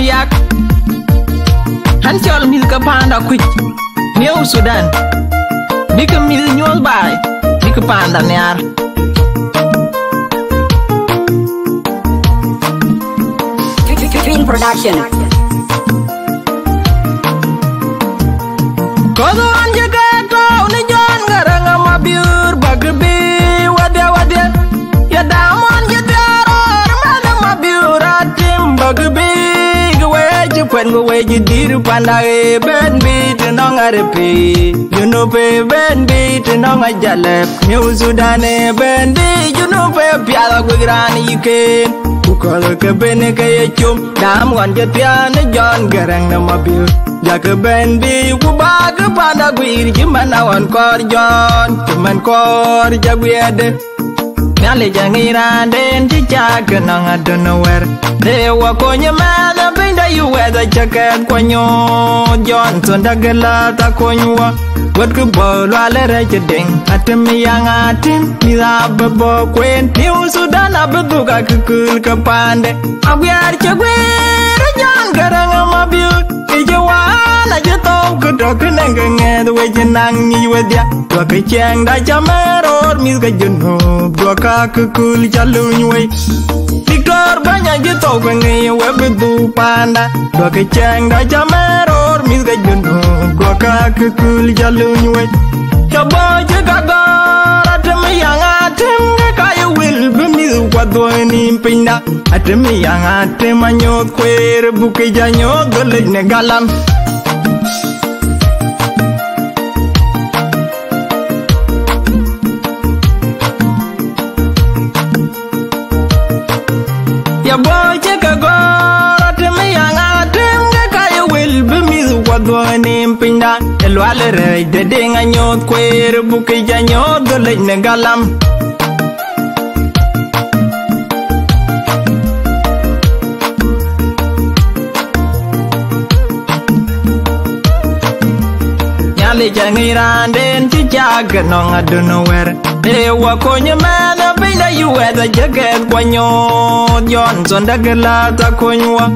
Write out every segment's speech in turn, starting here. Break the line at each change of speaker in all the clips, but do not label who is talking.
yak. Han chol mith ka panda sudan. Bika mith nyuol bai. Bika panda
Dream Production.
Kodo anje kato ni jon garanga mabiur bagbi wadya wadya ya damon je tiaro mana mabiur atim bagbi kwen go we ji diru panda e ben beat no ngarpi you know pe ben beat no ngajale new sudan e ben beat you know pe piala go gran yike ukol ke ben ke ye chum dam wan je pian jon garang na mabil jak ben bi ku bag panda gwir ji manawan kor jon man kor jagwede Nyali jangira, den chicha kanang I don't know where They were konye mada binda you weather chaka kwanyo. Johnson dagala takonywa Wadku bolo alere cheding Atim yang atim Mida bebo kwen. Niu sudan abeduka kukul kapande. Abyar chagwe Rajan karanga mabiut Ijawa na ju tong ku do ku nang ga nge do we jin nang ni we dia do ke chang da cha me ror mi ga jun ho do ka ku kul cha lu ni we Victor banya ju to ku nge we bu du panda. Do ke chang da cha me ror mi ga jun ho do ka ku kul cha lu ni we cha ba ju ga ga ra te me yang a tem ga ka yu wil bu mi kwa do ni pinda atem yang a tem anyot kwer bu ke ja nyot do le ne galam ka gorot mi yang a tem ga ka ye wel bi mi wa dhoni pindan el wal re de de nga nyot kwer, bu ke ja nyot do le ne galam Nyali jangiran den ci jag no ngaduno wer. Ewa konye mana binda yu weda jaget kwanyo Johnson dagala ta konywa.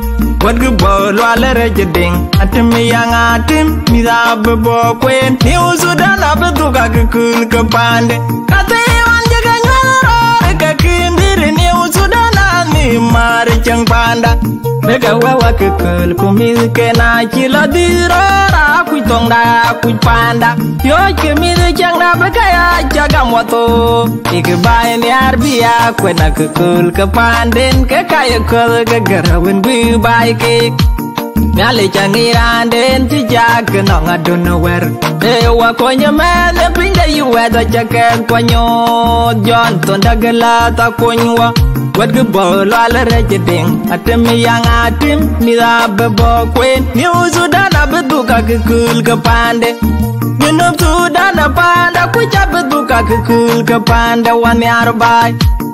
Wad gu bolo alere jeding Atim yang atim Mida bebo kwen. Ni usudan abetuka kekul kepande Kata iwan jaga nyoro nyorore kindiri ni ni mari chang panda. Mega wawa kekul kumiz kena chila dirora Kuy tongda kuy panda Yo kemiz chang na bakaya jaga moto Ike bayan yar biya kwena kekul ke pandin Kekaya kul kegerawin bi baik Nyali chang iran den chi jak no ngadun wer E wa konya mele pinda yuwe da jaken kwanyo John tonda gela ta kunywa wadga bawlala rajadin atamiyang atim nidaba bokwen niuzudana beduka kekul ke pande. Minum sudana panda kuja beduka kekul ke pande. Wani arbai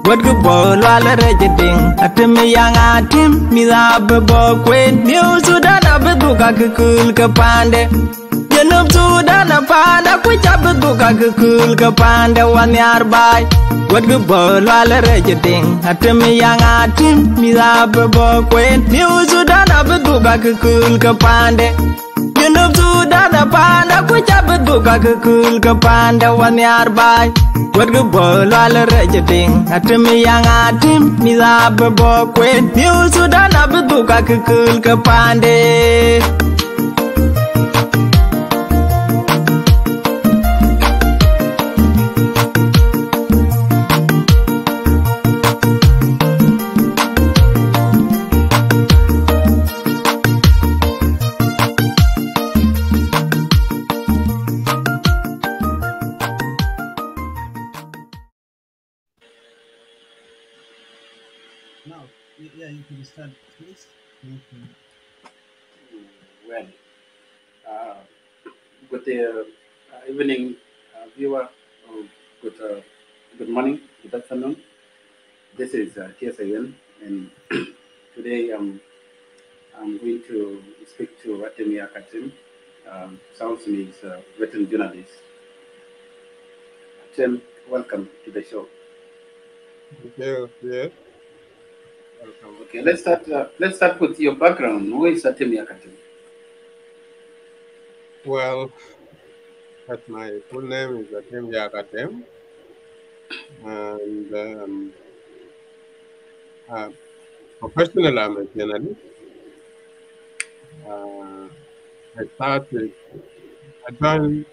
Wadga bawlala rajadin atamiyang atim nidaba bokwen niuzudana beduka kekul ke pande. Danub tu dana pan aku cabut buka kekul ke pandawan yar bay Wad ke bolal rejeting Atem yang atim Mila bebokwen Miu su dana buka kekul ke pande Danub tu dana pan aku cabut buka kekul ke pandawan yar bay Wad ke bolal rejeting Atem yang atim Mila bebokwen Miu su dana buka kekul
ke
pande uh, good uh, uh, evening, uh, viewer. Oh, good, uh, good morning, good afternoon. This is uh, TSAN, and today um, I'm going to speak to Ratemia Katim, um, South Sudanese veteran journalist. Tim, welcome to the show.
You. Yeah.
Okay, let's start. Uh, let's start with your background. Who is Atem Yaak Atem?
Well, but my full name is Atem Yaak Atem, and um, uh, professionally I'm a journalist. Uh, I started, I joined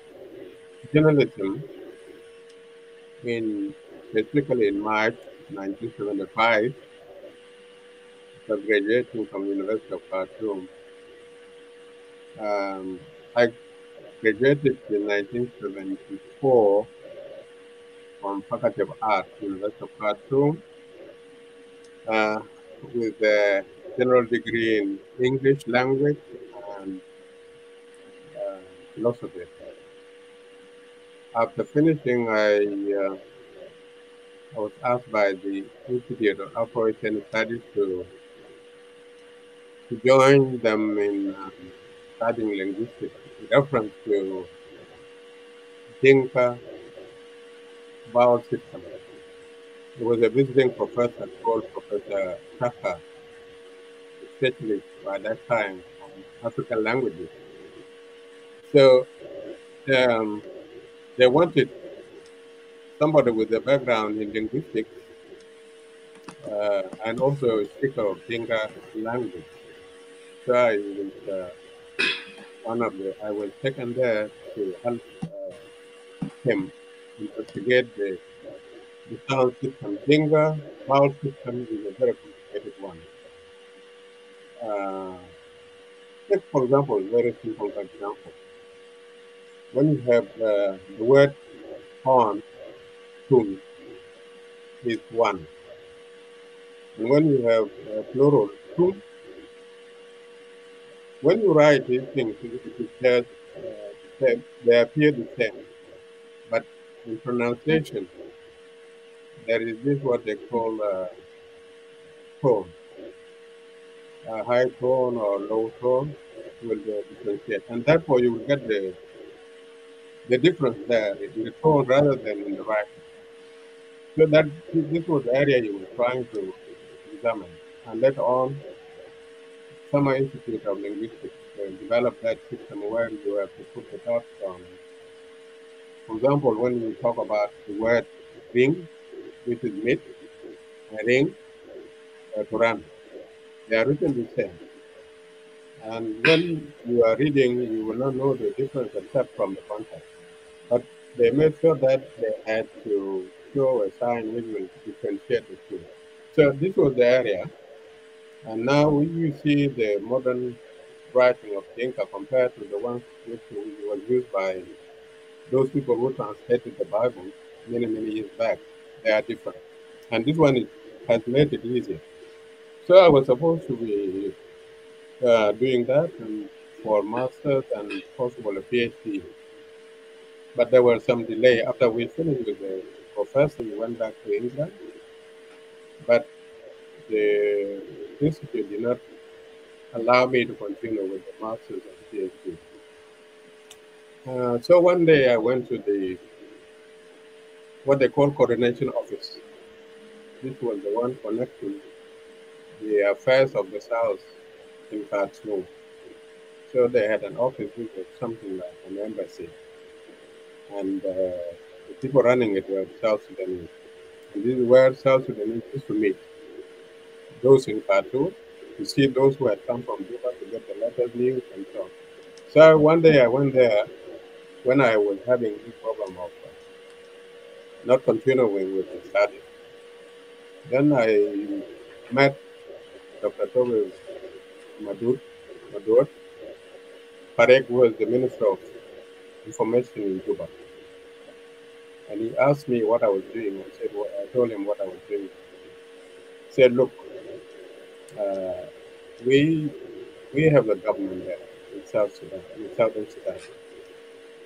journalism in, basically in March 1975, after graduating from University of Khartoum. Um, I graduated in 1974 from Faculty of Arts, University of Khartoum, uh, with a general degree in English language and uh, philosophy. After finishing, I, uh, I was asked by the Institute of Afro-Asian Studies to, to join them in um, studying linguistics in reference to Dinka vowel system. There was a visiting professor called Professor a specialist by that time on African languages. So um, they wanted somebody with a background in linguistics uh, and also a speaker of Dinka language. So I was uh, the, I was taken there to help uh, him investigate the, the sound system. Dinka vowel system is a very complicated one. Uh, take, for example, very simple example. When you have uh, the word on, tum, is one. And when you have uh, plural, tum, when you write these things, it is just, uh, they- appear the same. But in pronunciation, there is this what they call uh, tone. A high tone or low tone will uh, differentiate. And therefore you will get the the difference there in the tone rather than in the writing. So that this was the area you were trying to examine. And later on, Summer Institute of Linguistics uh, developed that system where you have to put the dots on. For example, when you talk about the word ring, which is meat, a ring, uh, Quran, they are written the same. And when you are reading, you will not know the difference except from the context. But they made sure that they had to show a sign which will differentiate the two. So this was the area. And now you see the modern writing of Dinka compared to the ones which was used by those people who translated the Bible many, many years back. They are different. And this one is, has made it easier. So I was supposed to be uh, doing that for master's and possible a PhD. But there was some delay. After we finished with the professor, we went back to England. But the institute did not allow me to continue with the master's and PhD. Uh, so one day I went to the what they call coordination office. This was the one connecting the affairs of the South in Khartoum. So they had an office which was something like an embassy. And uh, the people running it were South Sudanese. And this is where South Sudanese used to meet. Those in Khartoum, to see those who had come from Juba to get the latest news and so on. So one day I went there when I was having this problem of uh, not continuing with the study. Then I met Dr. Toby Madud, Madur. Parek was the Minister of Information in Juba. And he asked me what I was doing. I said, well, I told him what I was doing. He said, look, uh, we we have a government there in South Sudan, in Southern Sudan.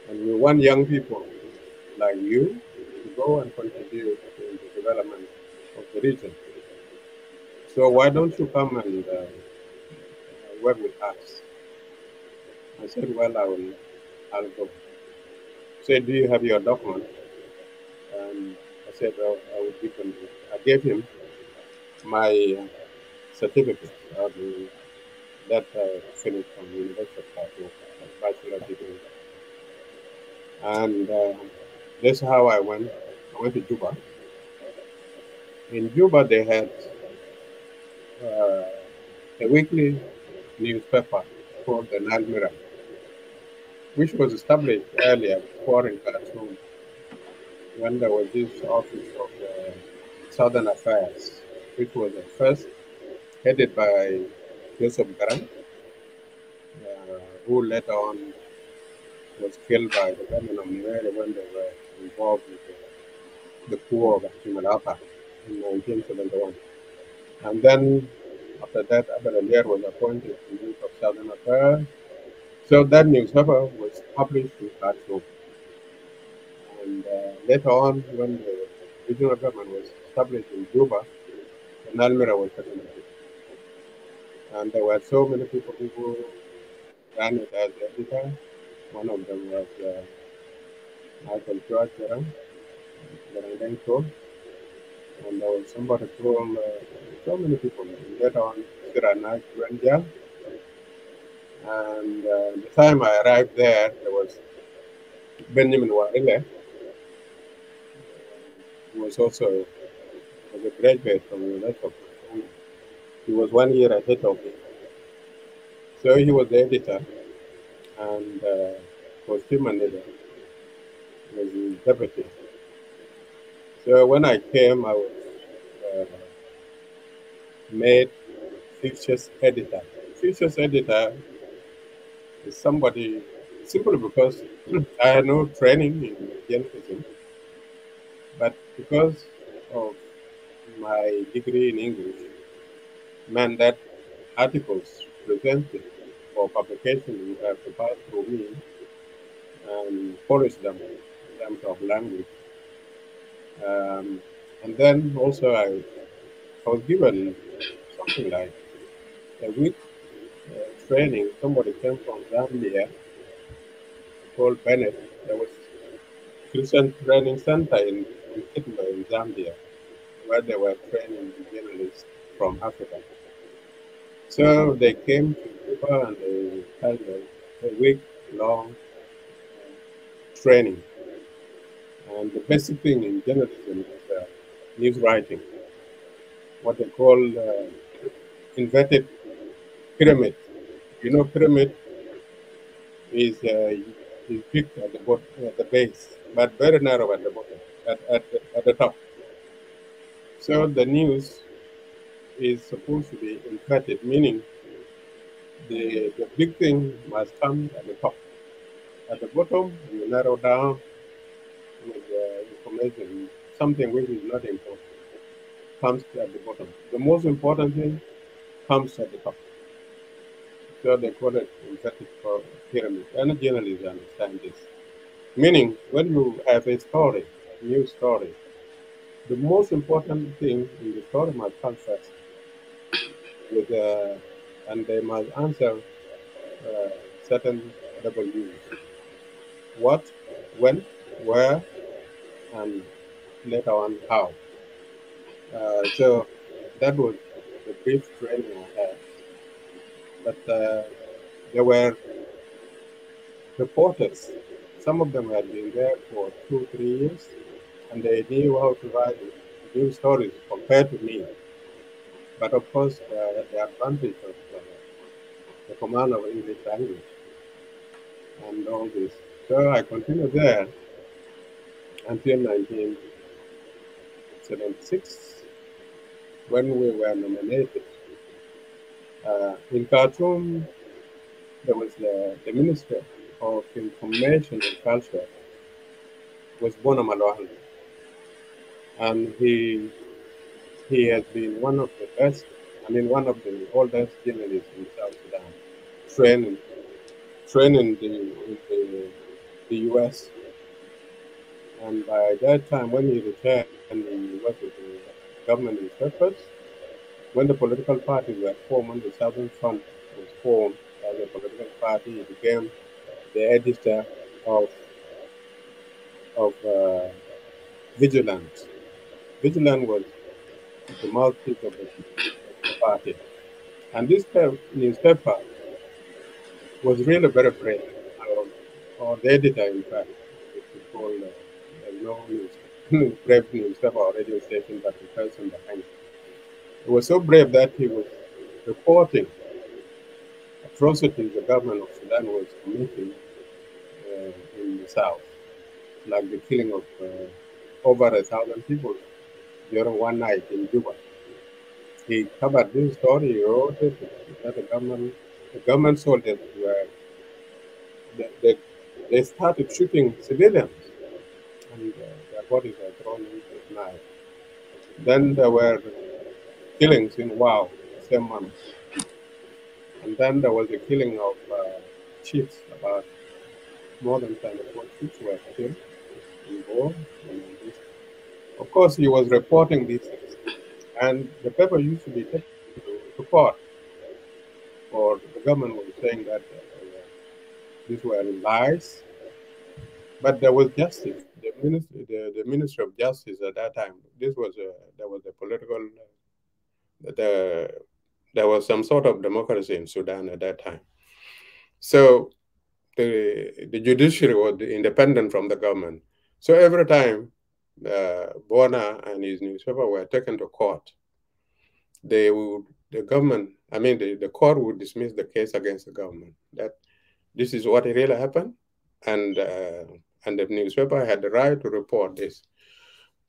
And we want young people like you to go and contribute to the development of the region. So why don't you come and uh, work with us? I said, well, I will, I'll go. Said, do you have your document? And I said, oh, I will give them. I gave him my uh, certificate that uh, finished from the University of Khartoum, bachelor degree. And uh, that's how I went. I went to Juba. In Juba, they had uh, a weekly newspaper called the Nile Mirror, which was established earlier before in Khartoum when there was this office of uh, Southern Affairs, which was the first headed by Joseph Garang, uh, who later on was killed by the government of Nimeri when they were involved with the, the coup of Chimalapa in 1971. And then after that, Abel was appointed Minister of Southern Affairs. So that newspaper was published in Khartoum. And uh, later on, when the regional government was established in Juba, Nile Mirror was taken. And there were so many people who ran it as editor. One of them was uh, Michael George Garang, Garang Deng And there was somebody called, uh, so many people. Later on, Siranak Wenjal. And uh, the time I arrived there, there was Benjamin Warile, who was also a graduate from the University of. He was one year ahead of me. So he was the editor and uh, was team manager, was the deputy. So when I came, I was uh, made features editor. Features editor is somebody simply because I had no training in journalism, but because of my degree in English that articles presented for publication have to pass through me and polish them in terms of language. Um, and then also I, I was given something like a week uh, training. Somebody came from Zambia called Bennett. There was Christian Training Center in, in in Zambia where they were training journalists from Africa. So they came to Juba and they had a, a week long training. And the basic thing in journalism is uh, news writing, what they call uh, inverted pyramid. You know, pyramid is, uh, is big at the, bottom, at the base, but very narrow at the bottom, at, at, at the top. So the news is supposed to be inverted, meaning the, the big thing must come at the top. At the bottom, you narrow down with the information, something which is not important comes at the bottom. The most important thing comes at the top. So they call it inverted pyramid. And journalists understand this. Meaning, when you have a story, a new story, the most important thing in the story must come first. With, uh, and they must answer uh, certain W's. What, when, where, and later on how. Uh, so that was the brief training I had. But uh, there were reporters. Some of them had been there for two, three years and they knew how to write new stories compared to me. But of course, the, the advantage of uh, the command of English language and all this. So I continued there until 1976 when we were nominated. Uh, in Khartoum, there was the, the Minister of Information and Culture was Bona Malwal and he he has been one of the best, I mean, one of the oldest journalists in South Sudan, trained in the, the, the U.S. And by that time, when he returned, and he worked with the government inspectors, when the political parties were formed, when the Southern Front was formed as a political party, he became the editor of of uh, Vigilance Vigilant was the mouthpiece of the party. And this newspaper was really very brave, or, or the editor, in fact, called uh, no news, brave newspaper or radio station, but the person behind it. He was so brave that he was reporting atrocities the government of Sudan was committing uh, in the south, like the killing of uh, over a thousand people during one night in Juba. He covered this story, he wrote it, that the government, the government soldiers were, they, they, they started shooting civilians and uh, their bodies were thrown into the Nile. Then there were killings in Wau, same month. And then there was a killing of uh, chiefs, about more than 24 chiefs were killed in war. Of course, he was reporting these things. And the paper used to be taken to court, or the government was saying that uh, these were lies. But there was justice. The ministry, the, the Ministry of Justice at that time, this was a, there was a political, the there was some sort of democracy in Sudan at that time. So the, the judiciary was independent from the government. So every time uh, Bona and his newspaper were taken to court, they would, the government, I mean, the, the court would dismiss the case against the government. That this is what really happened, and uh, and the newspaper had the right to report this.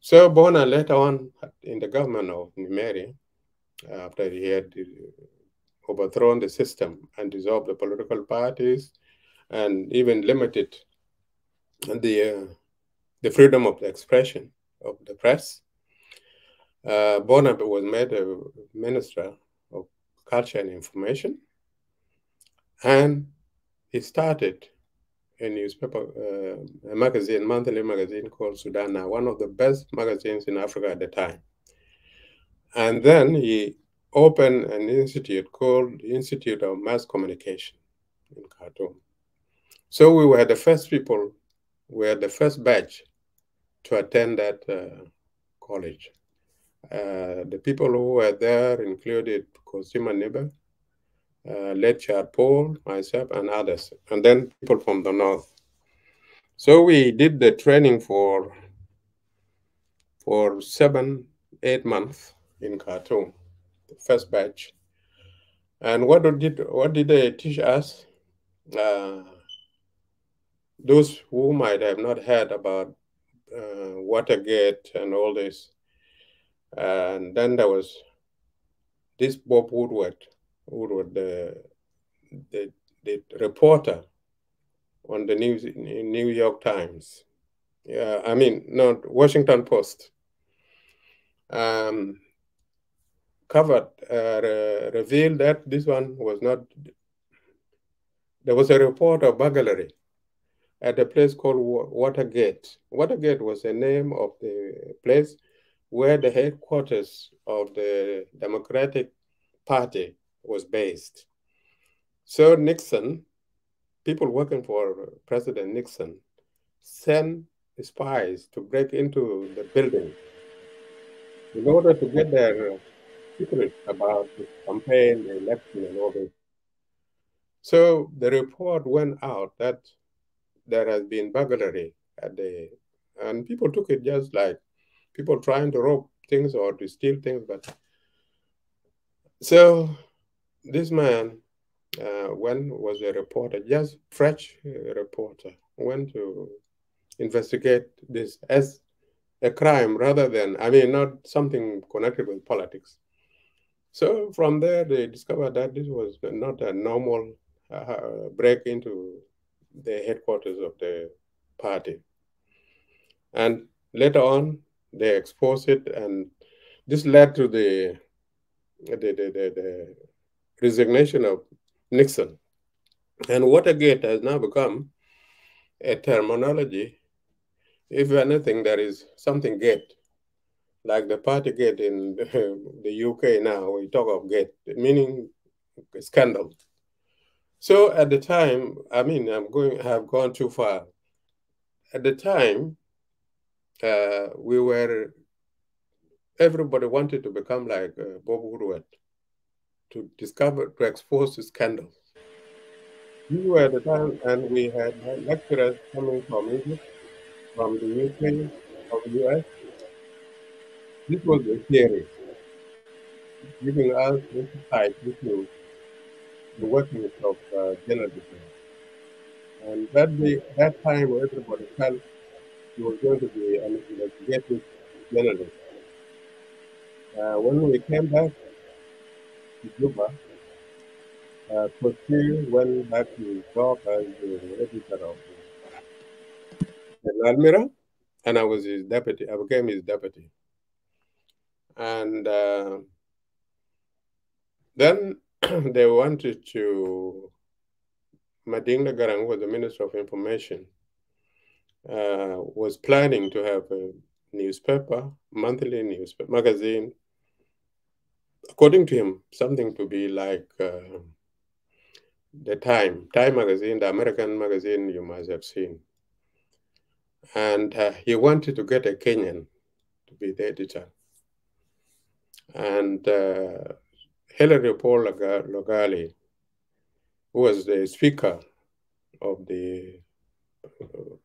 So Bona later on in the government of Nimeri, after he had overthrown the system and dissolved the political parties and even limited the, uh, the freedom of the expression of the press. Uh, was made a minister of culture and information, and he started a newspaper, uh, a magazine, monthly magazine called Sudanow, one of the best magazines in Africa at the time. And then he opened an institute called Institute of Mass Communication in Khartoum. So we were the first people, we were the first batch to attend that uh, college. Uh, the people who were there included Cosima Niba, uh, Paul, myself, and others, and then people from the north. So we did the training for for seven, eight months in Khartoum, the first batch. And what did what did they teach us? Uh, those who might have not heard about uh, Watergate and all this, and then there was this Bob Woodward, Woodward, the the, the reporter on the news New York Times. Yeah, I mean, not Washington Post. Um, covered uh, re revealed that this one was not. There was a report of burglary at a place called Watergate. Watergate was the name of the place where the headquarters of the Democratic Party was based. So Nixon, people working for President Nixon, sent spies to break into the building in order to get their secret about the campaign, the election, and all this. So the report went out that there has been burglary at the, and people took it just like people trying to rob things or to steal things. But so this man, uh, when was a reporter, just fresh reporter, went to investigate this as a crime rather than, I mean, not something connected with politics. So from there, they discovered that this was not a normal uh, break into the headquarters of the party. And later on, they exposed it, and this led to the, the, the, the, the resignation of Nixon. And Watergate has now become a terminology. If anything, there is something gate like the party gate in the UK now, we talk of gate, meaning scandal. So at the time, I mean, I'm going, have gone too far. At the time, uh, we were, everybody wanted to become like uh, Bob Woodward. to discover, to expose scandals. These were at the time, and we had, lecturers coming from Egypt, from the UK, from the US. This was the theory, giving us insight into the workings of uh, journalism. And that day, that time, everybody felt he was going to be an investigative journalist. Uh, when we came back to Juba, uh, Kochi went back to job as the editor of the Nile Mirror, and I was his deputy. I became his deputy. And uh, then they wanted to, Mading de Garang was the Minister of Information, uh, was planning to have a newspaper, monthly newspaper, magazine, according to him, something to be like uh, the Time, Time magazine, the American magazine you must have seen. And uh, he wanted to get a Kenyan to be the editor. And uh, Hilary Paul Logali, who was the Speaker of the uh,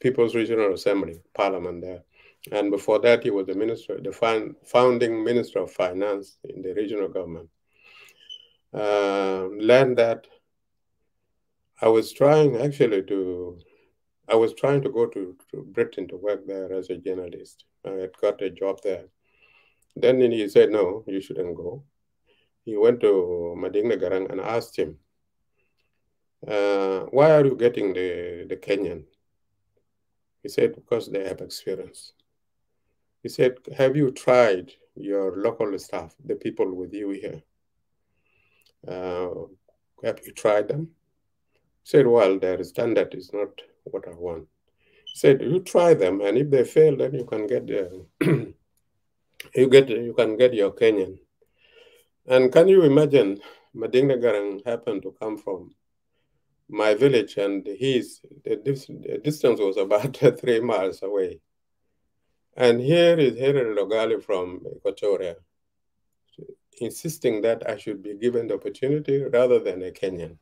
People's Regional Assembly, Parliament there, and before that, he was the minister, the founding minister of finance in the regional government. Uh, learned that I was trying actually to, I was trying to go to, to, Britain to work there as a journalist. I had got a job there. Then he said, no, you shouldn't go. He went to Mading de Garang and asked him, uh, why are you getting the, the Kenyan? He said, because they have experience. He said, Have you tried your local staff, the people with you here? Uh, have you tried them? He said, Well, their standard is not what I want. He said, You try them, and if they fail, then you can get the, you get you can get your Kenyan. And can you imagine Mading de Garang happened to come from my village, and his the, the distance was about three miles away. And here is Henry Logali from Equatoria insisting that I should be given the opportunity rather than a Kenyan.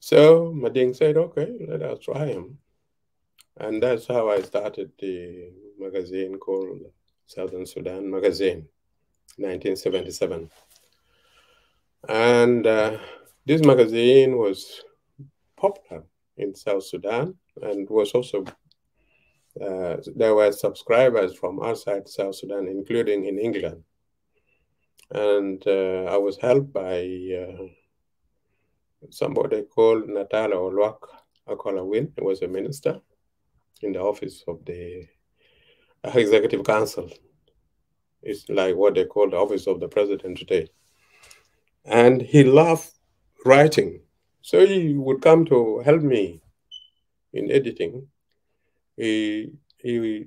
So Mading said, okay, let us try him. And that's how I started the magazine called Southern Sudan Magazine, 1977. And uh, this magazine was popular in South Sudan and was also uh, there were subscribers from outside South Sudan, including in England. And uh, I was helped by uh, somebody called Natale Olwak Akolawin, who was a minister in the office of the Executive Council. It's like what they call the office of the president today. And he loved writing. So he would come to help me in editing he he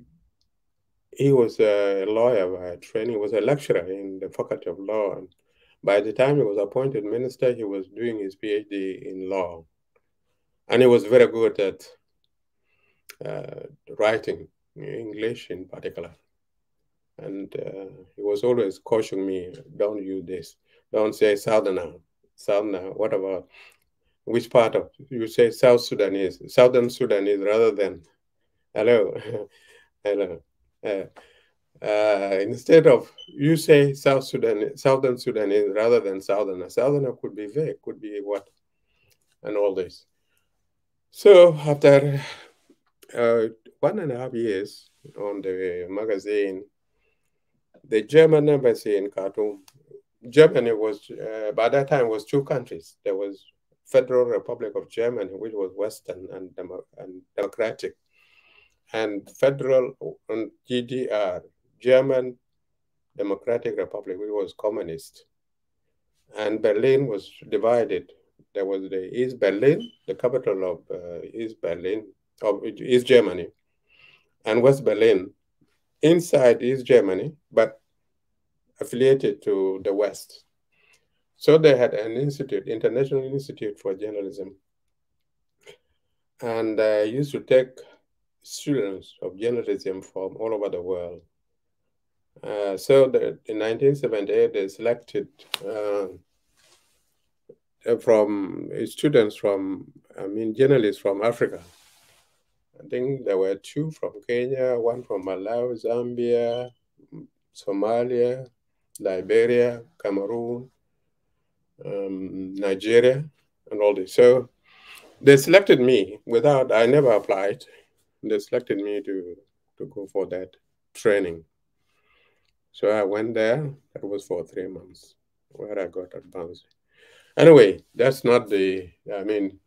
he was a lawyer by training. He was a lecturer in the Faculty of Law, and by the time he was appointed minister, he was doing his PhD in law, and he was very good at uh, writing English in particular. And uh, he was always cautioning me, "Don't use this. Don't say Southerner. Southerner. What about which part of you say South Sudanese, Southern Sudanese, rather than hello, hello. Uh, uh, instead of you say South Sudan, Southern Sudanese rather than Southerner. Southerner could be vague, could be what, and all this. So after uh, one and a half years on the magazine, the German embassy in Khartoum, Germany was uh, by that time was two countries. There was Federal Republic of Germany, which was Western and, Demo and democratic, and federal and GDR, German Democratic Republic, which was communist. And Berlin was divided. There was the East Berlin, the capital of uh, East Berlin, of East Germany, and West Berlin, inside East Germany, but affiliated to the West. So they had an institute, International Institute for Journalism, and uh, used to take students of journalism from all over the world Uh, so the, in 1978, they selected uh, from students from, I mean, journalists from Africa. I think there were two from Kenya, one from Malawi, Zambia, Somalia, Liberia, Cameroon, um, Nigeria, and all this. So they selected me without, I never applied. They selected me to, to go for that training. So I went there. That was for three months where I got advanced. Anyway, that's not the, I mean,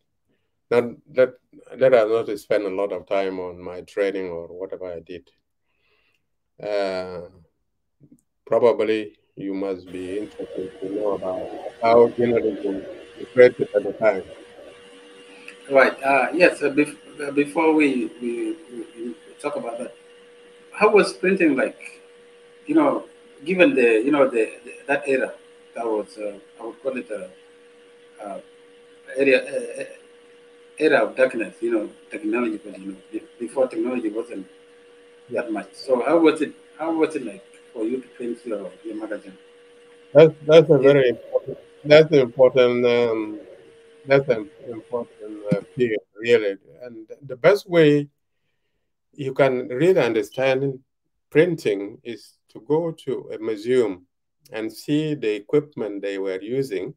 not that let us not spend a lot of time on my training or whatever I did. Uh, probably you must be interested to know about how journalism created at the time.
Right. Uh, yes. Uh, bef- uh, before we, we, we talk about that, how was printing like? You know, given the you know the, the that era, that was uh, I would call it a, a area era of darkness. You know, technology, but you know, before technology wasn't that much. So how was it? How was it like for you to print your, your magazine?
That's that's a very important. That's an important. Um, that's an important uh, period, really. And the best way you can really understand printing is to go to a museum and see the equipment they were using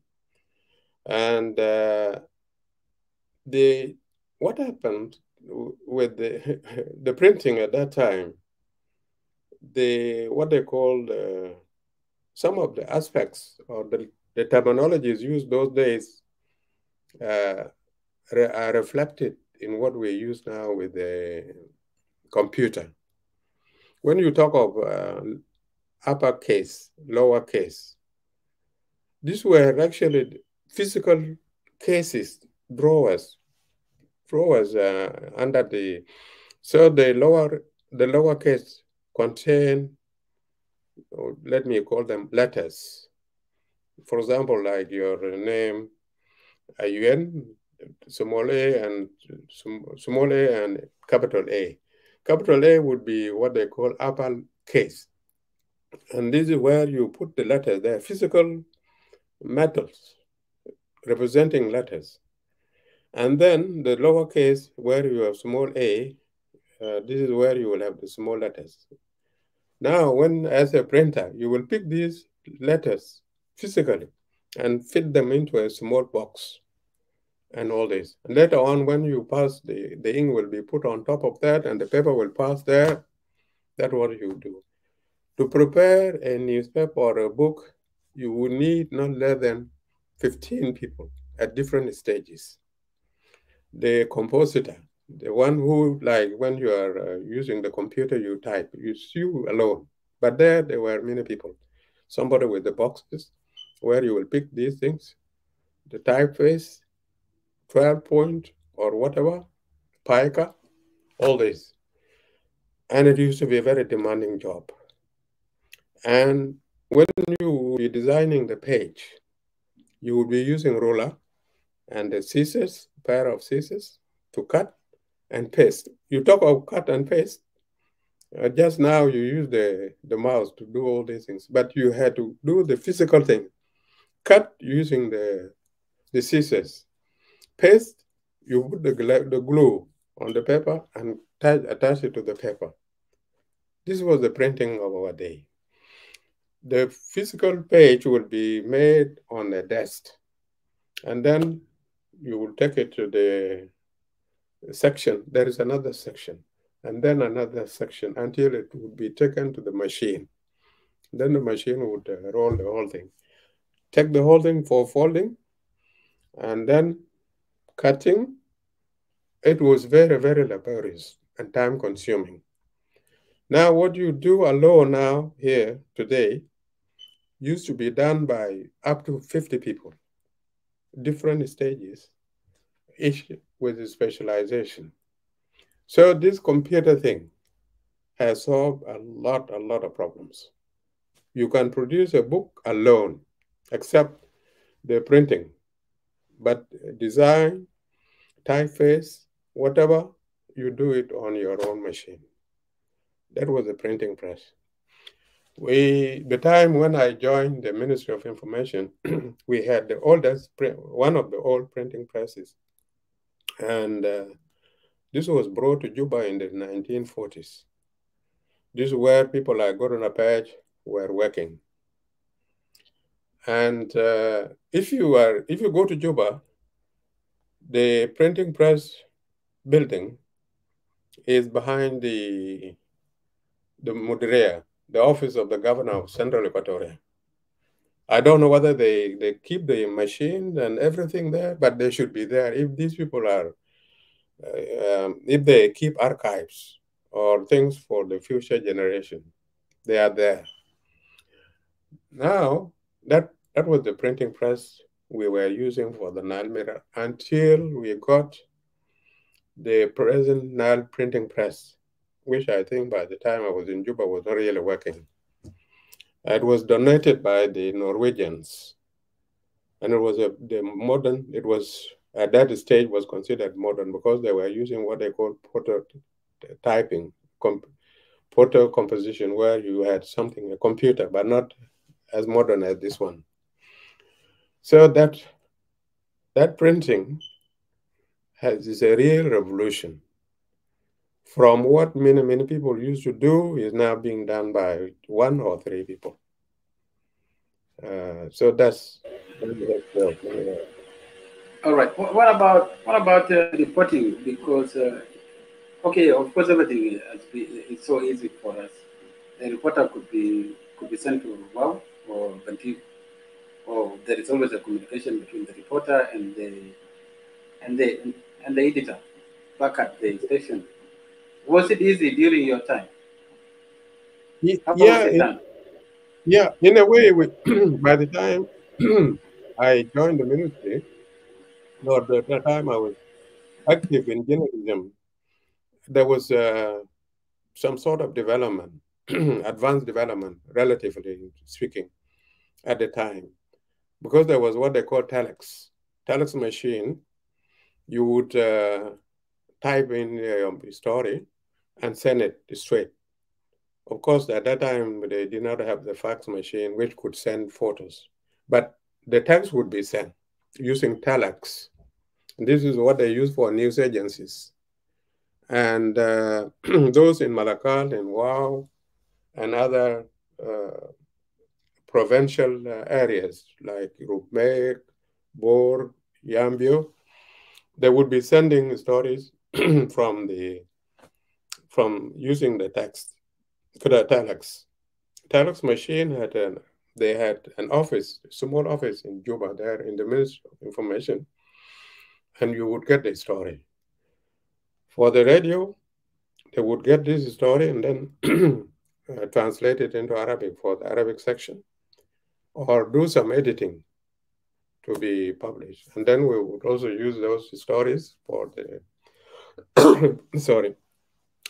and uh, the what happened with the the printing at that time the what they called uh, some of the aspects or the, the terminologies used those days uh, re are reflected in what we use now with the computer. When you talk of uh, uppercase, lowercase, these were actually physical cases, drawers, drawers uh, under the, so the lower, the lowercase contain, let me call them letters. For example, like your name, AUN, small a and small a and capital A. Capital A would be what they call upper case. And this is where you put the letters there, physical metals representing letters. And then the lowercase where you have small a, uh, this is where you will have the small letters. Now, when as a printer, you will pick these letters physically and fit them into a small box and all this. And later on, when you pass, the, the ink will be put on top of that and the paper will pass there. That's what you do. To prepare a newspaper or a book, you will need not less than 15 people at different stages. The compositor, the one who, like when you are uh, using the computer, you type, you, you alone. But there, there were many people. Somebody with the boxes where you will pick these things, the typeface, 12 point or whatever, pica, all this. And it used to be a very demanding job. And when you be designing the page, you will be using ruler and the scissors, pair of scissors to cut and paste. You talk of cut and paste. Uh, just now you use the, the mouse to do all these things, but you had to do the physical thing. Cut using the, the scissors paste, you put the, the glue on the paper and attach it to the paper. This was the printing of our day. The physical page would be made on a desk, and then you will take it to the section. There is another section, and then another section until it would be taken to the machine. Then the machine would uh, roll the whole thing. Take the whole thing for folding, and then cutting, it was very, very laborious and time consuming. Now, what you do alone now here today used to be done by up to 50 people, different stages, each with a specialization. So this computer thing has solved a lot, a lot of problems. You can produce a book alone, except the printing, but design, typeface, whatever, you do it on your own machine. That was the printing press. We, the time when I joined the Ministry of Information, we had the oldest, one of the old printing presses. And uh, this was brought to Juba in the 1940s. This is where people like Gordon Apage were working. And uh, if you are, if you go to Juba, the printing press building is behind the the Mudirea, the office of the governor of Central Equatoria. I don't know whether they, they keep the machine and everything there, but they should be there. If these people are, uh, um, if they keep archives or things for the future generation, they are there. Now, that, that was the printing press we were using for the Nile Mirror until we got the present Nile printing press which I think by the time I was in Juba was not really working. It was donated by the Norwegians. And it was a the modern, it was at that stage was considered modern because they were using what they called prototyping, comp, photo composition, where you had something, a computer, but not as modern as this one. So that that printing has is a real revolution from what many, many people used to do is now being done by one or three people. Uh, so that's,
all right. What, about what about uh, reporting? Because uh, okay, of course, everything is so easy for us. The reporter could be could be sent to Wau or Bentiu, or there is always a communication between the reporter and the and the and the editor back at the station was it easy during your time?
yeah, in, yeah. In a way, we, by the time I joined the ministry, or the, the time I was active in journalism, there was uh, some sort of development, advanced development, relatively speaking, at the time, because there was what they call telex, telex machine. You would uh, type in your story and send it straight. Of course, at that time, they did not have the fax machine which could send photos, but the text would be sent using telex. This is what they use for news agencies. And uh, those in Malakal and Wau and other uh, provincial uh, areas like Rumbek, Bor, Yambio, they would be sending stories from the from using the text for the telex. Telex machine had an they had an office, small office in Juba there in the Ministry of Information, and you would get the story. For the radio, they would get this story and then uh, translate it into Arabic for the Arabic section, or do some editing to be published. And then we would also use those stories for the sorry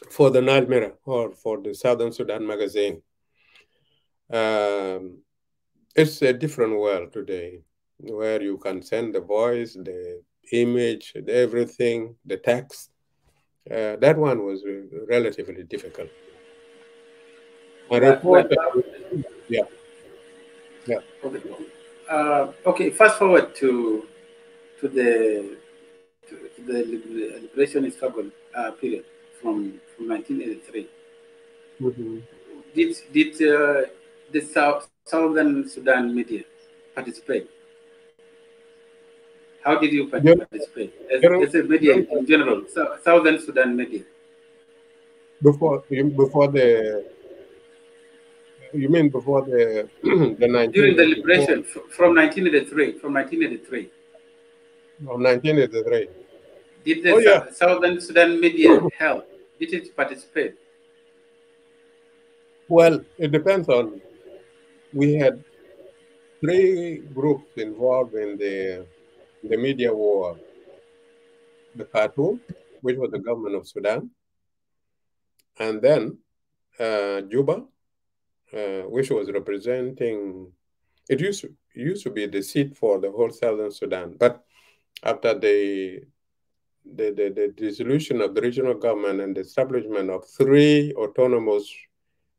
for the Nile Mirror or for the Southern Sudan magazine. Um, it's a different world today where you can send the voice, the image, the everything, the text. Uh, that one was relatively difficult.
report, yeah. Yeah. Okay. Uh, okay, fast forward to to the the liberation struggle uh, period from, from 1983. Mm-hmm. Did, did uh, the South, Southern Sudan media participate? How did you participate as, as a media in general, so, Southern Sudan media?
Before, before the you mean before the the 19
during the liberation from 1983 from 1983
from 1983
did the oh, yeah. southern sudan media help did it participate?
Well, it depends on. We had three groups involved in the the media war. The Khartoum, which was the government of Sudan, and then uh, Juba, uh, which was representing. It used to, used to be the seat for the whole southern Sudan, but after the the, the, the dissolution of the regional government and the establishment of three autonomous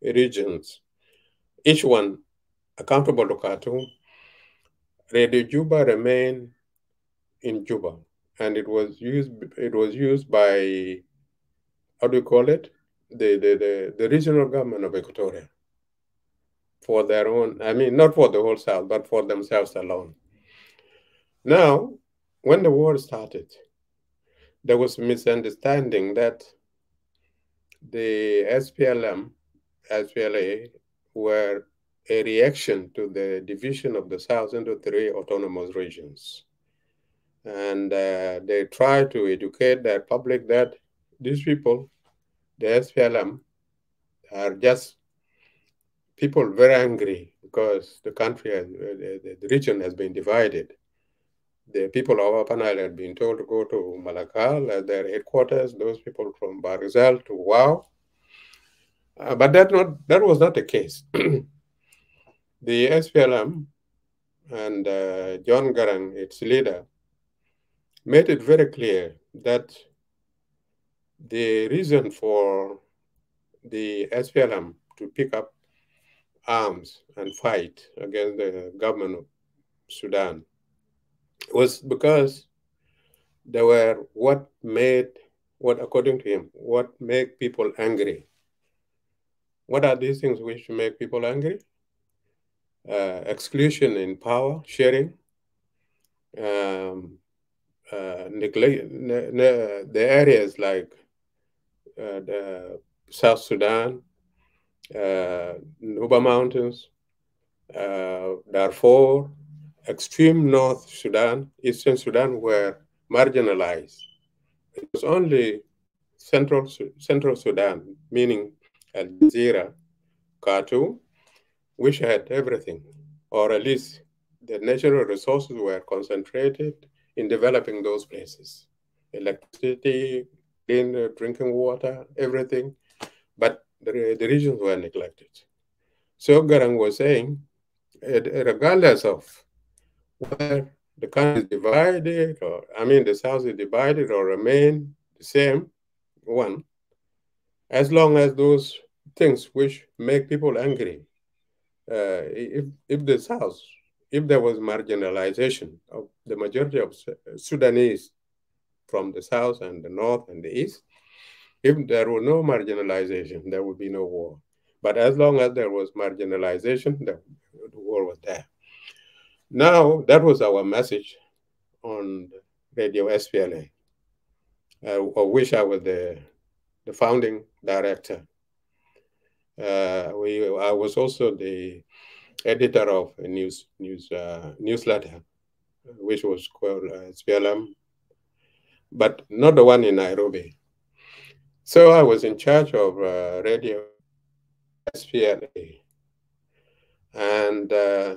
regions, each one accountable to Khartoum. Radio Juba remained in Juba, and it was used. It was used by how do you call it? The the the, the regional government of Equatoria for their own. I mean, not for the whole South, but for themselves alone. Now, when the war started, there was misunderstanding that the SPLM, SPLA were a reaction to the division of the South into three autonomous regions. And uh, they tried to educate their public that these people, the SPLM, are just people very angry because the country, has, the region has been divided. The people of Upper Nile had been told to go to Malakal as their headquarters, those people from Bahr el Ghazal to Wau. Uh, but that, not, that was not the case. the SPLM and uh, John Garang, its leader, made it very clear that the reason for the SPLM to pick up arms and fight against the government of Sudan was because they were what made, what according to him, what make people angry. What are these things which make people angry? Uh, exclusion in power, sharing, um, uh, neglect, ne ne the areas like uh, the South Sudan, uh, Nuba Mountains, uh, Darfur, extreme North Sudan, Eastern Sudan were marginalized. It was only Central, Central Sudan, meaning Al Jazeera, Khartoum, which had everything, or at least the natural resources were concentrated in developing those places electricity, clean uh, drinking water, everything. But the, the regions were neglected. So Garang was saying, regardless of where the country is divided, or I mean, the South is divided or remain the same one, as long as those things which make people angry, uh, if, if the South, if there was marginalization of the majority of Sudanese from the South and the North and the East, if there were no marginalization, there would be no war. But as long as there was marginalization, the, the war was there. Now, that was our message on Radio SPLA. I, wish I was the, the founding director. Uh, we, I was also the editor of a news, news uh, newsletter, which was called uh, SPLM, but not the one in Nairobi. So I was in charge of uh, Radio SPLA. And uh,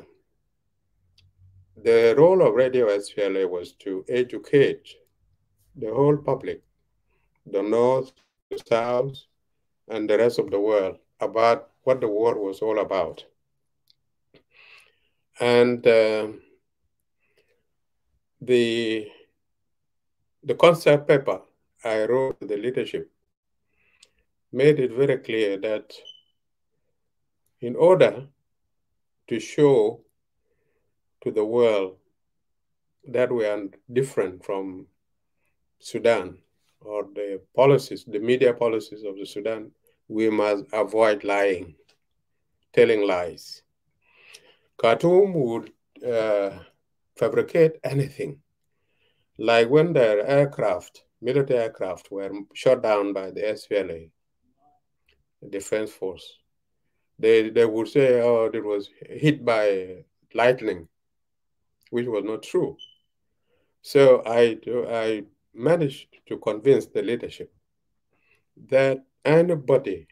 the role of Radio SPLA was to educate the whole public, the North, the South, and the rest of the world about what the war was all about. And uh, the, the concept paper I wrote to the leadership made it very clear that in order to show to the world that we are different from Sudan or the policies, the media policies of the Sudan, we must avoid lying, telling lies. Khartoum would uh, fabricate anything, like when their aircraft, military aircraft, were shot down by the SPLA defense force. They they would say, "Oh, it was hit by lightning," which was not true. So I I managed to convince the leadership that anybody,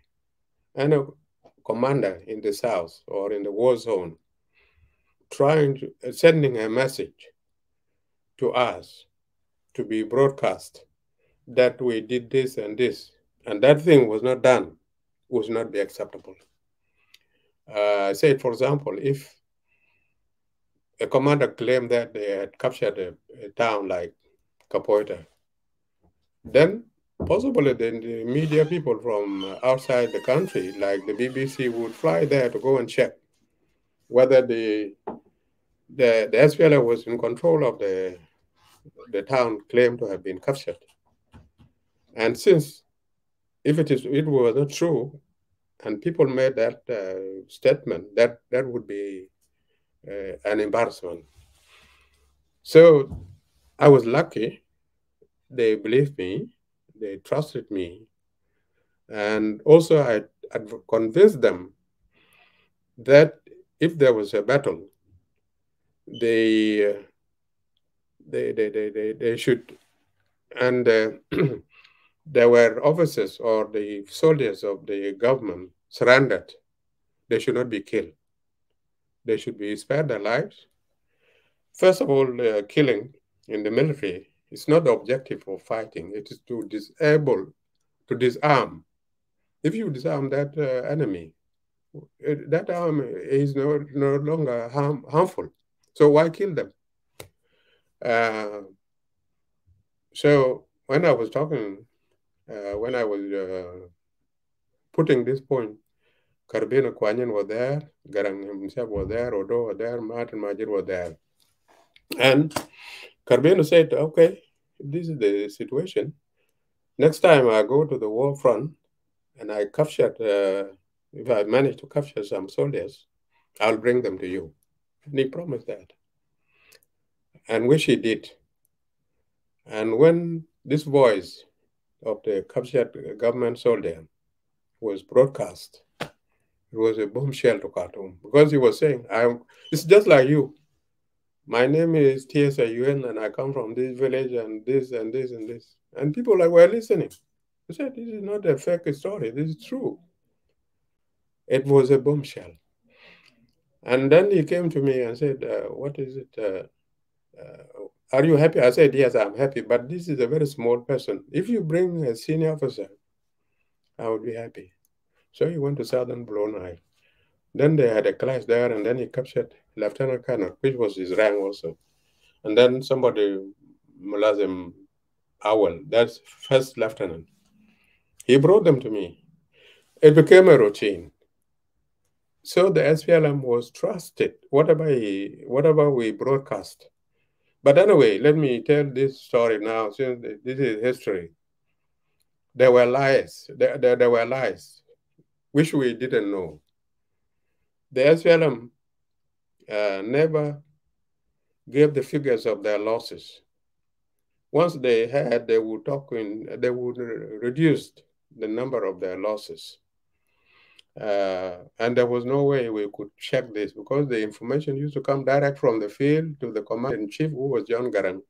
any commander in the south or in the war zone, trying to sending a message to us to be broadcast that we did this and this, and that thing was not done would not be acceptable. Uh, say, for example, if a commander claimed that they had captured a, a town like Kapoeta, then possibly then the media people from outside the country, like the BBC, would fly there to go and check whether the the the SPLA was in control of the the town claimed to have been captured. And since if it is it was not true, and people made that uh, statement, that that would be uh, an embarrassment. So I was lucky. They believed me, they trusted me, and also I, convinced them that if there was a battle, they uh, they, they, they, they, they should, and uh, there were officers or the soldiers of the government surrendered. They should not be killed. They should be spared their lives. First of all, uh, killing in the military is not the objective of fighting. It is to disable, to disarm. If you disarm that uh, enemy, that arm is no, no longer harm, harmful. So why kill them? Uh, so when I was talking, uh, when I was uh, putting this point, Kerubino Kuanyin was there, Garang himself was there, Odo was there, Martin Majier was there. And Kerubino said, okay, this is the situation. Next time I go to the war front and I capture, uh, if I manage to capture some soldiers, I'll bring them to you. And he promised that and which he did. And when this voice of the captured government soldier was broadcast, it was a bombshell to Khartoum because he was saying, "I'm." It's just like you. My name is T.S.A. Yuen and I come from this village and this and this and this. And people like were listening. He said, "This is not a fake story. This is true." It was a bombshell. And then he came to me and said, uh, "What is it?" Uh, uh, are you happy? I said, yes, I'm happy, but this is a very small person. If you bring a senior officer, I would be happy. So he went to Southern Blue. Then they had a clash there, and then he captured Lieutenant Colonel, which was his rank also. And then somebody, Mulazim Awal, that's first lieutenant. He brought them to me. It became a routine. So the SPLM was trusted. Whatever he, whatever we broadcast, but anyway, let me tell this story now, since this is history. There were lies. There, there, there were lies, which we didn't know. The SPLM uh, never gave the figures of their losses. Once they had, they would talk in, they would reduce the number of their losses. Uh, and there was no way we could check this because the information used to come direct from the field to the commander in chief, who was John Garang.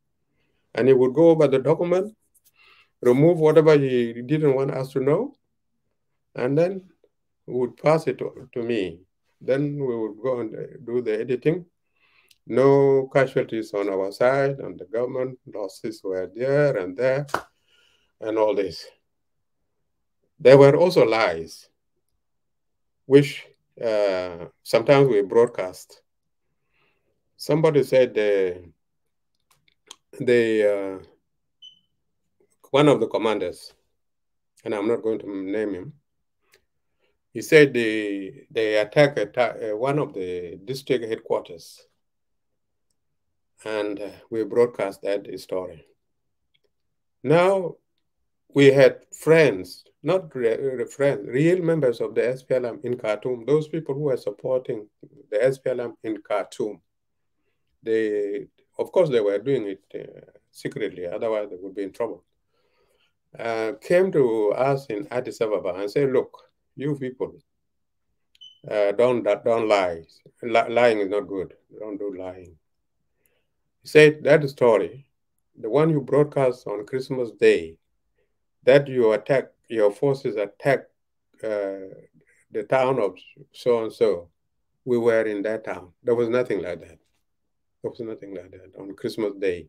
And he would go over the document, remove whatever he didn't want us to know, and then would pass it to, me. Then we would go and do the editing. No casualties on our side, and the government losses were there and there, and all this. There were also lies which uh, sometimes we broadcast. Somebody said the, the uh, one of the commanders, and I'm not going to name him, he said they, they attacked uh, one of the district headquarters. And uh, we broadcast that story. Now, we had friends not re friends, real members of the SPLM in Khartoum, those people who were supporting the SPLM in Khartoum, they, of course, they were doing it uh, secretly, otherwise they would be in trouble, uh, came to us in Addis Ababa and said, look, you people, uh, don't, don't lie. lying is not good. Don't do lying. He said that story, the one you broadcast on Christmas Day, that you attack your forces attack uh, the town of so and so, we were in that town. There was nothing like that. There was nothing like that on Christmas Day.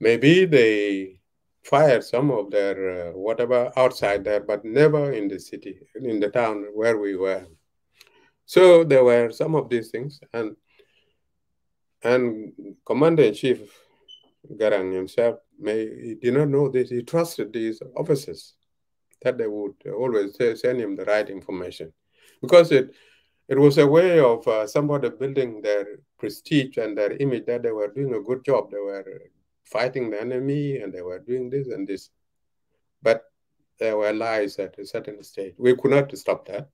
Maybe they fired some of their uh, whatever outside there, but never in the city, in the town where we were. So there were some of these things, and and Commander in Chief Garang himself may he did not know this. He trusted these officers that they would always send him the right information, because it it was a way of uh, somebody building their prestige and their image that they were doing a good job. They were fighting the enemy and they were doing this and this. But there were lies at a certain stage. We could not stop that.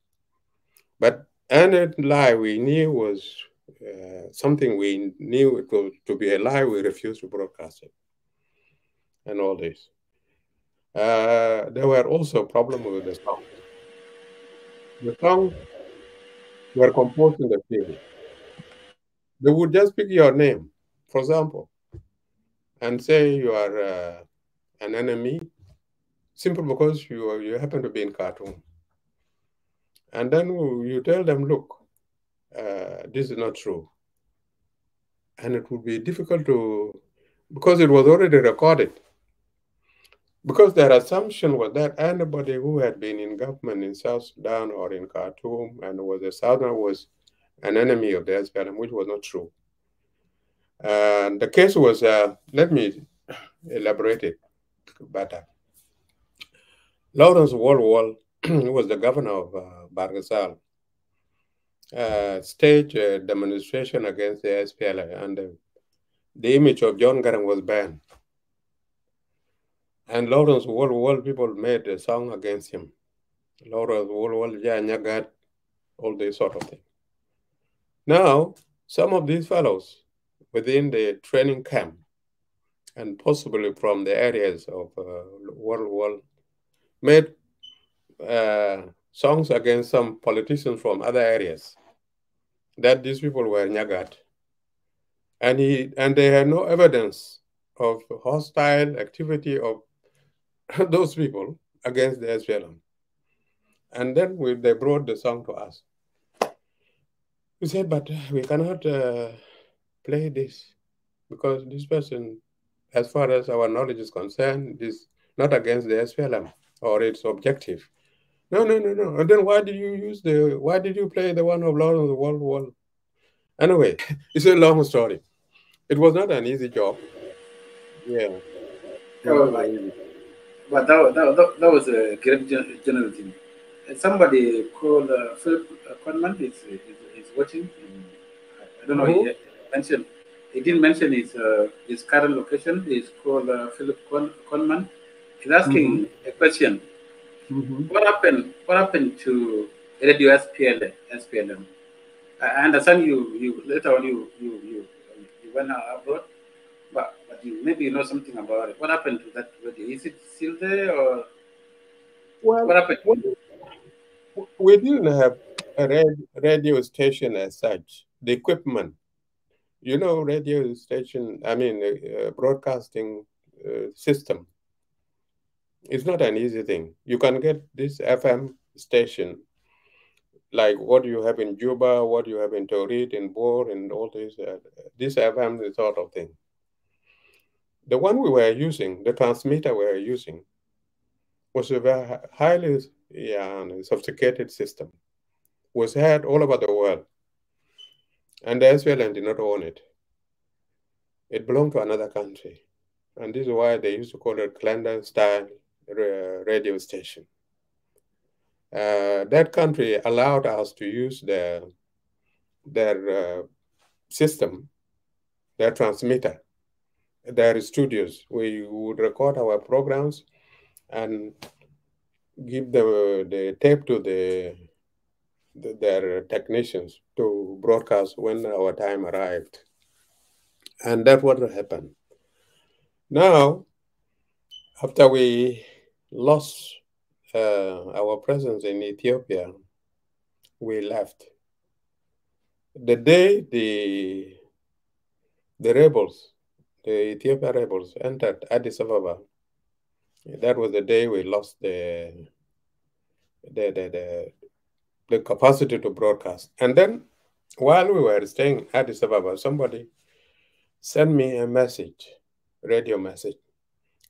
But any lie we knew was uh, something we knew it was to be a lie, we refused to broadcast it. And all this. Uh, there were also problems with the song. The songs were composed in the field. They would just pick your name, for example, and say you are uh, an enemy, simply because you, you happen to be in Khartoum. And then you tell them, look, uh, this is not true. And it would be difficult to, because it was already recorded. Because their assumption was that anybody who had been in government in South Sudan or in Khartoum and was a Southern was an enemy of the SPLM, which was not true. And the case was, uh, let me elaborate it better. Lawrence Wol was the governor of uh, Bahr el Ghazal, uh, staged a demonstration against the SPLA, and the, the image of John Garang was banned. And Lawrence Wol people made a song against him. Lawrence Wol, yeah, Nyagat, all this sort of thing. Now, some of these fellows within the training camp and possibly from the areas of uh, Wol Wol made uh, songs against some politicians from other areas that these people were Nyagat. And, he, and they had no evidence of hostile activity of those people against the SPLM. And then we, they brought the song to us. We said, but we cannot uh, play this because this person, as far as our knowledge is concerned, is not against the SPLM or its objective. No, no, no, no. And then why did you use the, why did you play the one of Lord of the World War? Anyway, it's a long story. It was not an easy job. Yeah.
Oh, but that, that, that, was a great general thing. Somebody called uh, Philip Conman is, is, is watching. I don't know. He mentioned. He didn't mention his uh, his current location. He's called uh, Philip Con- Conman. He's asking mm -hmm. a question. Mm -hmm. What happened? What happened to Radio SPL, SPLM? I understand you. You later on you you you, you went abroad, but but you, maybe you know something about it. What happened to that radio? Is it still there or?
Well,
what happened?
We didn't have a radio station as such. The equipment, you know, radio station. I mean, uh, broadcasting uh, system. It's not an easy thing. You can get this FM station like what you have in Juba, what you have in Torit, in Bor, and all this, uh, this FM sort of thing. The one we were using, the transmitter we were using, was a very highly yeah, sophisticated system, was heard all over the world. And the SPLM did not own it. It belonged to another country. And this is why they used to call it clandestine radio station. Uh, that country allowed us to use their, their uh, system, their transmitter, their studios. We would record our programs and give the, the tape to the, the, their technicians to broadcast when our time arrived. And that's what happened. Now, after we lost uh, our presence in Ethiopia, we left. The day the the rebels, the Ethiopian rebels, entered Addis Ababa, that was the day we lost the the the, the, the capacity to broadcast. And then while we were staying at Addis Ababa, somebody sent me a message, radio message.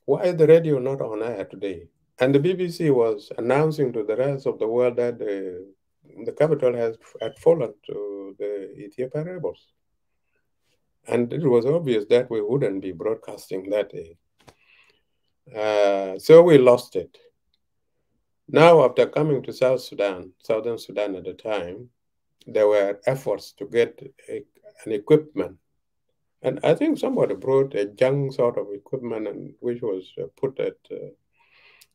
Why is the radio not on air today? And the BBC was announcing to the rest of the world that the, the capital has had fallen to the Ethiopian rebels. And it was obvious that we wouldn't be broadcasting that day. Uh, so we lost it. Now, after coming to South Sudan, Southern Sudan at the time, there were efforts to get a, an equipment. And I think somebody brought a young sort of equipment and which was uh, put at uh,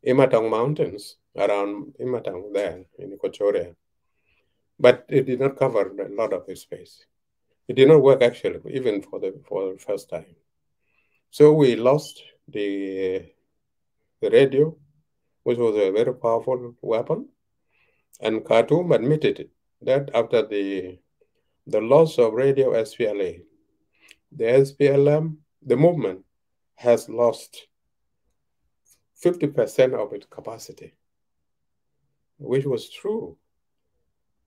Imatong Mountains around Imatong there in Equatoria. But it did not cover a lot of the space. It did not work actually, even for the for the first time. So we lost the the radio, which was a very powerful weapon, and Khartoum admitted that after the the loss of radio SPLA, the SPLM, the movement, has lost 50% of its capacity, which was true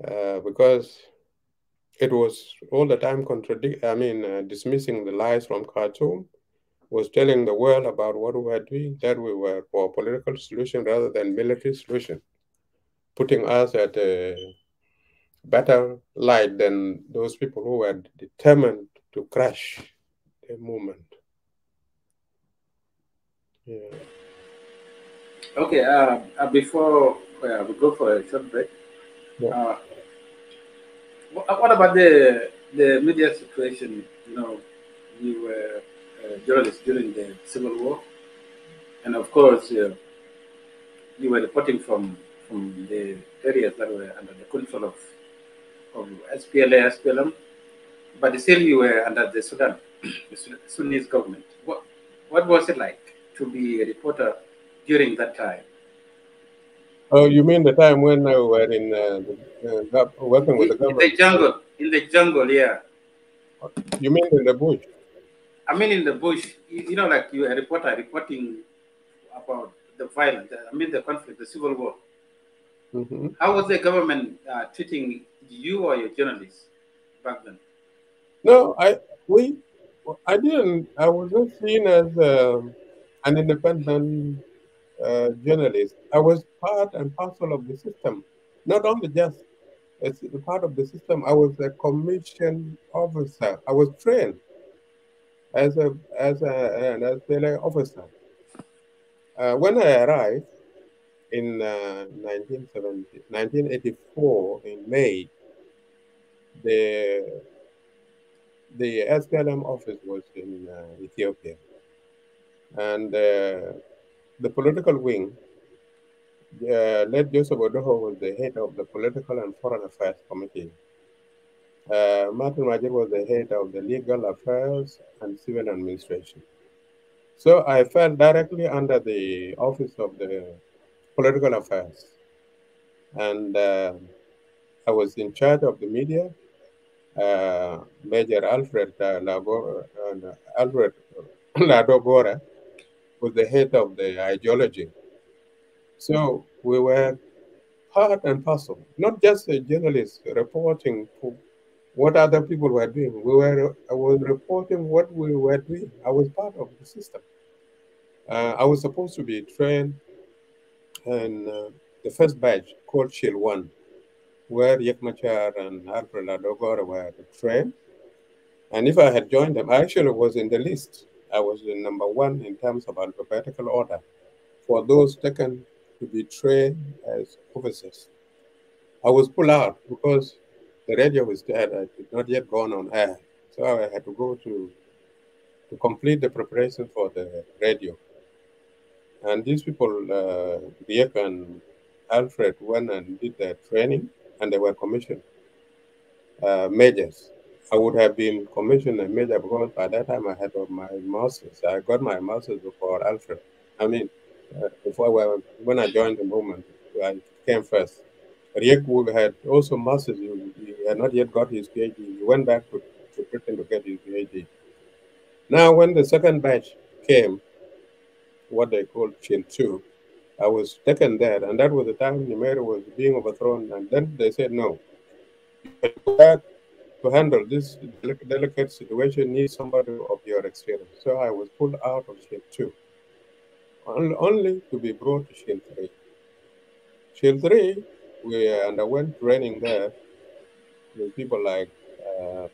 uh, because it was all the time contradicting, I mean, uh, dismissing the lies from Khartoum, was telling the world about what we were doing, that we were for a political solution rather than military solution, putting us at a better light than those people who were determined to crash the movement. Yeah.
Okay, uh, uh, before uh, we go for a short break,
Yeah.
uh, what about the the media situation? You know, you were a journalist during the Civil War, and of course, uh, you were reporting from from the areas that were under the control of of SPLA, SPLM, but still you were under the Sudan, the Sudanese government. What what was it like to be a reporter during that time?
Oh, you mean the time when we were in uh, the, uh, working with the government?
in the jungle, in the jungle, yeah.
You mean in the bush?
I mean, in the bush, you, you know, like you a reporter reporting about the violence. I mean, the conflict, the civil war.
hmm
How was the government uh, treating you or your journalists back then?
No, I we I didn't. I wasn't seen as um, an independent uh, journalist. I was part and parcel of the system, not only just as part of the system. I was a commissioned officer. I was trained as a as a an SPLA officer. Uh, when I arrived in uh, 1970, 1984 in May, the the SPLM office was in uh, Ethiopia, and uh, the political wing, uh, led Joseph Oduho was the head of the Political and Foreign Affairs Committee. Uh, Martin Majier was the head of the Legal Affairs and Civil Administration. So I fell directly under the office of the Political Affairs, and uh, I was in charge of the media uh, Major Alfred uh, Labo, uh, Alfred Lado Gore was the head of the ideology. So we were part and parcel, not just a journalist reporting what other people were doing. We were I was reporting what we were doing. I was part of the system. Uh, I was supposed to be trained in uh, the first batch called Shield One where Riek Machar and Alfred Lado Gore were trained. And if I had joined them, I actually was in the list. I was the number one in terms of alphabetical order for those taken to be trained as officers. I was pulled out because the radio was dead. I did not yet gone on air. So I had to go to to complete the preparation for the radio. And these people, uh, and Alfred, went and did their training and they were commissioned uh, majors. I would have been commissioned a major because by that time I had my master's. I got my master's before Alfred. I mean, uh, before when I joined the movement, I came first. Riek had also master's. He, he had not yet got his PhD. He went back to, to Britain to get his PhD. Now, when the second batch came, what they called Shield 2, I was taken there, and that was the time Nimeri was being overthrown. And then they said, no, to handle this delicate situation, need somebody of your experience. So I was pulled out of Shield 2, only to be brought to Shield 3. Shield 3, we underwent training there with people like uh,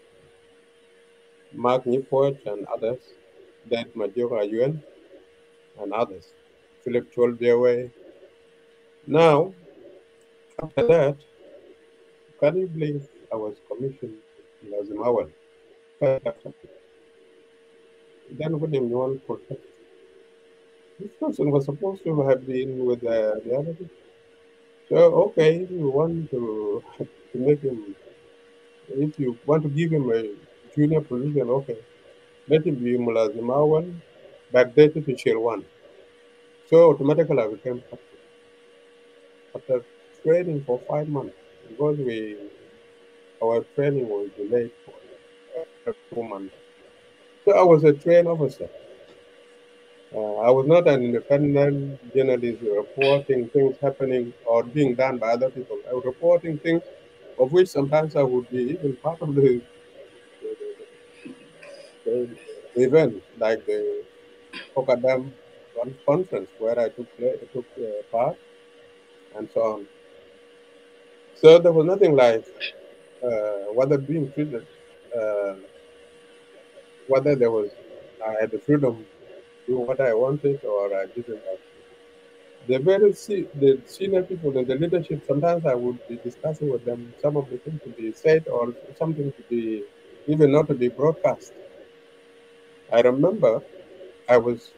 Mark Newport and others, that Majora Yuen and others. Philip Cholbewe. Now, after that, can you believe I was commissioned as a Mawal. Then William Nyuon protest. This person was supposed to have been with uh, the other. people. So okay, if you want to to make him, if you want to give him a junior position, okay, let him be Mulazim Awal, backdated to Shield One. So automatically I became captain. After training for five months, because we our training was delayed for uh, two months. So I was a trained officer. Uh, I was not an independent journalist reporting things happening or being done by other people. I was reporting things of which sometimes I would be even part of the, the, the event, like the Koka Dam conference where I took, took uh, part and so on. So there was nothing like uh, whether being treated, uh, whether there was, I had the freedom do what I wanted or I didn't. The very se- the senior people in the leadership, sometimes I would be discussing with them some of the things to be said or something to be even not to be broadcast. I remember I was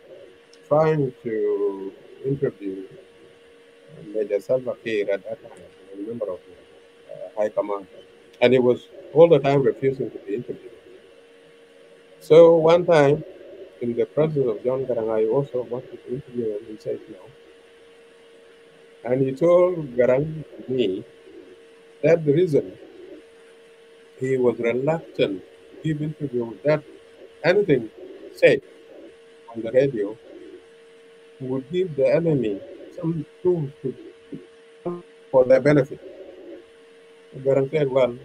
trying to interview Major Salva Kiir at that time, a member of the uh, High Command, and he was all the time refusing to be interviewed. So one time, in the presence of John Garang, I also wanted to interview him. He said no. And he told Garang me that the reason he was reluctant to give interview that anything said on the radio would give the enemy some to, for their benefit. Garang said, well,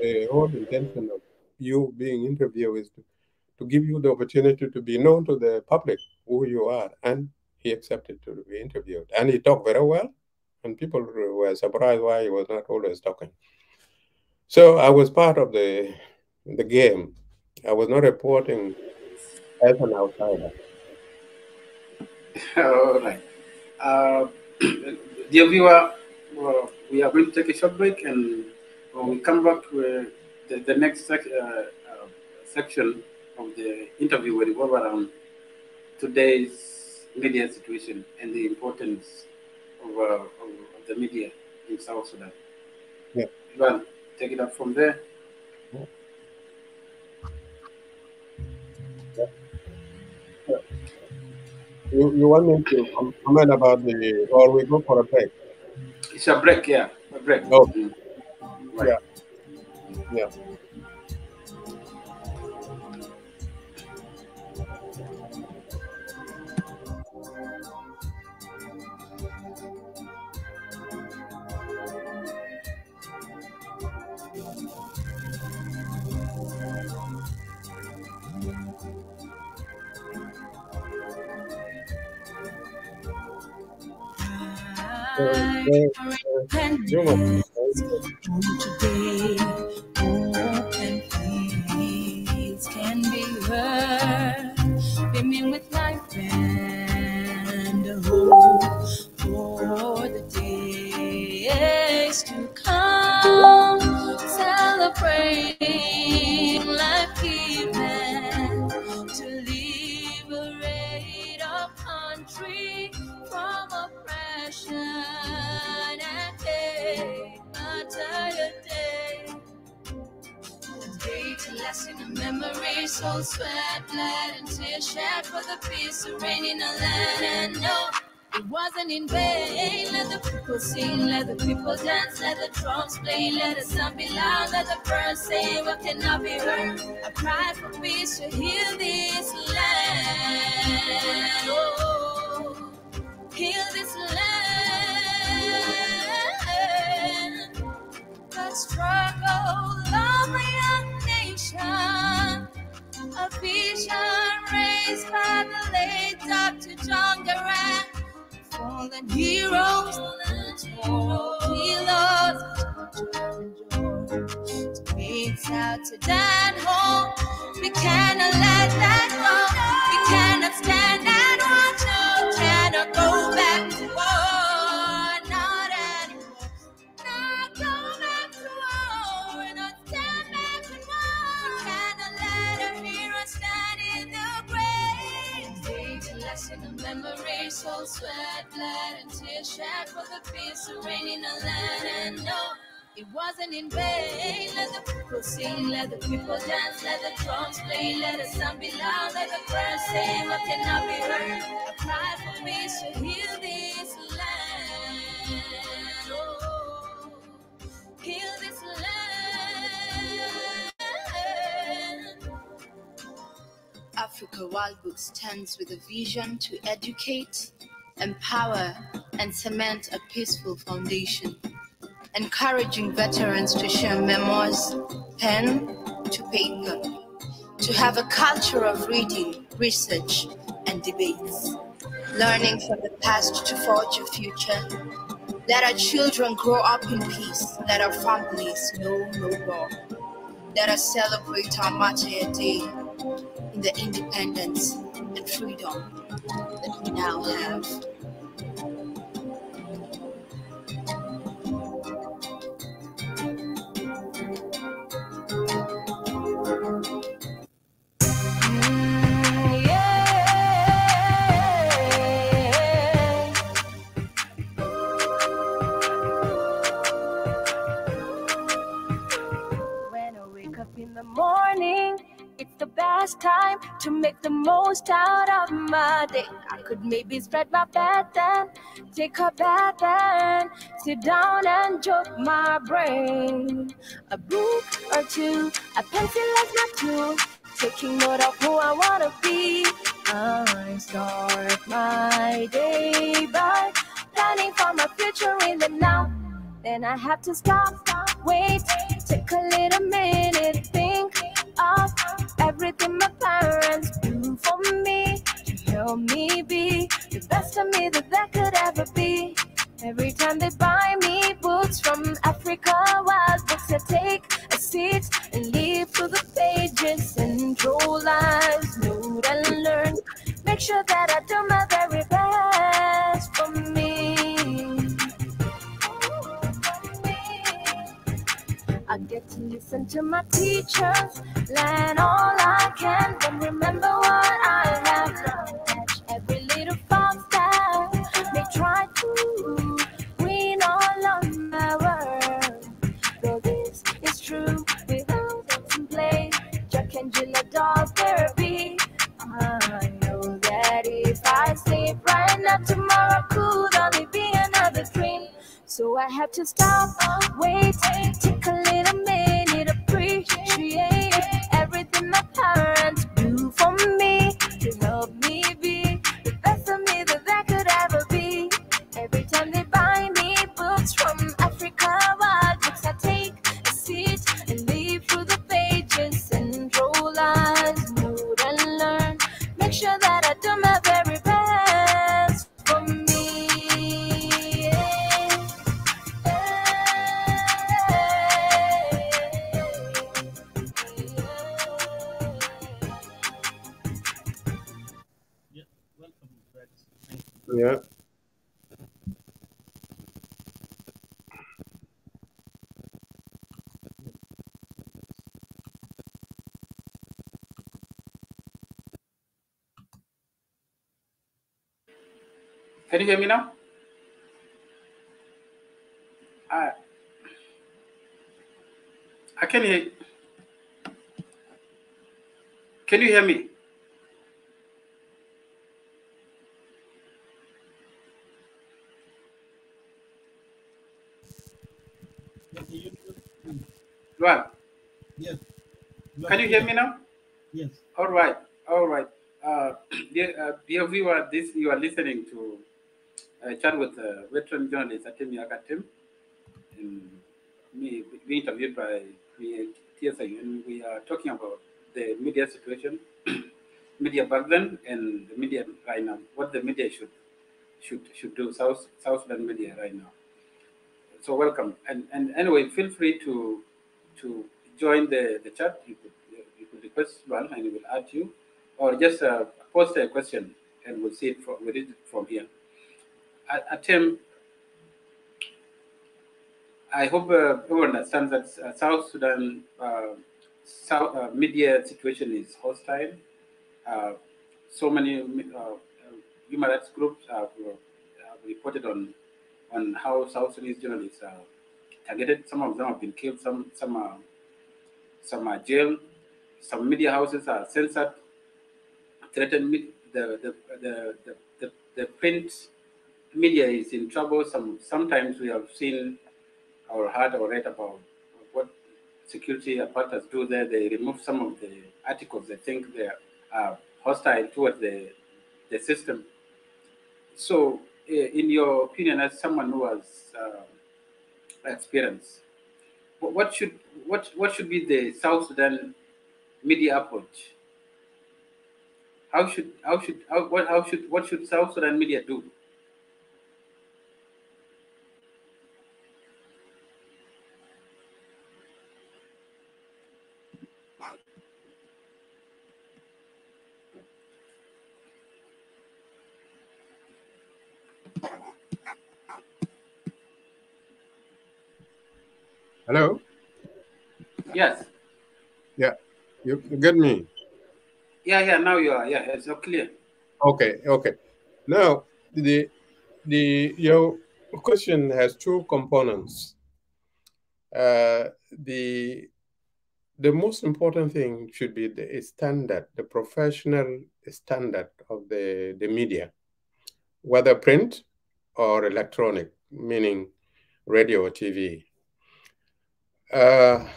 the whole intention of you being interviewed is to, to give you the opportunity to be known to the public who you are. And he accepted to be interviewed. And he talked very well. And people were surprised why he was not always talking. So I was part of the the game. I was not reporting as an outsider.
All right. Uh, dear viewer, uh, we are going to take a short break and when we come back with the, the next sec- uh, uh, section of the interview will revolve around today's media situation and the importance of, uh, of, of the media in South Sudan.
Yeah.
Well, take it up from there.
You, you want me to com- comment about the, or we go for a break?
It's a break, yeah. A break.
Oh.
Mm. Right.
Yeah. Yeah. Uh, uh,
the in the land. And no, it wasn't in vain. Let the people sing, let the people dance, let the drums play, let the sound be loud, let the birds say what cannot be heard. A cry for peace to heal this land. Oh, heal this land. The struggle of a young nation. A vision raised by the late Dr. John Garang. Fallen heroes, healers, to make South Sudan home. We cannot let that go. We cannot stand and cold sweat, blood, and tears shed for the peace of reign in the land. And no, it wasn't in vain. Let the people sing, let the people dance, let the drums play, let the sound be loud, let the prayers sing, what cannot be heard. A cry for peace to heal this land. Oh, heal
Africa World Book stands with a vision to educate, empower, and cement a peaceful foundation, encouraging veterans to share memoirs, pen to paper, to have a culture of reading, research, and debates, learning from the past to forge a future. Let our children grow up in peace, let our families know no war. Let us celebrate our martyr day in the independence and freedom that we now have.
To make the most out of my day. I could maybe spread my bed then, take a bath and sit down and joke my brain. A book or two, a pencil as my tool, taking note of who I wanna be. I start my day by planning for my future in the now. Then I have to stop, wait, take a little minute, think of everything my parents do for me to help me be the best of me that there could ever be. Every time they buy me books from Africa World Books, I take a seat and leaf through the pages and draw lines, note and learn. Make sure that I do my very best for me. I get to listen to my teachers, learn all I can, then remember what I have learned. Catch every little fox that may try to win all on my word. Though this is true, without some play, Jack and Jill adore therapy. I know that if I sleep right now, tomorrow could. So I have to stop, wait, take a little minute, appreciate everything my parents do for me to help me be the best of me
Yeah.
Can you hear me now? I, I can hear. Can you hear me?
Yeah, you, you-
Luan,
yes.
can you hear me now?
Yes.
All right, all right. Uh, dear, uh, dear viewer, this you are listening to a chat with uh, veteran journalist Atem Yaak Atem, and me being interviewed by me, TSA, and we are talking about the media situation, media back then, and the media right now. What the media should should should do, South South Sudan media right now. So welcome, and and anyway, feel free to to join the the chat. You could you could request one, and we will add you, or just uh, post a question, and we'll see it from we read it from here. Atem, I hope uh, everyone understands that uh, South Sudan uh, South, uh, media situation is hostile. Uh, so many human rights groups have, have reported on on how South Sudanese journalists are targeted. Some of them have been killed. Some some are some are jailed. Some media houses are censored. Threatened. The the the the, the, the print media is in trouble. Some sometimes we have seen or heard or read about what security apparatus do there. They remove some of the articles they think they are hostile towards the the system. So, in your opinion, as someone who has uh, experience, what should what what should be the South Sudan media approach? How should how should how what how should what should South Sudan media do?
Hello?
Yes.
Yeah. You, you get me?
Yeah, yeah, now you are. Yeah, it's so clear.
Okay, okay. Now, the the your question has two components. Uh, the the most important thing should be the standard, the professional standard of the, the media, whether print or electronic, meaning radio or TV. Uh,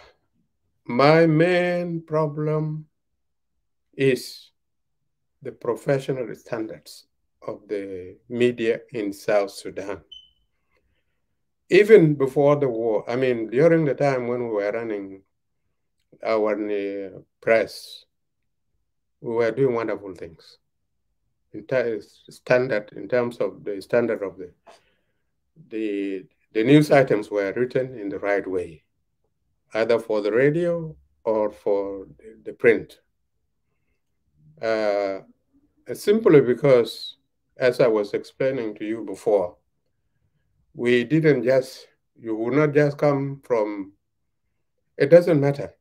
my main problem is the professional standards of the media in South Sudan. Even before the war, I mean, during the time when we were running our uh, press, we were doing wonderful things. In standard, in terms of the standard of the, the, the news items were written in the right way either for the radio or for the print. Uh, simply because, as I was explaining to you before, we didn't just, you would not just come from, it doesn't matter.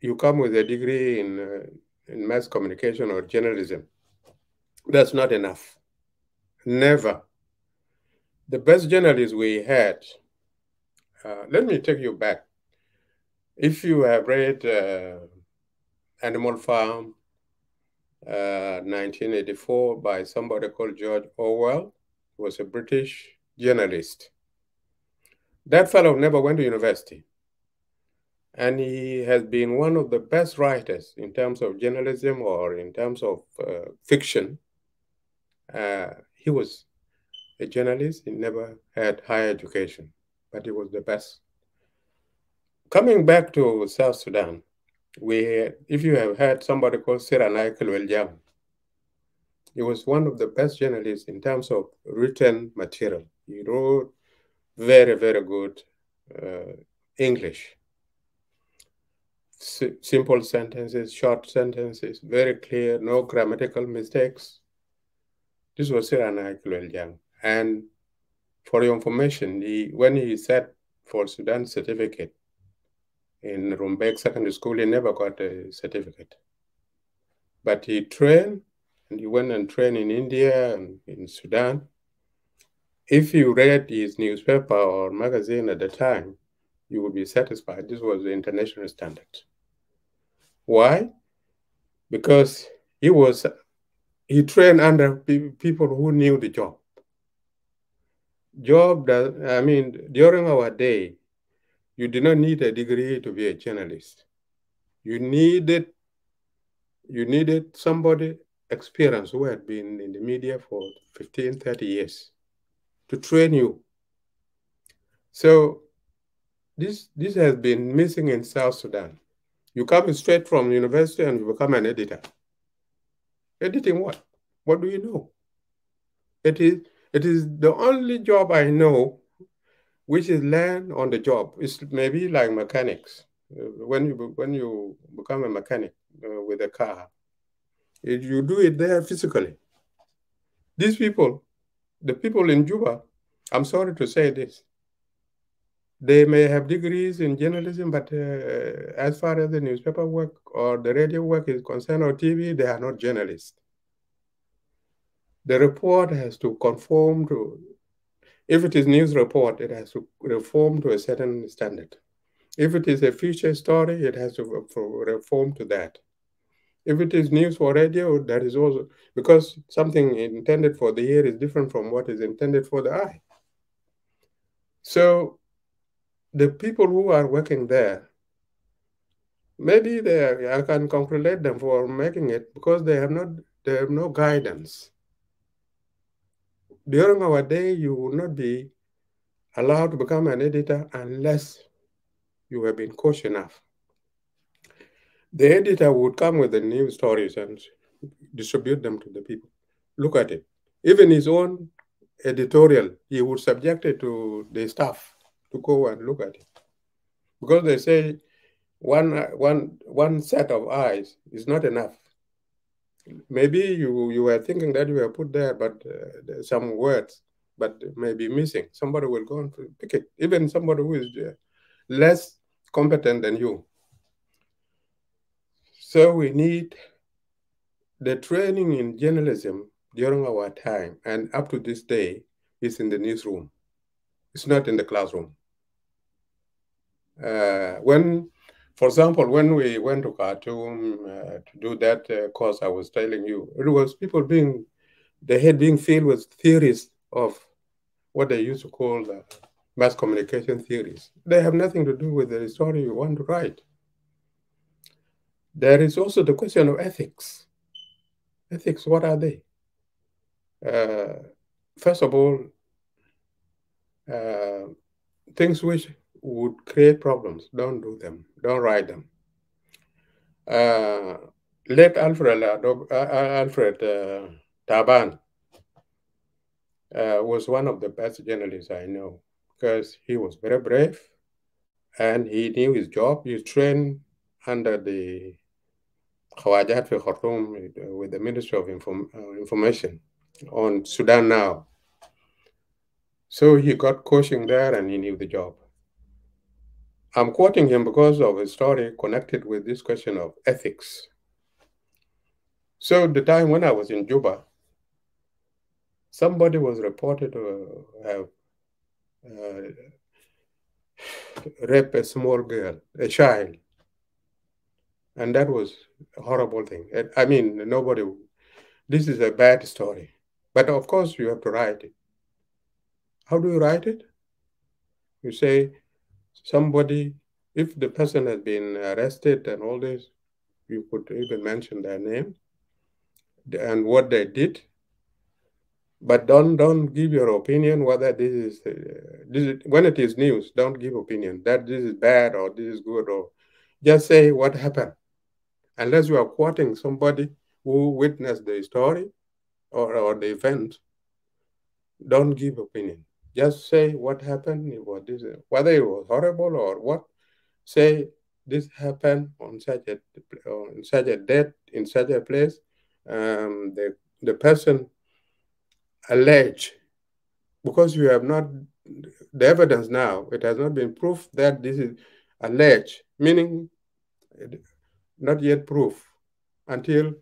You come with a degree in, uh, in mass communication or journalism. That's not enough. Never. The best journalists we had, uh, let me take you back if you have read uh, Animal Farm, uh, 1984, by somebody called George Orwell, who was a British journalist. That fellow never went to university. And he has been one of the best writers in terms of journalism or in terms of uh, fiction. Uh, he was a journalist. He never had higher education, but he was the best coming back to South Sudan, we if you have heard somebody called Siranai Kilweljam, he was one of the best journalists in terms of written material. He wrote very, very good uh, English. S simple sentences, short sentences, very clear, no grammatical mistakes. This was Siranai Kilweljam. And for your information, he, when he sat for Sudan certificate, in Rumbek Secondary School, he never got a certificate. But he trained, and he went and trained in India and in Sudan. If you read his newspaper or magazine at the time, you would be satisfied. This was the international standard. Why? Because he was he trained under people who knew the job. Job that I mean, during our day, you did not need a degree to be a journalist. You needed you needed somebody experienced who had been in the media for 15, 30 years to train you. So this this has been missing in South Sudan. You come straight from university and you become an editor. Editing what? What do you know? It is it is the only job I know which is learn on the job. It's maybe like mechanics. Uh, when you when you become a mechanic uh, with a car, you do it there physically. These people, the people in Juba, I'm sorry to say this, they may have degrees in journalism, but uh, as far as the newspaper work or the radio work is concerned or TV, they are not journalists. the report has to conform to, if it is news report, it has to reform to a certain standard. If it is a feature story, it has to reform to that. If it is news for radio, that is also because something intended for the ear is different from what is intended for the eye. So the people who are working there, maybe they I can congratulate them for making it because they have not they have no guidance. During our day, you will not be allowed to become an editor unless you have been coached enough. The editor would come with the news stories and distribute them to the people. Look at it. Even his own editorial, he would subject it to the staff to go and look at it. Because they say one, one, one set of eyes is not enough. Maybe you, you were thinking that you were put there, but uh, some words, but maybe missing. Somebody will go and pick it. Even somebody who is uh, less competent than you. So we need the training in journalism during our time and up to this day is in the newsroom. It's not in the classroom. Uh, when, for example, when we went to Khartoum uh, to do that uh, course I was telling you, it was people being, the head being filled with theories of what they used to call mass communication theories. They have nothing to do with the story you want to write. There is also the question of ethics. Ethics, what are they? Uh, first of all, uh, things which would create problems, don't do them, don't write them. Uh, late Alfred, uh, Alfred uh, Taban uh, was one of the best journalists I know because he was very brave and he knew his job. He trained under the Khawajat for Khartoum with the Ministry of Inform uh, Information on Sudanow. So he got coaching there and he knew the job. I'm quoting him because of a story connected with this question of ethics. So the time when I was in Juba, somebody was reported to have uh, raped a small girl, a child. And that was a horrible thing. I mean, nobody, this is a bad story. But of course, you have to write it. How do you write it? You say, somebody, if the person has been arrested and all this, you could even mention their name and what they did. But don't don't give your opinion whether this is, uh, this is when it is news. Don't give opinion that this is bad or this is good or just say what happened. Unless you are quoting somebody who witnessed the story or, or the event, don't give opinion. Just say what happened, this, whether it was horrible or what. Say this happened on such a on such a date in such a place. Um, the the person allege because you have not the evidence now. It has not been proof that this is alleged, meaning not yet proof until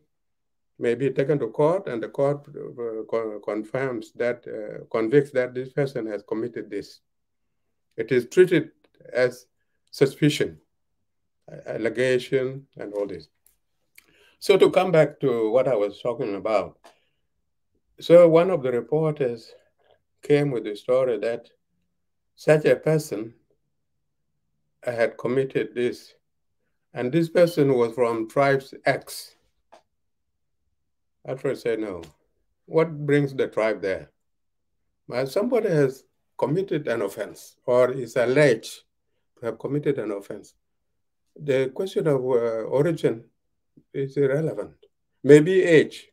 maybe taken to court and the court uh, confirms that, uh, convicts that this person has committed this. It is treated as suspicion, allegation, and all this. So to come back to what I was talking about, so one of the reporters came with the story that such a person had committed this, and this person was from tribes X Alfred said, no. What brings the tribe there? Somebody has committed an offense or is alleged to have committed an offense. The question of uh, origin is irrelevant. Maybe age,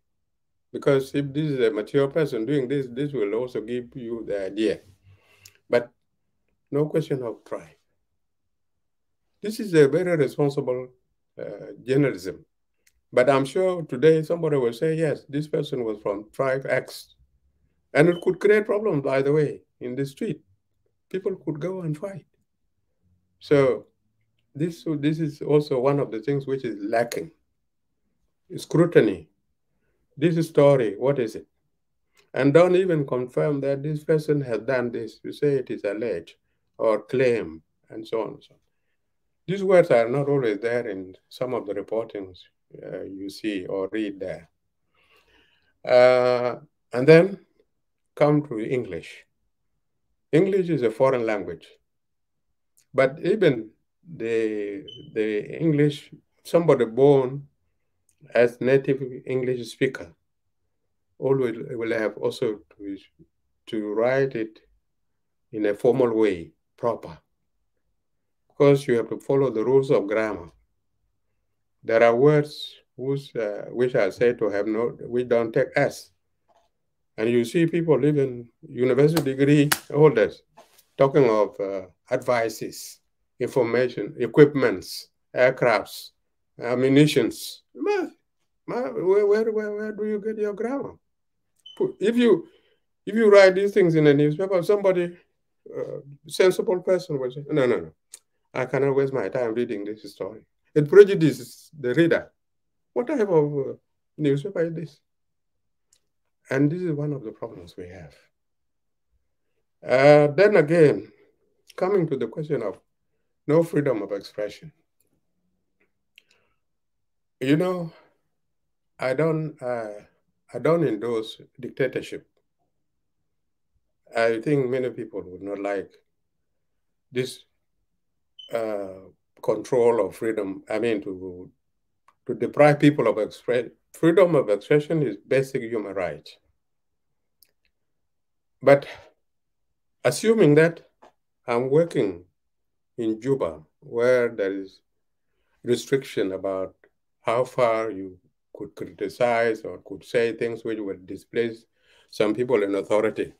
because if this is a mature person doing this, this will also give you the idea. But no question of tribe. This is a very responsible uh, journalism. But I'm sure today somebody will say, yes, this person was from tribe X. And it could create problems, by the way, in the street. People could go and fight. So this, this is also one of the things which is lacking. Scrutiny. This story, what is it? and don't even confirm that this person has done this. You say it is alleged or claim and so on and so on. These words are not always there in some of the reportings uh, you see or read there. Uh, and then come to English. English is a foreign language. But even the, the English, somebody born as native English speaker always will have also to, to write it in a formal way, proper. Because you have to follow the rules of grammar. There are words whose, uh, which are said to have no, we don't take S. And you see people, even university degree holders, talking of uh, advices, information, equipments, aircrafts, ammunitions. where, where, where, where do you get your grammar? If you if you write these things in a newspaper, somebody, uh, sensible person will say, no, no, no, I cannot waste my time reading this story. It prejudices the reader. What type of uh, newspaper is this? And this is one of the problems we have. Uh, then again, coming to the question of no freedom of expression. You know, I don't, uh, I don't endorse dictatorship. I think many people would not like this uh, control of freedom. I mean, to to deprive people of expression. Freedom of expression is basic human right. But assuming that I'm working in Juba, where there is restriction about how far you could criticize or could say things which would displace some people in authority.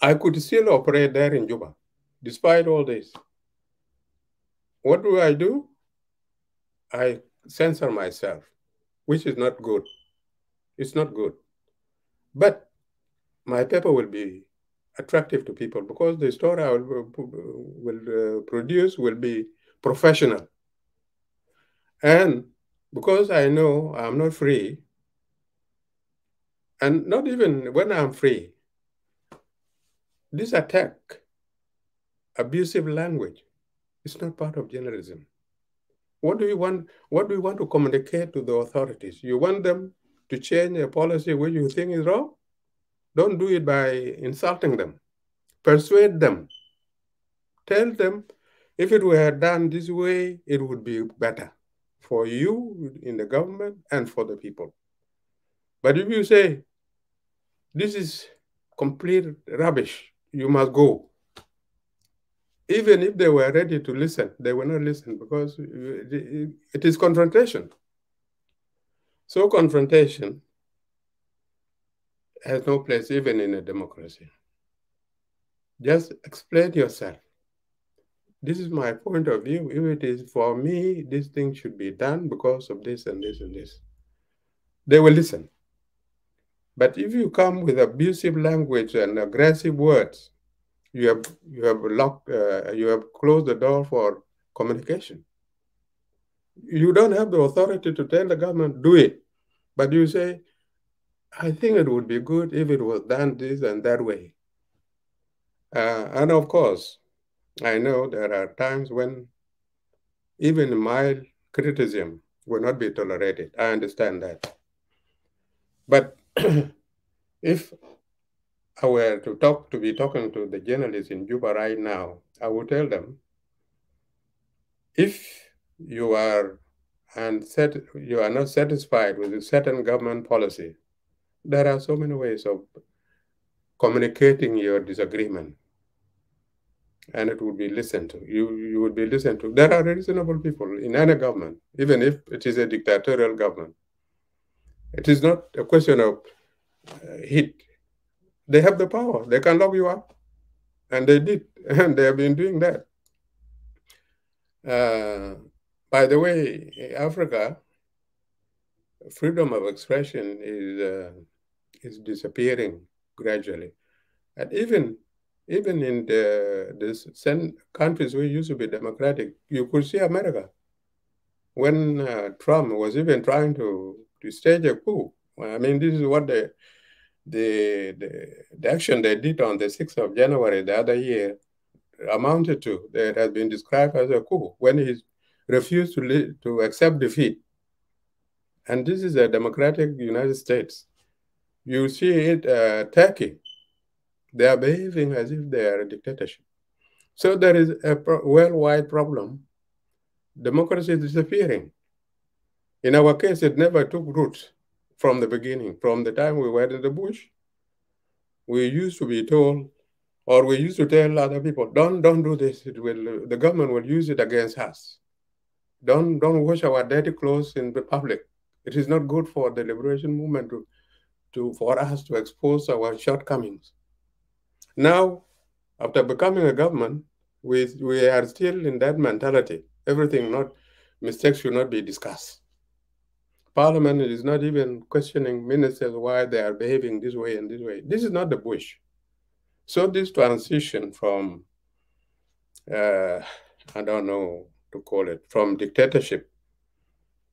I could still operate there in Juba, despite all this. What do I do? I censor myself, which is not good. It's not good. But my paper will be attractive to people because the story I will, will uh, produce will be professional. And because I know I'm not free, and not even when I'm free, this attack, abusive language, is not part of journalism. What do you want? What do you want to communicate to the authorities? You want them to change a policy which you think is wrong? Don't do it by insulting them. Persuade them. Tell them if it were done this way, it would be better for you in the government and for the people. But if you say, this is complete rubbish, you must go. Even if they were ready to listen, they will not listen because it is confrontation. So confrontation has no place even in a democracy. Just explain yourself. This is my point of view. If it is for me, this thing should be done because of this and this and this. They will listen. But if you come with abusive language and aggressive words, you have you have locked uh, you have closed the door for communication. You don't have the authority to tell the government do it, but you say, I think it would be good if it was done this and that way. Uh, and of course, I know there are times when even mild criticism will not be tolerated. I understand that. But if I were to talk to be talking to the journalists in Juba right now, I would tell them if you are and you are not satisfied with a certain government policy, there are so many ways of communicating your disagreement and it would be listened to. You, you would be listened to. There are reasonable people in any government, even if it is a dictatorial government. It is not a question of uh, heat. They have the power. They can lock you up. And they did. And they have been doing that. Uh, by the way, Africa, freedom of expression is, uh, is disappearing gradually. And even even in the, the countries we used to be democratic, you could see America. When uh, Trump was even trying to, to stage a coup, I mean, this is what the, the, the, the action they did on the 6th of January the other year amounted to, that has been described as a coup when he refused to, to accept defeat. And this is a democratic United States. You see it, uh, Turkey, they are behaving as if they are a dictatorship. So there is a pro worldwide problem. Democracy is disappearing. In our case, it never took root from the beginning. From the time we were in the bush, we used to be told, or we used to tell other people, don't, don't do this. It will, the government will use it against us. Don't, don't wash our dirty clothes in the public. It is not good for the liberation movement to, to, for us to expose our shortcomings. Now, after becoming a government, we, we are still in that mentality. Everything not, mistakes should not be discussed. Parliament is not even questioning ministers why they are behaving this way and this way. This is not the Bush. So this transition from, uh, I don't know to call it, from dictatorship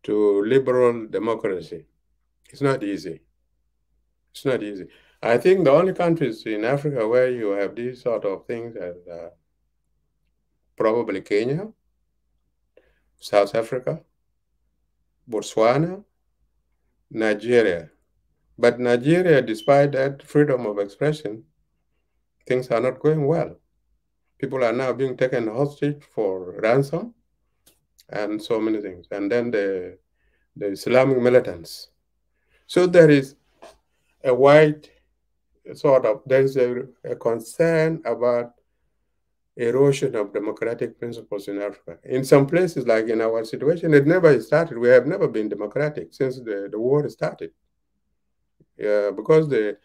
to liberal democracy, it's not easy. It's not easy. I think the only countries in Africa where you have these sort of things are uh, probably Kenya, South Africa, Botswana, Nigeria. But Nigeria, despite that freedom of expression, things are not going well. People are now being taken hostage for ransom and so many things. And then the, the Islamic militants. So there is a wide sort of, there's a, a concern about erosion of democratic principles in Africa. In some places, like in our situation, it never started. We have never been democratic since the, the war started. Yeah, because the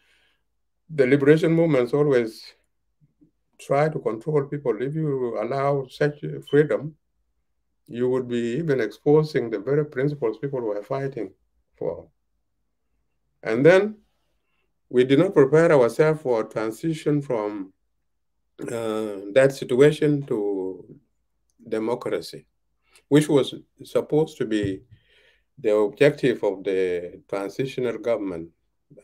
the liberation movements always try to control people. If you allow such freedom, you would be even exposing the very principles people were fighting for. And then we did not prepare ourselves for transition from that situation to democracy, which was supposed to be the objective of the transitional government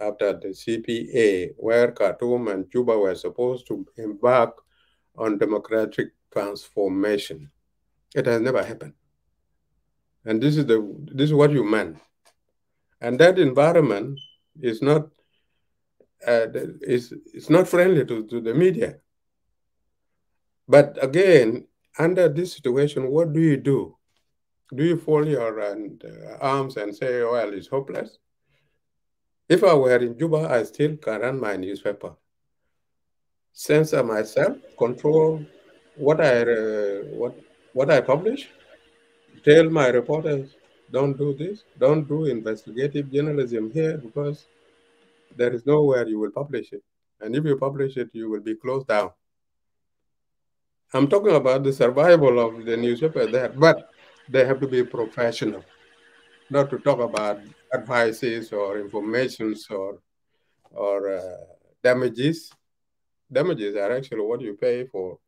after the CPA, where Khartoum and Juba were supposed to embark on democratic transformation. It has never happened. And this is the this is what you meant. And that environment is not uh, is, is not friendly to, to the media. But again, under this situation, what do you do? Do you fold your uh, arms and say, well, it's hopeless? If I were in Juba, I still can run my newspaper. Censor myself, control what I uh, what what I publish. Tell my reporters, don't do this. Don't do investigative journalism here because there is nowhere you will publish it. And if you publish it, you will be closed down. I'm talking about the survival of the newspaper there, but they have to be professional, not to talk about advices or informations or or uh, damages. Damages are actually what you pay for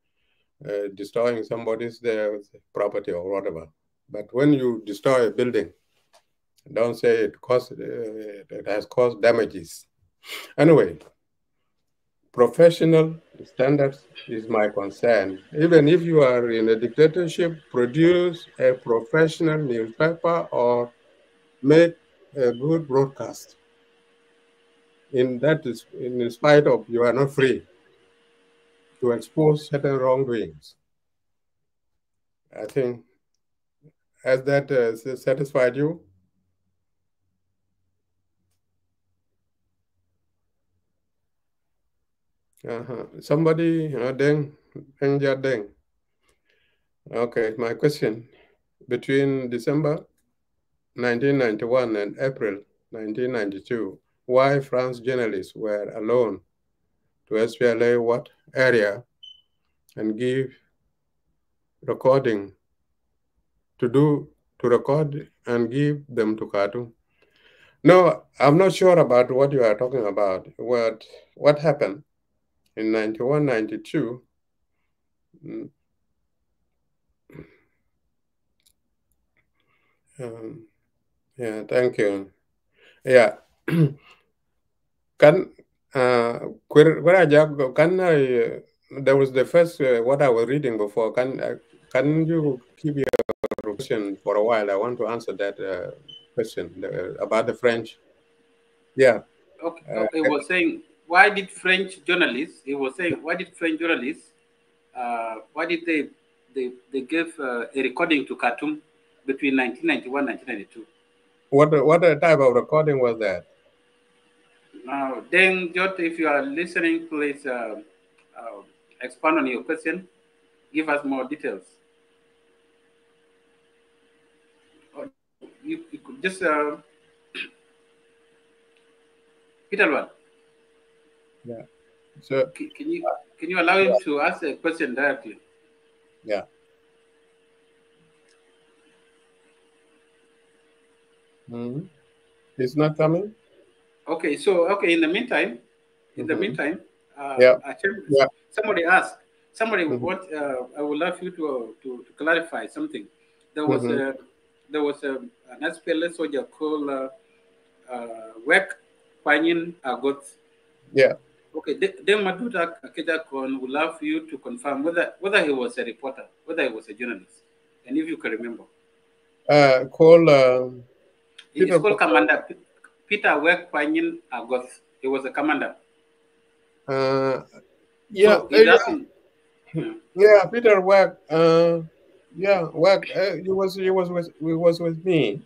uh, destroying somebody's uh, property or whatever. But when you destroy a building, don't say it cost uh, it has caused damages. Anyway, professional standards is my concern. Even if you are in a dictatorship, produce a professional newspaper or make a good broadcast. In that is, in spite of you are not free to expose certain wrongdoings. I think, has that uh, satisfied you? Uh-huh. Somebody, uh, Deng, Deng Deng. Okay, my question. Between December 1991 and April 1992, why France journalists were alone to SPLA what area and give recording to do to record and give them to Khartoum. No, I'm not sure about what you are talking about. What what happened in 91, 92? Mm. Um, yeah, thank you. Yeah. can Uh, Kwir- Kwirajag, can I, there was the first, uh, what I was reading before. Can, uh, can you keep your question for a while? I want to answer that uh, question about the French. Yeah.
Okay, okay, was saying, why did French journalists, he was saying, why did French journalists, uh, why did they, they, they give uh, a recording to Khartoum between 1991 and 1992?
What, what type of recording was that?
Now, then, Jot, if you are listening, please uh, uh, expand on your question. Give us more details. Or you, you could just, uh, Peter, what?
Yeah. So,
Can can you can you allow him to ask a question directly?
yeah. hmm It's not coming?
Okay, so okay. In the meantime, in the
Mhm.
meantime, uh,
Yeah.
Achim,
Yeah.
somebody asked. Somebody
Mhm.
want. Uh, I would love you to, to to clarify something. There was
Mhm.
a there was a, an SPLA soldier called uh, uh, Wek Panyin Agot.
Yeah.
Okay, then Maduta Akejakon would love you to confirm whether whether he was a reporter, whether he was a journalist, and if you can remember.
Uh, call, uh,
He is called
Ko-
Commander P- Peter Wek Panyin Agot. He was a commander.
uh, yeah,
So he's
yeah,
asking-
yeah, Peter Wek, uh, yeah, Wek, uh, he was, he was with, he was with me.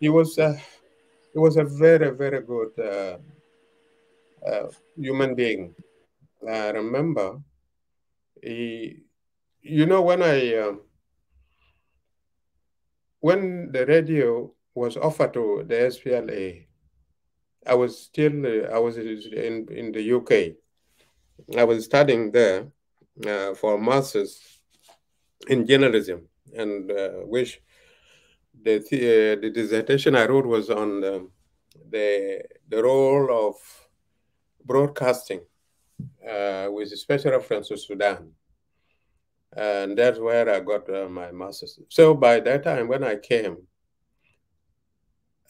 He was, uh, he was a very, very good uh, uh, human being. I remember, he, you know, when I, um, when the radio was offered to the SPLA, I was still, uh, I was in, in the UK. I was studying there uh, for a master's in journalism, and uh, which the uh, the dissertation I wrote was on the the, the role of broadcasting uh, with special reference to Sudan, and that's where I got uh, my master's. So by that time, when I came,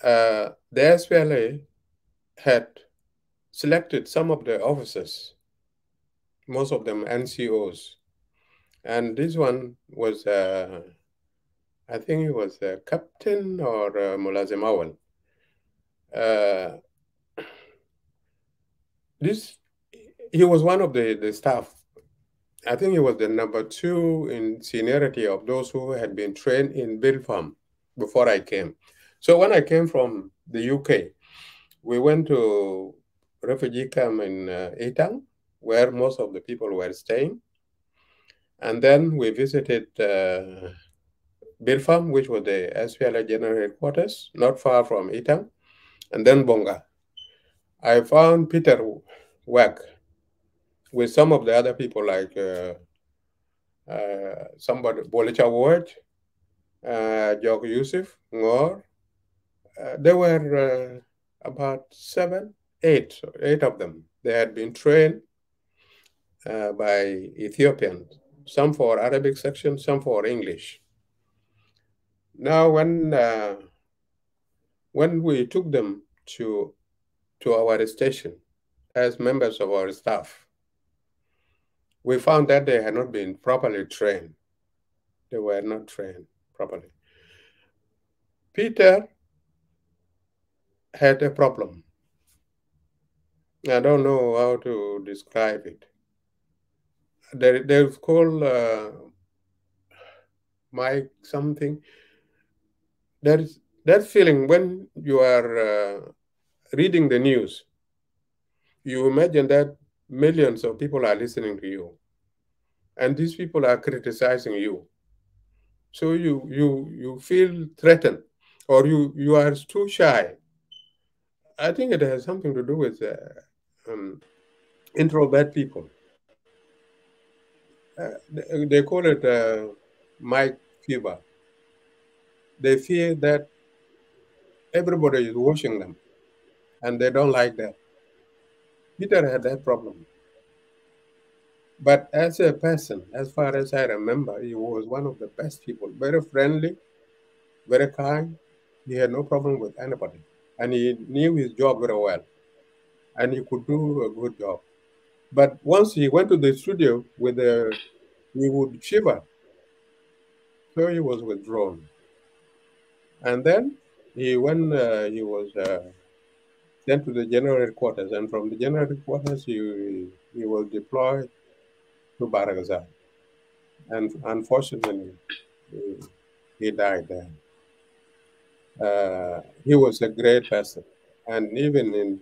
uh, the SPLA had selected some of the officers most of them NCOs. And this one was, uh, I think he was a captain or uh, Mulazim Awal. This, he was one of the, the staff. I think he was the number two in seniority of those who had been trained in Bilpam before I came. So when I came from the UK, we went to refugee camp in uh, Itang, where most of the people were staying. And then we visited uh, Bilpam, which was the SPLA general headquarters, not far from Itang, and then Bonga. I found Peter Wek with some of the other people like uh, uh, somebody, Bolicha Ward, uh, Yusuf, Ngor. Uh, there were uh, about seven, eight, eight of them. They had been trained uh, by Ethiopians, some for Arabic section, some for English. Now, when uh, when we took them to to our station as members of our staff, we found that they had not been properly trained. They were not trained properly. Peter had a problem. I don't know how to describe it. There, there's called uh, Mike something. There is that feeling when you are uh, reading the news. You imagine that millions of people are listening to you, and these people are criticizing you. So you you you feel threatened, or you you are too shy. I think it has something to do with uh, um, introvert people. Uh, they, they call it uh, Mike fever. They fear that everybody is watching them, and they don't like that. Peter had that problem. But as a person, as far as I remember, he was one of the best people, very friendly, very kind. He had no problem with anybody, and he knew his job very well. and he could do a good job. But once he went to the studio with the, he would shiver. So he was withdrawn. And then he when uh, he was uh, sent to the general headquarters, and from the general headquarters he he was deployed to Bahr el Ghazal. And unfortunately, he, he died there. Uh, he was a great person, and even in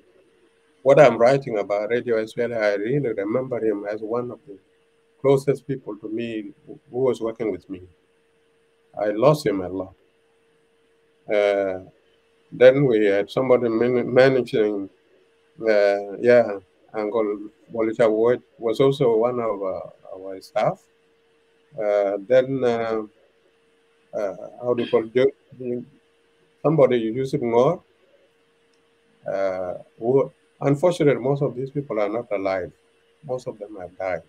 what I'm writing about Radio SPL, I really remember him as one of the closest people to me who was working with me. I lost him a lot. Uh, then we had somebody man- managing, uh, yeah, Uncle Wood was also one of uh, our staff. Uh, then, uh, uh, how do you call it? Somebody Yusuf Ngor, uh, who, unfortunately, most of these people are not alive. Most of them have died.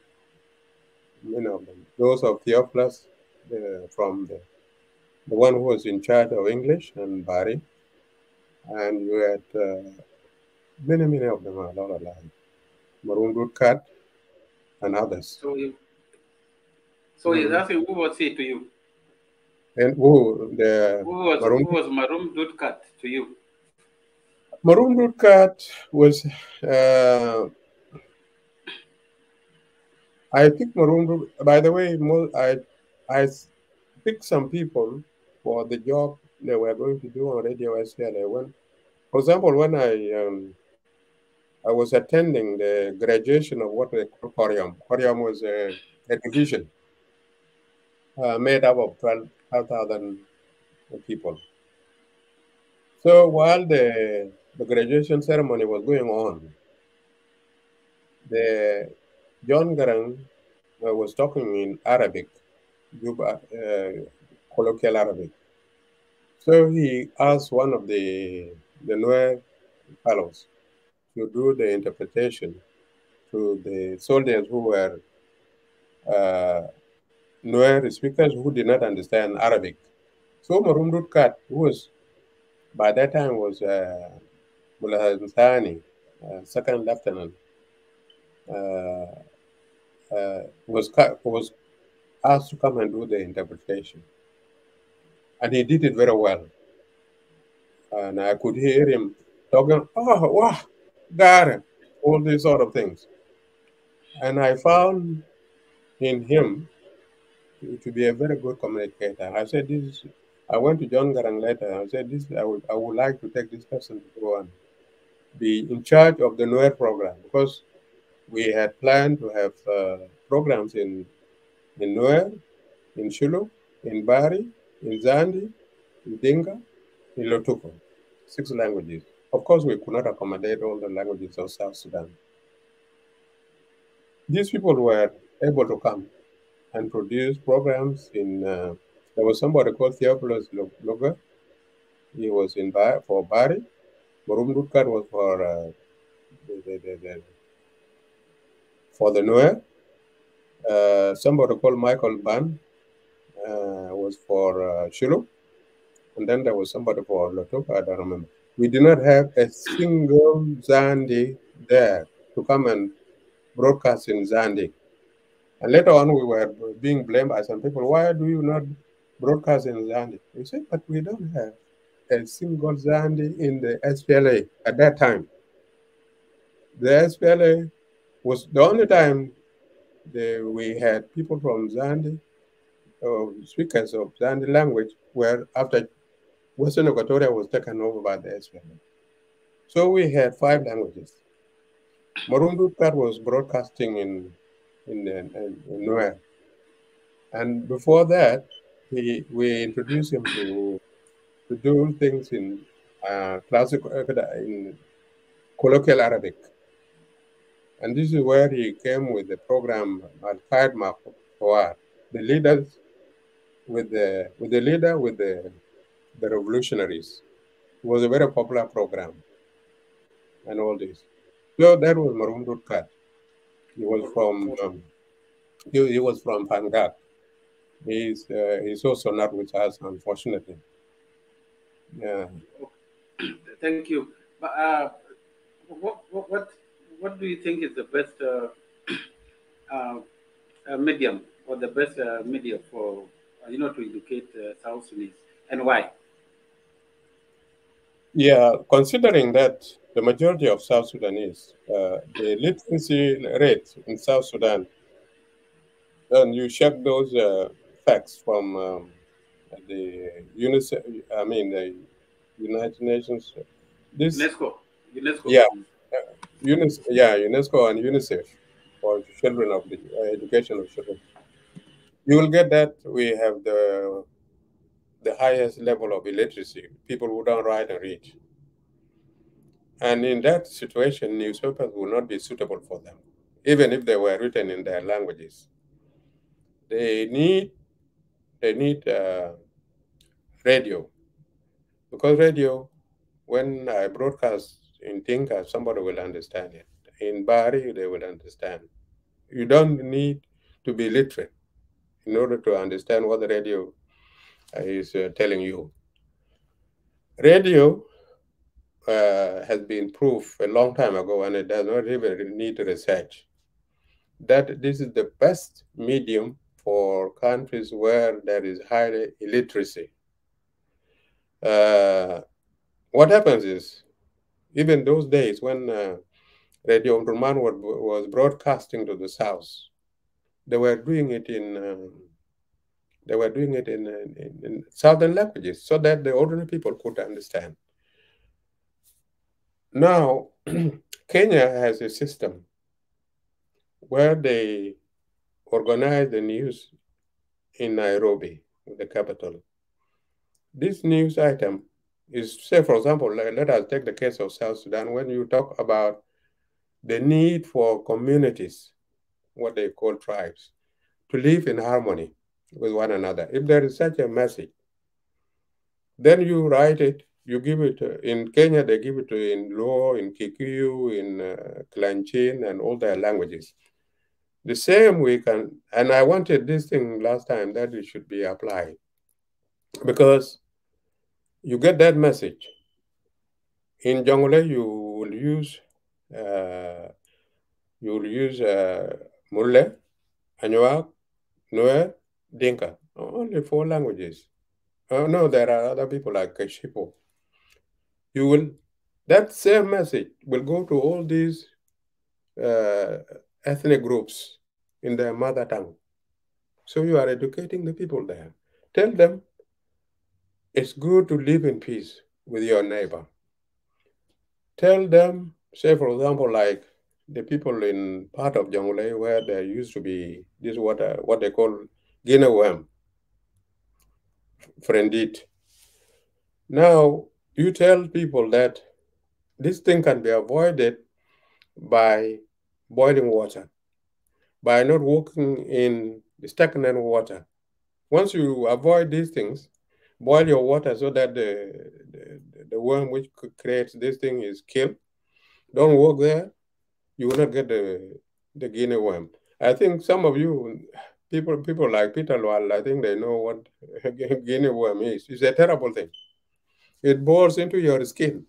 Many of them. Those of Theophilus uh, from the, the one who was in charge of English and Bari, and you had uh, many, many of them are not alive. Maroon Cat and others.
So you, so he's asking who was he to you?
And who the
Who was
Maroon,
who was Marum Dutkat to you?
Maroon Cat was, uh, I think Maroon by the way, I, I picked some people for the job they were going to do on Radio SPLA. When, for example, when I, um, I was attending the graduation of what they call Koryom. Koryom was a, a division uh, made up of 12 12,000 people. So while the, the graduation ceremony was going on, the John Garang uh, was talking in Arabic, uh, colloquial Arabic. So he asked one of the the Nuer fellows to do the interpretation to the soldiers who were uh, Nuer speakers who did not understand Arabic. So Marumdut Kat, who was by that time was uh, Mullah Thani, uh, second lieutenant, uh, uh, was was asked to come and do the interpretation, and he did it very well. And I could hear him talking, "Oh, wow, it," all these sort of things. And I found in him to, be a very good communicator. I said, "This." Is, I went to John Garang later. I said, "This, I would, I would like to take this person to go and be in charge of the Nuer program because we had planned to have uh, programs in in Nuer, in Shulu, in Bari, in Zande, in Dinka, in Lotuko, six languages. Of course, we could not accommodate all the languages of South Sudan. These people were able to come and produce programs in. Uh, there was somebody called Theophilus Luga. He was in for Bari. Marum Dutkar was for uh, the, the, the, for the Nuer. Uh, somebody called Michael Ban was for uh, Shulu. And then there was somebody for Lotuka, I don't remember. We did not have a single Zande there to come and broadcast in Zande. And later on, we were being blamed by some people. Why do you not broadcast in Zande? We said, but we don't have a single Zande in the SPLA at that time. The SPLA was the only time the, we had people from Zande, uh, speakers of Zande language, where after Western Equatoria was taken over by the SPLA. So we had five languages. Marundu Kat was broadcasting in in, in, in Nuer. And before that, he, we introduced him to, to do things in uh, classical, in colloquial Arabic. And this is where he came with the program Al Qaeda Fawad, the leaders with the with the leader with the the revolutionaries. It was a very popular program and all this. So that was Marum Kat. He was from um, he, he was from Pangak. He's uh, he's also not with us, unfortunately. Yeah.
Thank you. But uh, what, what, what, do you think is the best uh, uh, uh, medium or the best uh, media for, you know, to educate uh, South Sudanese and why?
Yeah, considering that the majority of South Sudanese, uh, the literacy rate in South Sudan, and you check those uh, facts from um, the UNICEF, I mean the United Nations. This,
UNESCO. UNESCO.
Yeah. UNICEF, yeah, UNESCO and UNICEF for children of the uh, education of children. You will get that we have the the highest level of illiteracy, people who don't write and read. And in that situation, newspapers will not be suitable for them, even if they were written in their languages. They need they need uh, radio because radio, when I broadcast in Dinka, somebody will understand it. In Bari, they will understand. You don't need to be literate in order to understand what the radio is uh, telling you. Radio uh, has been proved a long time ago, and it does not even need research, that this is the best medium for countries where there is high illiteracy. Uh, what happens is, even those days when uh, Radio was, was broadcasting to the south, they were doing it in um, they were doing it in, in, in, southern languages so that the ordinary people could understand. Now, Kenya has a system where they organize the news in Nairobi, the capital. This news item is, say, for example, let, let us take the case of South Sudan. When you talk about the need for communities, what they call tribes, to live in harmony with one another. If there is such a message, then you write it, you give it uh, in Kenya, they give it in Luo, in Kikuyu, in uh, Kalenjin, and all their languages. The same we can, and I wanted this thing last time that it should be applied because you get that message. In Jonglei, you will use uh, you will use uh, Murle, Anuak, Nuer, Dinka, only four languages. Oh, no, there are other people like Kachipo. You will, that same message will go to all these uh, ethnic groups in their mother tongue. So you are educating the people there. Tell them it's good to live in peace with your neighbor. Tell them, say, for example, like the people in part of Jonglei where there used to be this water, uh, what they call Guinea worm, friendit. Now, you tell people that this thing can be avoided by boiling water, by not walking in stagnant water. Once you avoid these things, boil your water so that the, the, the worm which creates this thing is killed. Don't walk there, you will not get the, the guinea worm. I think some of you, people people like Peter Lual, I think they know what guinea worm is. It's a terrible thing. It bores into your skin,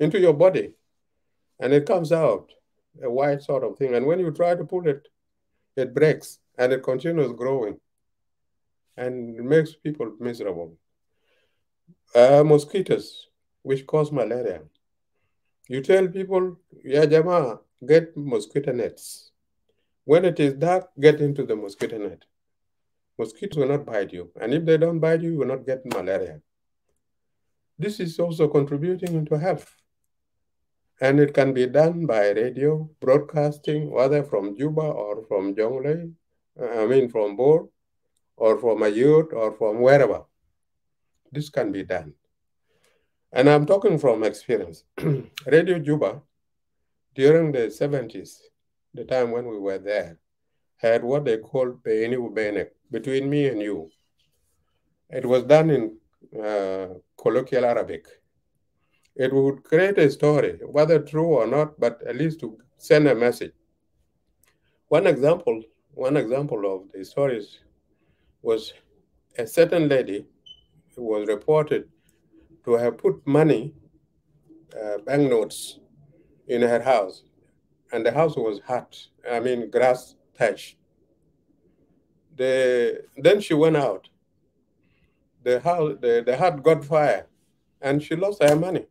into your body, and it comes out a white sort of thing. And when you try to pull it, it breaks and it continues growing. And it makes people miserable. Uh, mosquitoes, which cause malaria. You tell people, yeah, Jama, get mosquito nets. When it is dark, get into the mosquito net. Mosquitoes will not bite you. And if they don't bite you, you will not get malaria. This is also contributing into health. And it can be done by radio, broadcasting, whether from Juba or from Jonglei, I mean from Bor, or from Ayut, or from wherever. This can be done. And I'm talking from experience. radio Juba, during the 70s, the time when we were there, had what they call Beini Ubenek, between me and you. It was done in uh, colloquial Arabic. It would create a story, whether true or not, but at least to send a message. One example, one example of the stories was a certain lady who was reported to have put money, uh, banknotes, in her house, and the house was hut. I mean, grass thatch. The then she went out. The house, the, the hut got fire, and she lost her money.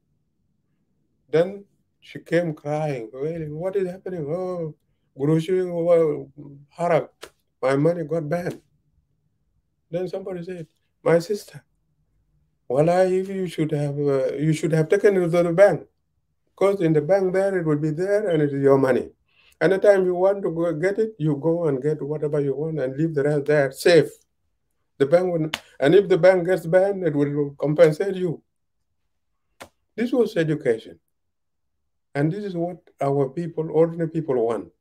Then she came crying, "Really, what is happening? Oh, Gurushi, oh, Harak, my money got banned." Then somebody said, "My sister, well, I, you should have uh, you should have taken it to the bank, because in the bank there it will be there and it is your money. Anytime you want to go get it, you go and get whatever you want and leave the rest there safe. The bank will, and if the bank gets banned, it will compensate you. This was education, and this is what our people, ordinary people, want.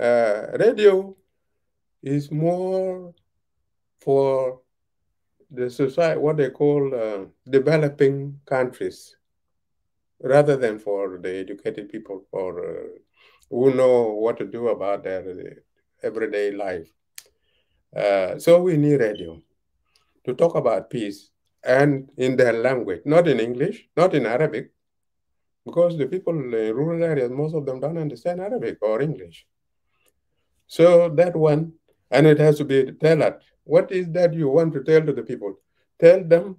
Uh, radio is more for the society, what they call uh, developing countries, rather than for the educated people or uh, who know what to do about their uh, everyday life. Uh, so we need radio to talk about peace and in their language, not in English, not in Arabic, because the people in rural areas, most of them don't understand Arabic or English. So that one, and it has to be tailored what is that you want to tell to the people? Tell them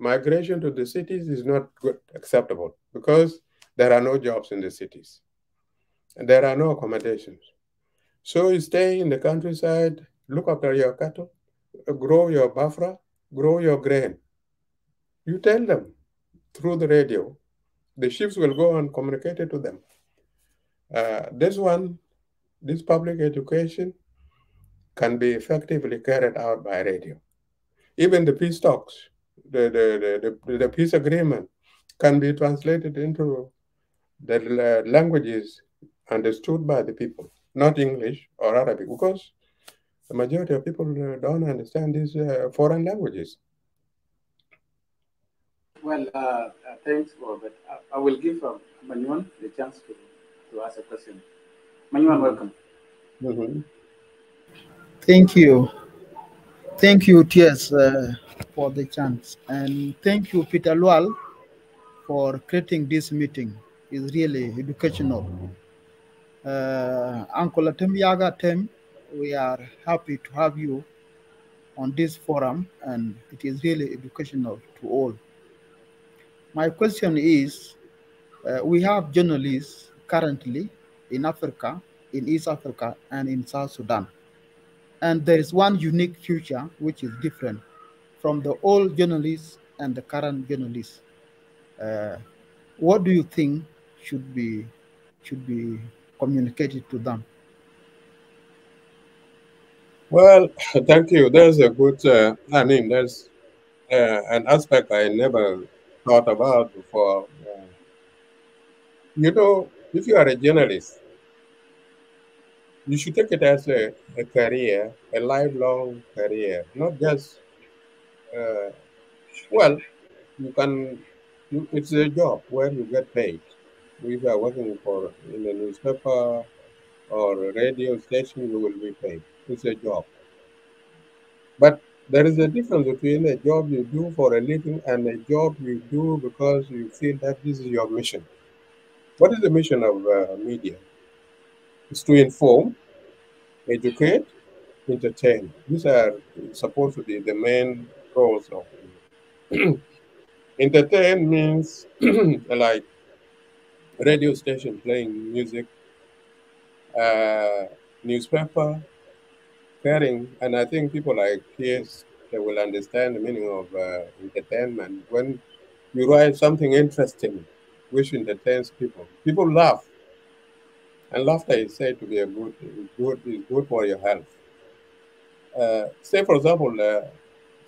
migration to the cities is not good, acceptable because there are no jobs in the cities and there are no accommodations. So you stay in the countryside, look after your cattle, grow your bafra, grow your grain. You tell them through the radio. The ships will go and communicate it to them. Uh, this one, this public education, can be effectively carried out by radio. Even the peace talks, the, the, the, the, peace agreement can be translated into the languages understood by the people, not English or Arabic, because the majority of people uh, don't understand these uh, foreign languages.
Well, uh, uh thanks, Robert. I, I will give uh, Manuel the chance to, to ask a question. Manuel, mm -hmm. welcome. Mm -hmm.
Thank you. Thank you, Tias, uh, for the chance. And thank you, Peter Lual, for creating this meeting. It's really educational. Uh, Uncle Atem Tem, we are happy to have you on this forum, and it is really educational to all. My question is, uh, we have journalists currently in Africa, in East Africa, and in South Sudan and there is one unique future which is different from the old journalists and the current journalists. Uh, what do you think should be should be communicated to them?
Well, thank you. There's a good. Uh, I mean, there's uh, an aspect I never thought about before. Uh, you know, if you are a journalist, you should take it as a, a career, a lifelong career, not just, uh, well, you can, you, it's a job where you get paid. If you are working for in a newspaper or a radio station, you will be paid. It's a job. But there is a difference between a job you do for a living and a job you do because you feel that this is your mission. What is the mission of uh, media? It's to inform, educate, entertain. These are supposed to be the main goals of entertain means like radio station playing music, uh, newspaper, caring, and I think people like peers they will understand the meaning of uh, entertainment. When you write something interesting, which entertains people, people laugh and laughter is said to be a good, good, is good for your health. Uh, say, for example, uh,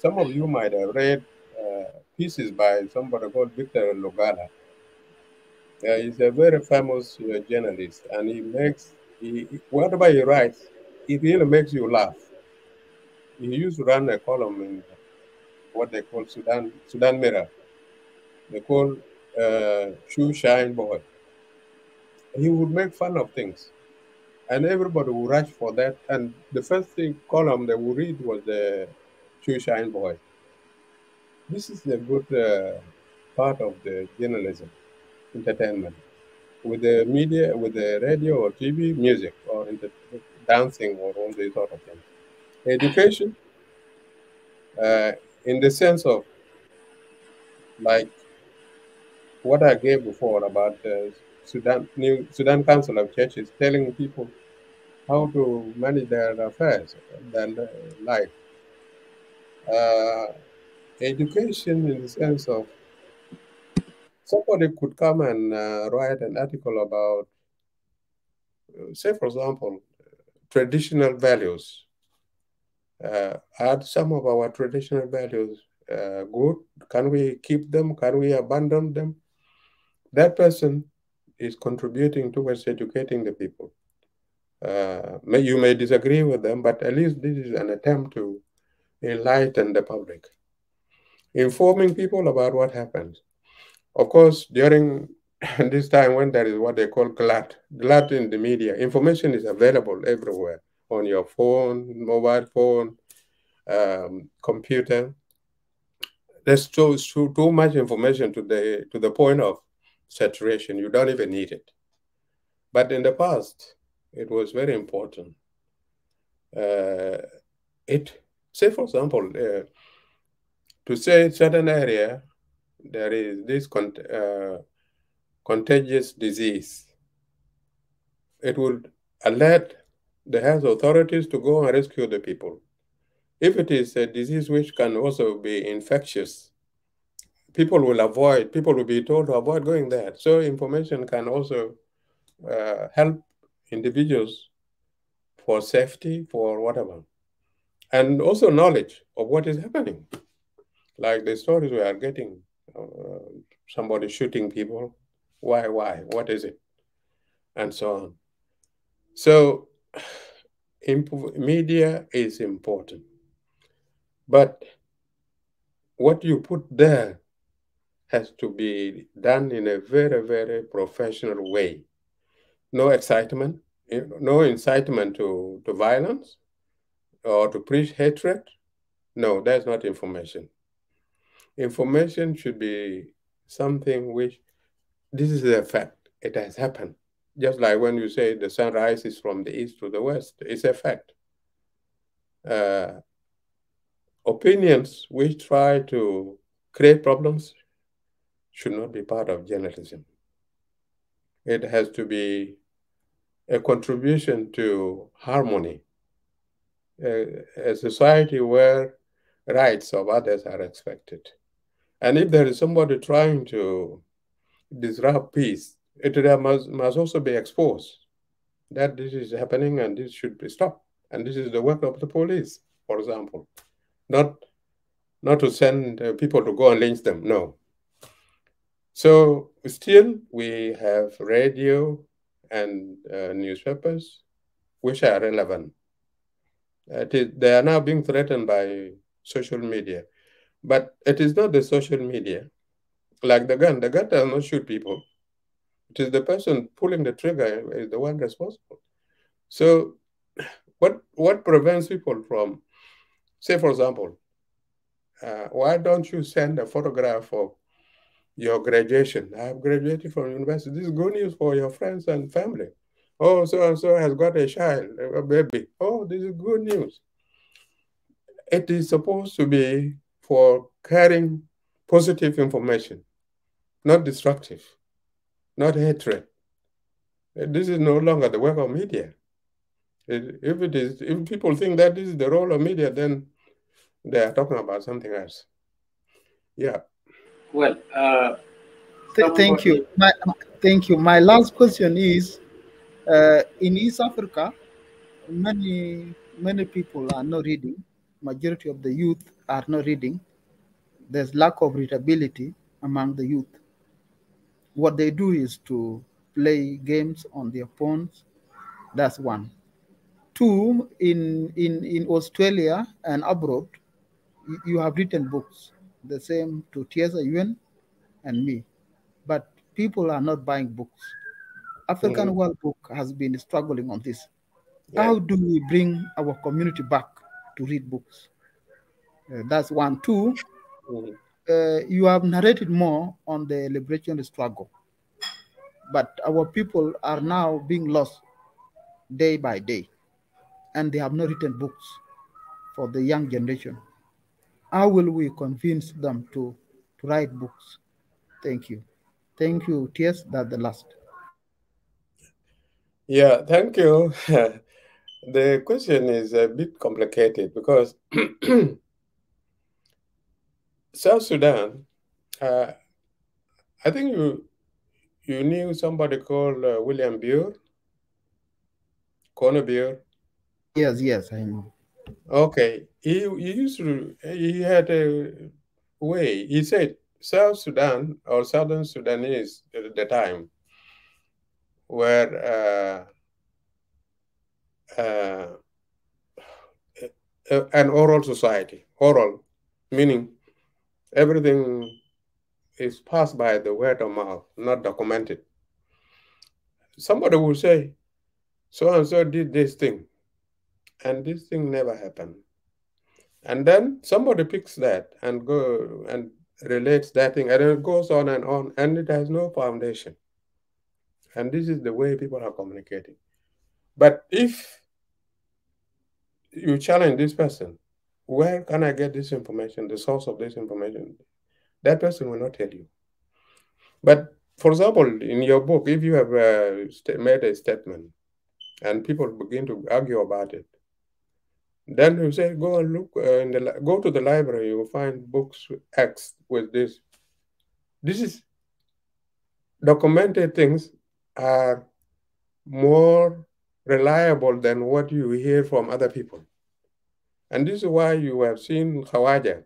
some of you might have read uh, pieces by somebody called Victor Lugala. Uh, he's a very famous uh, journalist, and he makes, he, whatever he writes, it really makes you laugh. He used to run a column in what they call Sudan, Sudan Mirror. They call uh, Shoe Shine Boy he would make fun of things. And everybody would rush for that. And the first thing column they would read was the Shine Boy. This is the good uh, part of the journalism, entertainment. with the media, with the radio or TV, music or dancing or all these sort of things. Education, uh, in the sense of like what I gave before about the Sudan New Sudan Council of Churches telling people how to manage their affairs, their life. Uh, education in the sense of somebody could come and uh, write an article about, uh, say, for example, traditional values. Uh, are some of our traditional values uh, good? Can we keep them? Can we abandon them? That person is contributing towards educating the people. Uh, may, you may disagree with them, but at least this is an attempt to enlighten the public, informing people about what happens. Of course, during this time when there is what they call glut, glut in the media, information is available everywhere on your phone, mobile phone, um, computer. There's too, too, too much information to the to the point of saturation. You don't even need it. But in the past, it was very important. Uh, it say, for example, uh, to say certain area there is this uh, contagious disease, it would alert the health authorities to go and rescue the people. If it is a disease which can also be infectious, people will avoid, people will be told to avoid going there. So information can also uh, help individuals for safety, for whatever. And also knowledge of what is happening. Like the stories we are getting, uh, somebody shooting people. Why, why? What is it? And so on. So media is important. But what you put there has to be done in a very, very professional way. No excitement, no incitement to, to violence or to preach hatred. No, that's not information. Information should be something which this is a fact. It has happened. Just like when you say the sun rises from the east to the west, it's a fact. Uh, opinions which try to create problems should not be part of journalism. It has to be a contribution to harmony, a, society where rights of others are expected. And if there is somebody trying to disrupt peace, it must, must also be exposed that this is happening and this should be stopped. And this is the work of the police, for example. Not, not to send uh, people to go and lynch them, no. So still we have radio and uh, newspapers which are relevant. They are now being threatened by social media. But it is not the social media. Like the gun, the gun does not shoot people. It is the person pulling the trigger is the one responsible. So what what prevents people from, say for example, uh, why don't you send a photograph of your graduation? I have graduated from university. This is good news for your friends and family. Oh, so and so has got a child, a baby. Oh, this is good news. It is supposed to be for carrying positive information, not destructive, not hatred. This is no longer the work of media. If it is, if people think that this is the role of media, then they are talking about something else. Yeah.
Well, uh,
Th- thank you. My, thank you. My last question is: uh, In East Africa, many many people are not reading. Majority of the youth are not reading. There's lack of readability among the youth. What they do is to play games on their phones. That's one. Two, in in in Australia and abroad, you, have written books. The same to Tiesa Yuen and me, but people are not buying books. African
Mhm.
World Book has been struggling on this.
Yeah.
How do we bring our community back to read books? Uh, that's one. Two,
Mhm.
uh, you have narrated more on the liberation struggle. But our people are now being lost day by day, and they have not written books for the young generation. How will we convince them to, to write books? Thank you. Thank you, T.S. That's the last.
Yeah, thank you. the question is a bit complicated because South Sudan, uh, I think you you knew somebody called uh, William Buer, Corner Buer.
Yes, yes, I know.
Okay, he, he used to he had a way. He said South Sudan or Southern Sudanese at the time were uh, uh, an oral society. Oral meaning everything is passed by the word of mouth, not documented. Somebody will say, so and so did this thing, and this thing never happened. And then somebody picks that and go and relates that thing, and it goes on and on, and it has no foundation. And this is the way people are communicating. But if you challenge this person, where can I get this information, the source of this information? That person will not tell you. But for example, in your book, if you have uh, made a statement and people begin to argue about it, then you say, go and look uh, in the go to the library. You will find books X with this. This is documented things are more reliable than what you hear from other people. And this is why you have seen Khawaja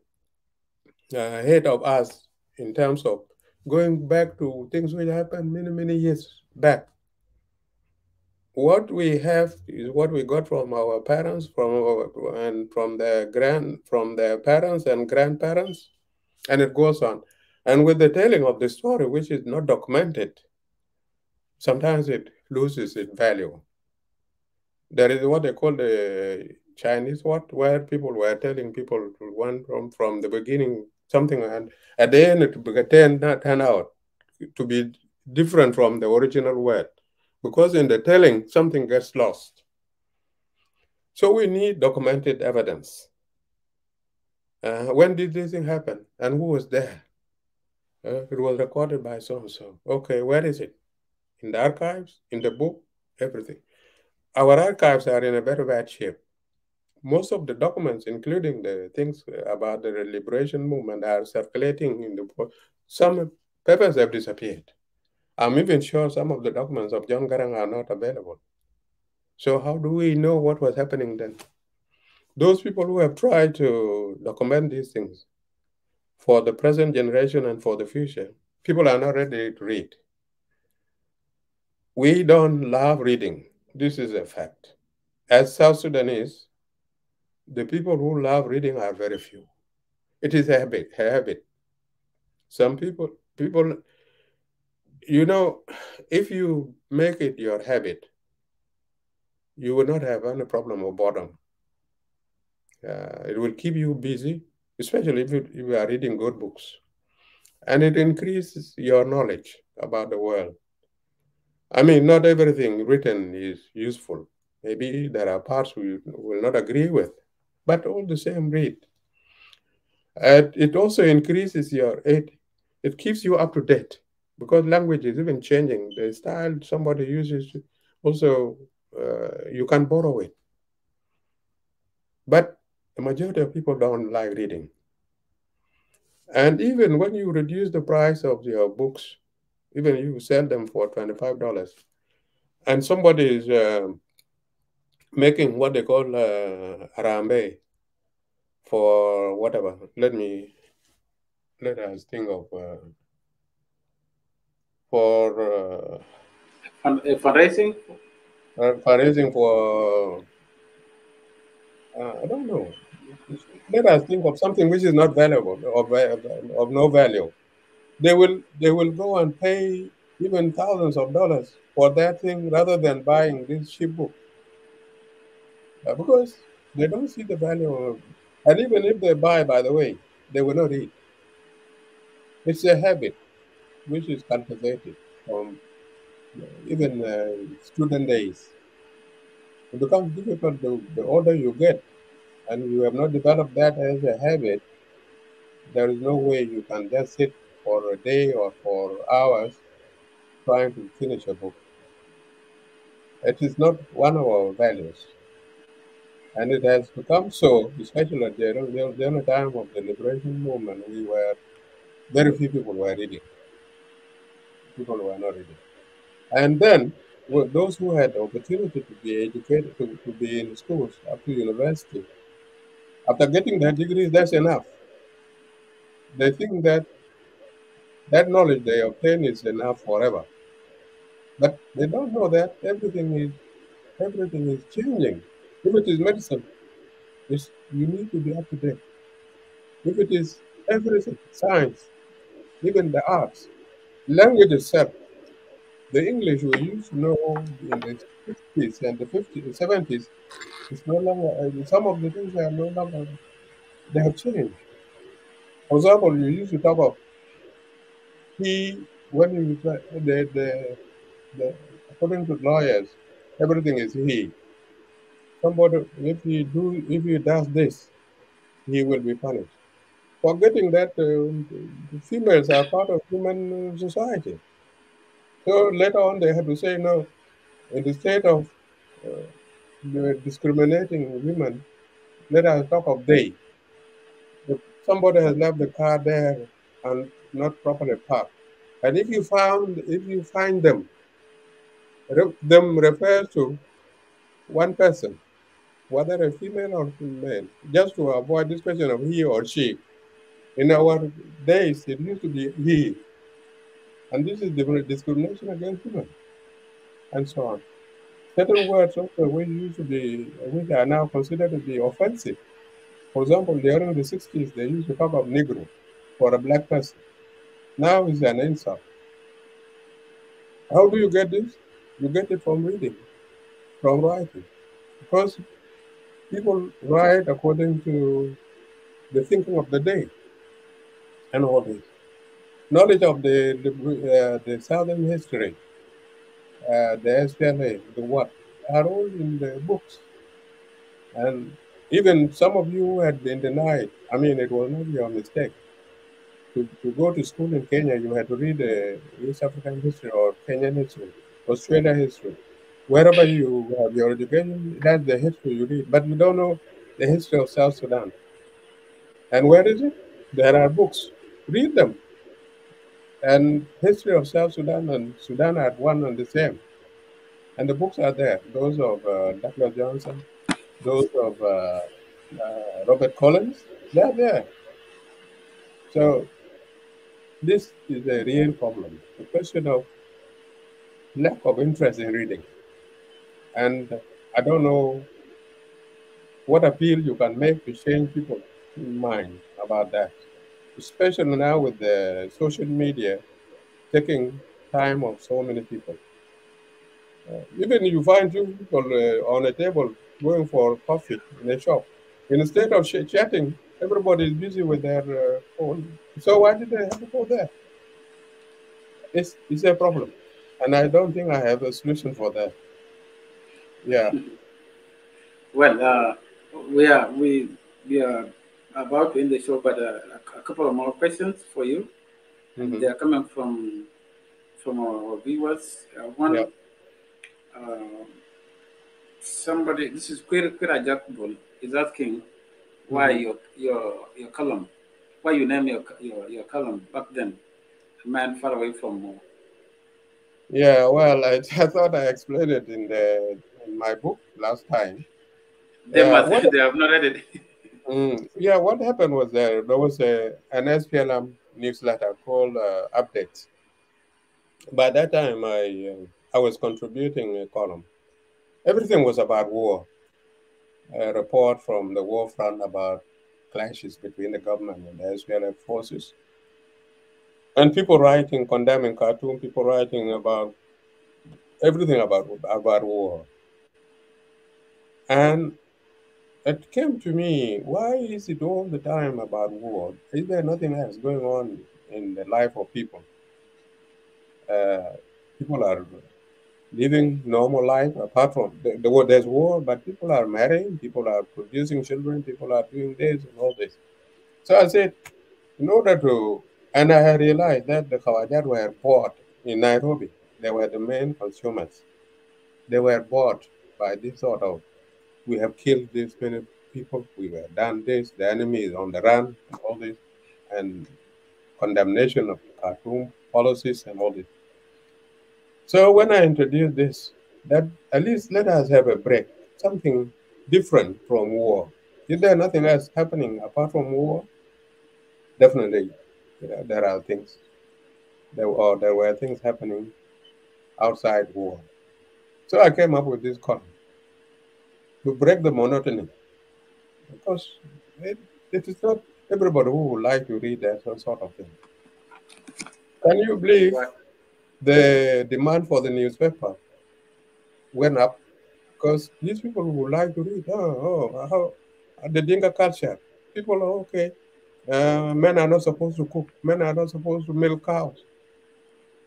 ahead of us in terms of going back to things which happened many, many years back. What we have is what we got from our parents, from our, and from their grand, from their parents and grandparents, and it goes on. And with the telling of the story, which is not documented, sometimes it loses its value. There is what they call the Chinese what, where people were telling people one from from the beginning something, and at the end it turn turn out to be different from the original word, because in the telling something gets lost. So we need documented evidence. Uh, when did this thing happen, and who was there? Uh, it was recorded by so and so. Okay, where is it? In the archives, in the book, everything. Our archives are in a very bad shape most of the documents, including the things about the liberation movement, are circulating in the some papers have disappeared. I'm even sure some of the documents of John Garang are not available. So how do we know what was happening then? Those people who have tried to document these things for the present generation and for the future, people are not ready to read. We don't love reading. This is a fact. As South Sudanese, the people who love reading are very few. It is a habit, a habit. Some people, people, you know, if you make it your habit, you will not have any problem of boredom. Uh, it will keep you busy, especially if you, if you are reading good books. And it increases your knowledge about the world. I mean, not everything written is useful. Maybe there are parts we will not agree with, but all the same read. And it also increases your, it, it keeps you up to date because language is even changing. The style somebody uses also, uh, you can borrow it. But the majority of people don't like reading. And even when you reduce the price of your books, even if you sell them for $25, and somebody is uh, making what they call uh, Arambe for whatever. Let me, let us think of uh, for uh,
Fund, uh, fundraising?
uh, fundraising for, uh, I don't know. Let us think of something which is not valuable of, of no value. They will they will go and pay even thousands of dollars for that thing rather than buying this cheap book. Uh, because they don't see the value of it. and even if they buy, by the way, they will not eat. It's a habit which is cultivated from even uh, student days. It becomes difficult the, the older you get, and you have not developed that as a habit. There is no way you can just sit for a day or for hours trying to finish a book. It is not one of our values. And it has become so, especially at the, the, the time of the liberation movement, we were, very few people were reading. People were not reading. And then, well, those who had the opportunity to be educated, to, to be in schools up to university, after getting their degrees, that's enough. They think that that knowledge they obtain is enough forever. But they don't know that everything is everything is changing. If it is medicine, it's, you need to be up to date. If it is everything, science, even the arts, language itself, the English we used to know in the 60s and the 50s, 70s, it's no longer, uh, some of the things are no longer, they have changed. For example, you used to talk of he, when you, the, the, the, according to lawyers, everything is he. Somebody, if he do, if he does this, he will be punished. Forgetting that uh, females are part of human society. So later on, they had to say, no, in the state of uh, discriminating women, let us talk of they. If somebody has left the car there and not properly parked, and if you found, if you find them, them refer to one person, whether a female or male, just to avoid this question of he or she. In our days, it used to be he, and this is discrimination against women, and so on. Certain words also which used to be, which are now considered to be offensive. For example, during the 60s, they used to talk of Negro for a black person. Now it's an answer. How do you get this? You get it from reading, from writing. Because people write according to the thinking of the day and all this. Knowledge of the the, uh, the southern history, uh, the SPLA, the what, are all in the books. And even some of you had been denied. I mean, it was not your mistake. To, to go to school in Kenya, you had to read uh, East African history or Kenyan history, Australia history. Wherever you have your education, that's the history you read. But you don't know the history of South Sudan. And where is it? There are books. Read them. And history of South Sudan and Sudan are one and the same. And the books are there. Those of uh, Douglas Johnson, those of uh, uh, Robert Collins, they're there. So this is a real problem. The question of lack of interest in reading. And I don't know what appeal you can make to change people's mind about that, especially now with the social media taking time of so many people. Uh, even you find two people uh, on a table going for coffee in a shop. Instead of ch- chatting, everybody is busy with their uh, phone. So why did they have to go there? It's, it's a problem. And I don't think I have a solution for that. Yeah.
Well, uh, we are we we are about to end the show, but uh, a, a couple of more questions for you.
Mhm.
They are coming from from our viewers. Uh, one,
Yeah.
uh, somebody. This is Queer Queer Jackbull is asking why
Mhm.
your your your column, why you name your your your column back then, a man far away from home.
Yeah, well, I, I thought I explained it in the in my book last time.
They
Yeah,
must
what-
they have not read it.
Mm, yeah, what happened was there there was a an SPLM newsletter called uh, Updates. By that time, I uh, I was contributing a column. Everything was about war. A report from the war front about clashes between the government and the SPLM forces, and people writing condemning Khartoum. People writing about everything about about war. And it came to me, why is it all the time about war? Is there nothing else going on in the life of people? Uh, people are living normal life apart from the, the there's war, but people are marrying, people are producing children, people are doing this and all this. So I said, in order to, and I realized that the Khawajat were bought in Nairobi. They were the main consumers. They were bought by this sort of, we have killed this many people, we have done this, the enemy is on the run, all this, and condemnation of Khartoum policies and all this. So when I introduced this, that at least let us have a break, something different from war. Is there nothing else happening apart from war? Definitely, there are, things. There, or there were things happening outside war. So I came up with this column to break the monotony, because it, it is not everybody who would like to read that sort of thing. Can you believe the demand for the newspaper went up because these people would like to read, oh, oh how, the Dinka culture. People are okay. Uh, men are not supposed to cook. Men are not supposed to milk cows.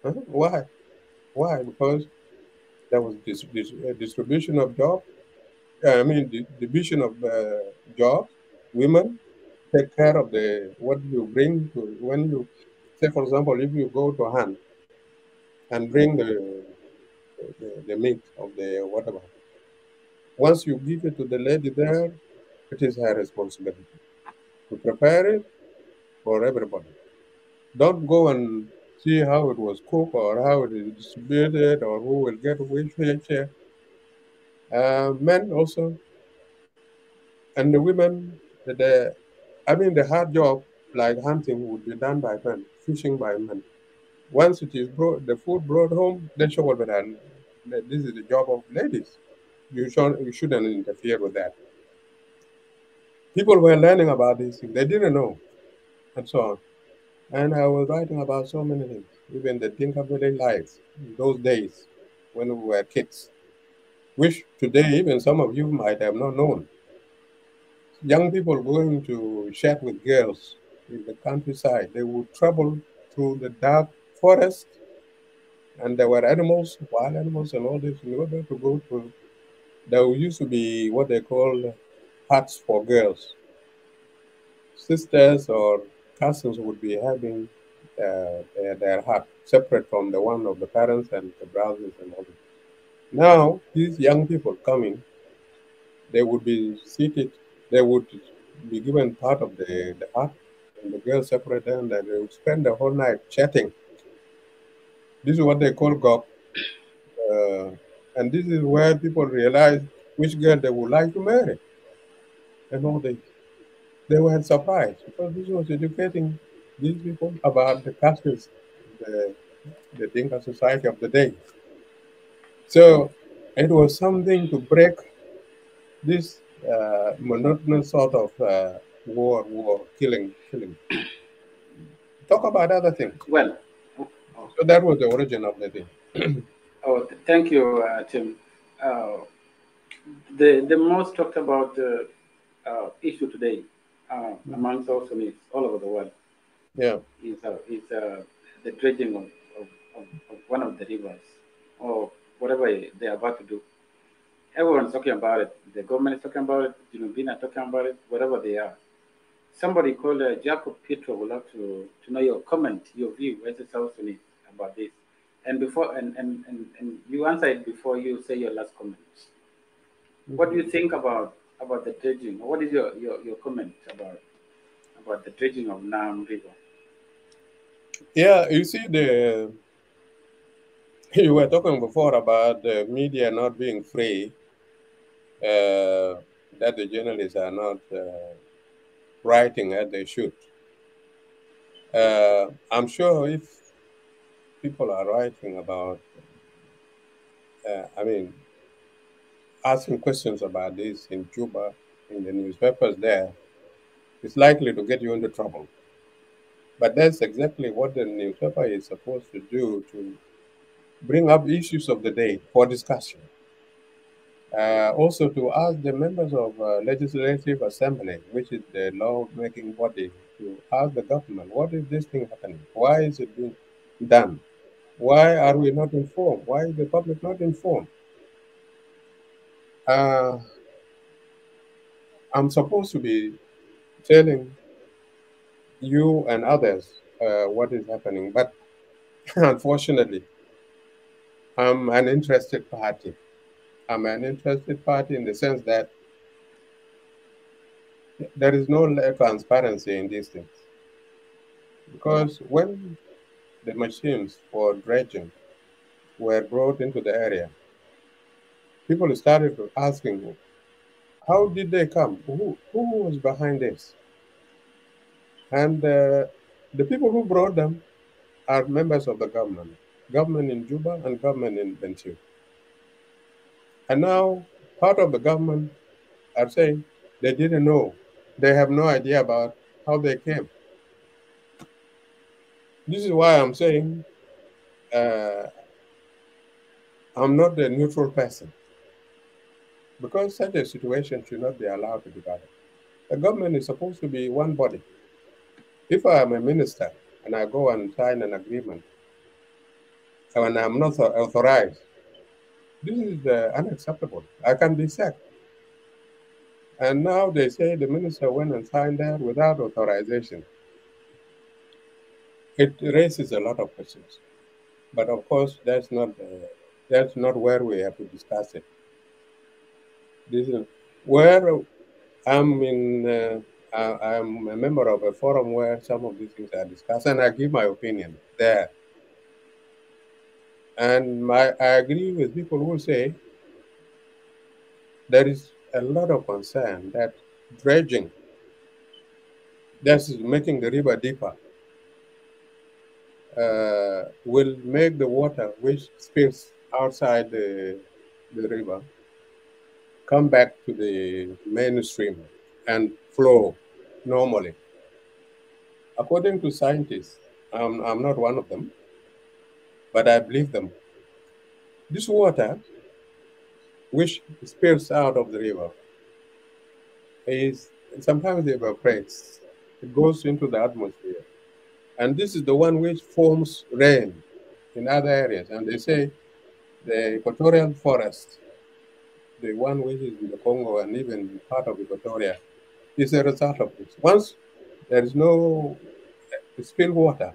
Huh? Why? Why? Because there was this, this uh, distribution of jobs. I mean, the division of uh, jobs. Women take care of the what you bring to when you say, for example, if you go to hand and bring the, the, the meat of the whatever. Once you give it to the lady there, it is her responsibility to prepare it for everybody. Don't go and see how it was cooked or how it is distributed or who will get which share. Uh, men also, and the women, the, I mean, the hard job like hunting would be done by men, fishing by men. Once it is brought, the food brought home, then show what and this is the job of ladies. You, should, you shouldn't interfere with that. People were learning about these things. They didn't know, and so on. And I was writing about so many things, even the Dinka village lives, those days when we were kids, which today even some of you might have not known. Young people going to chat with girls in the countryside, they would travel through the dark forest, and there were animals, wild animals, and all this. In order to go to, there used to be what they call huts for girls. Sisters or cousins would be having uh, their, their hut separate from the one of the parents and the brothers and all this. Now, these young people coming, they would be seated, they would be given part of the, the hut, and the girls separate them, and they would spend the whole night chatting this is what they call GOG. Uh, and this is where people realize which girl they would like to marry. And all they, they were surprised because this was educating these people about the customs, the, the Dinka society of the day. So it was something to break this uh, monotonous sort of uh, war, war, killing, killing. Talk about other things.
Well,
so that was the origin of the thing.
oh, thank you, uh, Tim. Uh, the the most talked about uh, issue today uh, amongst all Sunnis all over the world.
Yeah,
is uh, is uh, the dredging of, of, of, of one of the rivers or whatever they are about to do. Everyone's talking about it. The government is talking about it. Junubina are talking about it. Whatever they are somebody called uh, Jacob Pietro would like to, to know your comment, your view as a South Sudanese about this. And before and, and, and, and you answer it before you say your last comment. Mm-hmm. What do you think about about the dredging? What is your, your, your comment about about the dredging of Nam River?
Yeah, you see the you were talking before about the media not being free, uh, that the journalists are not uh, writing as they should. Uh, I'm sure if people are writing about, uh, I mean, asking questions about this in Juba, in the newspapers there, it's likely to get you into trouble. But that's exactly what the newspaper is supposed to do to bring up issues of the day for discussion. Uh, also to ask the members of uh, legislative assembly, which is the law-making body, to ask the government, what is this thing happening? Why is it being done? Why are we not informed? Why is the public not informed? Uh, I'm supposed to be telling you and others uh, what is happening, but unfortunately, I'm an interested party. I'm an interested party in the sense that there is no transparency in these things. Because when the machines for dredging were brought into the area, people started asking, how did they come? Who, who was behind this? And uh, the people who brought them are members of the government, government in Juba and government in Bentiu. And now part of the government are saying they didn't know. They have no idea about how they came. This is why I'm saying uh, I'm not a neutral person because such a situation should not be allowed to develop. The government is supposed to be one body. If I am a minister and I go and sign an agreement and I'm not authorized, this is uh, unacceptable. I can be sacked. And now they say the minister went and signed that without authorization. It raises a lot of questions. But of course, that's not, uh, that's not where we have to discuss it. This is where I'm in, uh, I, I'm a member of a forum where some of these things are discussed, and I give my opinion there. And my, I agree with people who say there is a lot of concern that dredging, that is making the river deeper, uh, will make the water which spills outside the, the river come back to the mainstream and flow normally. According to scientists, I'm, I'm not one of them, but I believe them. This water, which spills out of the river, is sometimes evaporates. It goes into the atmosphere. And this is the one which forms rain in other areas. And they say the equatorial forest, the one which is in the Congo and even part of Equatoria, is a result of this. Once there is no spill water,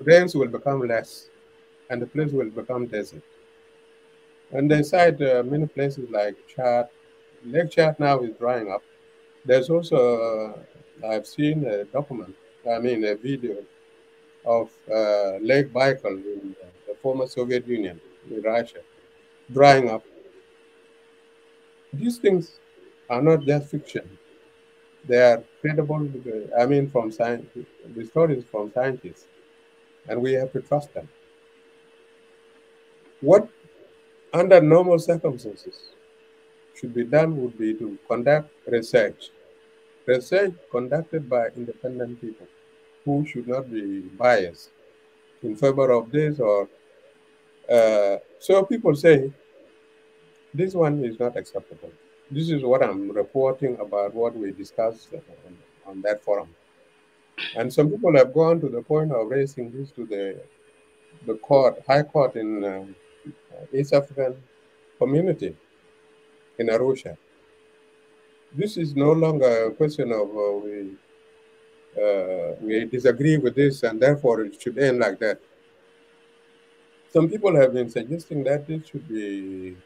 rains will become less and the place will become desert. And they cite uh, many places like Chad. Lake Chad now is drying up. There's also, uh, I've seen a document, I mean a video of uh, Lake Baikal in the former Soviet Union, in Russia, drying up. These things are not just fiction. They are credible, I mean, from science, the stories from scientists, and we have to trust them. What, under normal circumstances, should be done would be to conduct research. Research conducted by independent people who should not be biased in favor of this or uh, so people say this one is not acceptable. This is what I'm reporting about what we discussed on, on that forum. And some people have gone to the point of raising this to the the court, high court in uh, East African community in Arusha. This is no longer a question of uh, we, uh, we disagree with this and therefore it should end like that. Some people have been suggesting that this should be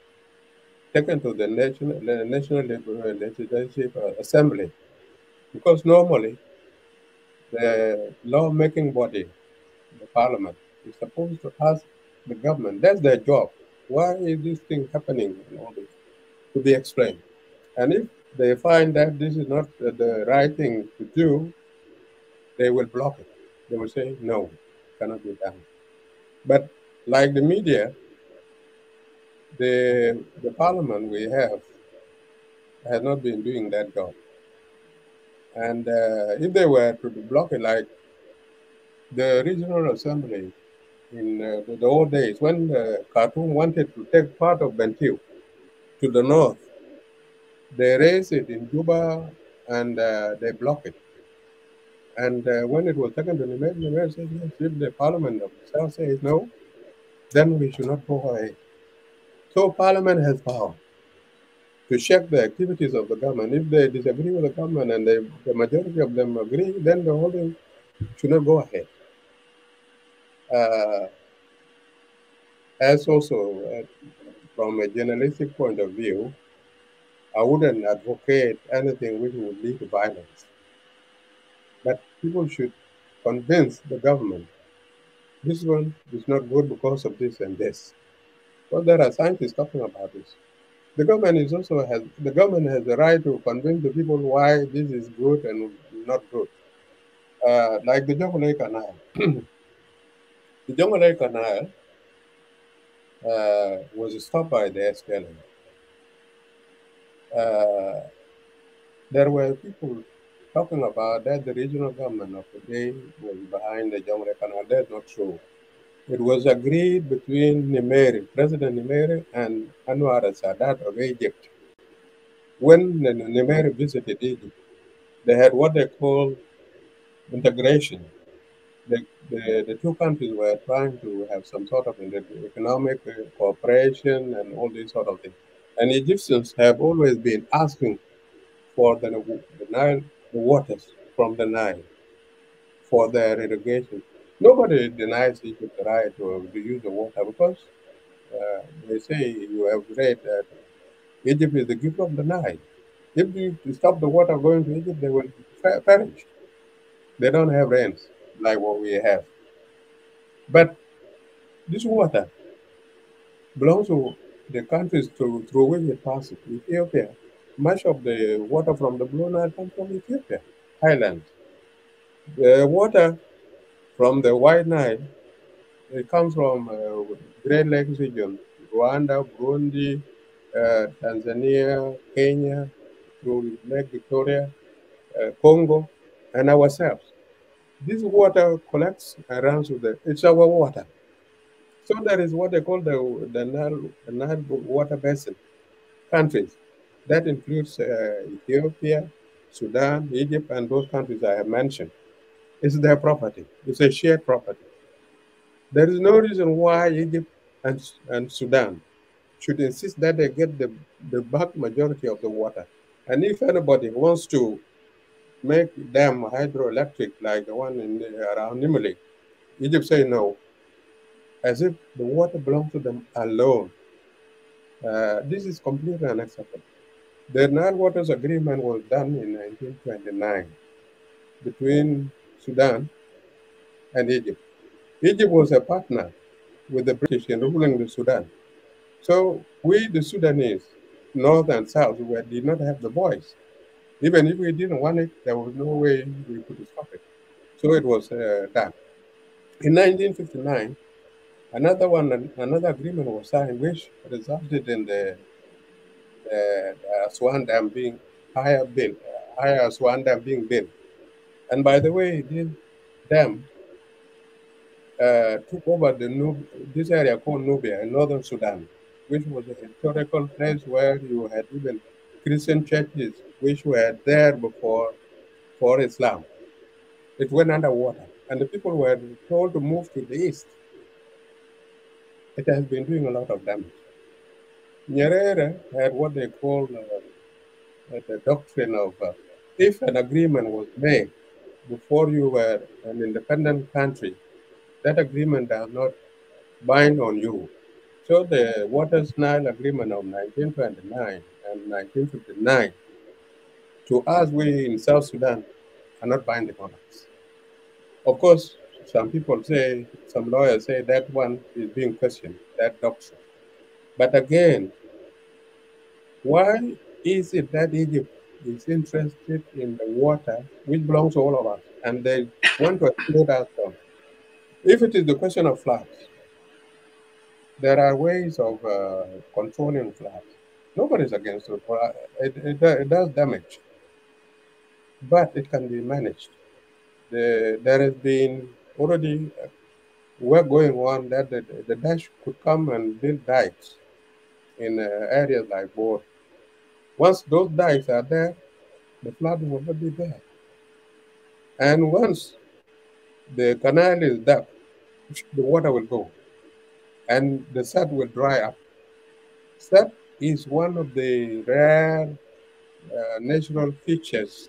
taken to the National, national Legislative Assembly because normally the law-making body, the parliament, is supposed to ask the government. That's their job. Why is this thing happening all this? To be explained. And if they find that this is not the right thing to do, they will block it. They will say, no, cannot be done. But like the media, the, the parliament we have has not been doing that job. And uh, if they were to block it, like the regional assembly in uh, the, the, old days when uh, Khartoum wanted to take part of Bentiu to the north, they raised it in Juba and uh, they blocked it. And uh, when it was taken to Nimeri, Nimeri said, yes, the parliament of the South says no, then we should not go ahead. So parliament has power to check the activities of the government. If they disagree with the government and they, the majority of them agree, then the whole thing should not go ahead. Uh, as also, uh, from a journalistic point of view, I wouldn't advocate anything which would lead to violence. But people should convince the government this one is not good because of this and this. Well, there are scientists talking about this. The government is also has the government has the right to convince the people why this is good and not good. Uh, like the Jonglei Canal. the Jonglei Canal uh, was stopped by the SPLM. Uh, there were people talking about that the regional government of the day was behind the Jonglei Canal. That's not true. It was agreed between Nimeri, President Nimeri, and Anwar al-Sadat of Egypt. When Nimeri visited Egypt, they had what they call integration. The, the, the two countries were trying to have some sort of economic uh, cooperation and all these sort of things. And Egyptians have always been asking for the, the Nile, waters from the Nile for their irrigation. Nobody denies Egypt the right to, to use the water because uh, they say you have read that Egypt is the gift of the Nile. If you stop the water going to Egypt, they will perish. They don't have rains like what we have. But this water belongs to the countries through, through which it passes. Ethiopia, much of the water from the Blue Nile comes from Ethiopia, highlands. The water from the White Nile, it comes from uh, Great Lakes region, Rwanda, Burundi, uh, Tanzania, Kenya, through Lake Victoria, uh, Congo, and ourselves. This water collects and runs with the, it's our water. So that is what they call the, the, Nile, the Nile water basin countries. That includes uh, Ethiopia, Sudan, Egypt, and those countries I have mentioned. It's their property. It's a shared property. There is no reason why Egypt and, and Sudan should insist that they get the, the vast majority of the water. And if anybody wants to make them hydroelectric like the one in the, around Nimule, Egypt say no, as if the water belongs to them alone. Uh, this is completely unacceptable. The Nile Waters Agreement was done in 1929 between Sudan and Egypt. Egypt was a partner with the British in ruling the Sudan. So we, the Sudanese, North and South, we did not have the voice. Even if we didn't want it, there was no way we could stop it. So it was uh, done. In 1959, another one, another agreement was signed, which resulted in the, the Aswan Dam being higher built, higher Aswan Dam being built. And by the way, this dam uh, took over the Nub- this area called Nubia in northern Sudan, which was a historical place where you had even Christian churches which were there before for Islam. It went underwater, and the people were told to move to the east. It has been doing a lot of damage. Nyerere had what they call uh, the doctrine of uh, if an agreement was made before you were an independent country, that agreement does not bind on you. So the Waters Nile Agreement of 1929 and 1959, to us, we in South Sudan, are not binding on us. Of course, some people say, some lawyers say that one is being questioned, that doctrine. But again, why is it that Egypt is interested in the water which belongs to all of us and they want to exploit us from? If it is the question of floods, there are ways of uh, controlling floods. Nobody's against it. It, it, it does damage, but it can be managed. The, there has been already work going on that the, the could come and build dikes in uh, areas like Bor. Once those dikes are there, the flood will not be there. And once the canal is dug, the water will go and the Sudd will dry up. Sudd is one of the rare uh, natural features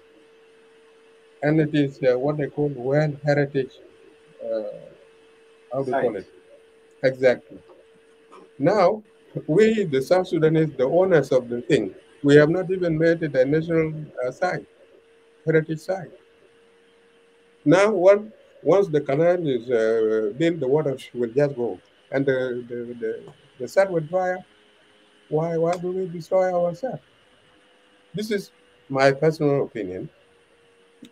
and it is uh, what they call World Heritage. Uh, how do you call it? Exactly. Now, we, the South Sudanese, the owners of the thing, we have not even made it a national uh, site, heritage site. Now, once the canal is uh, built, the water will just go, and the the the, the site will dry up. Why why do we destroy ourselves? This is my personal opinion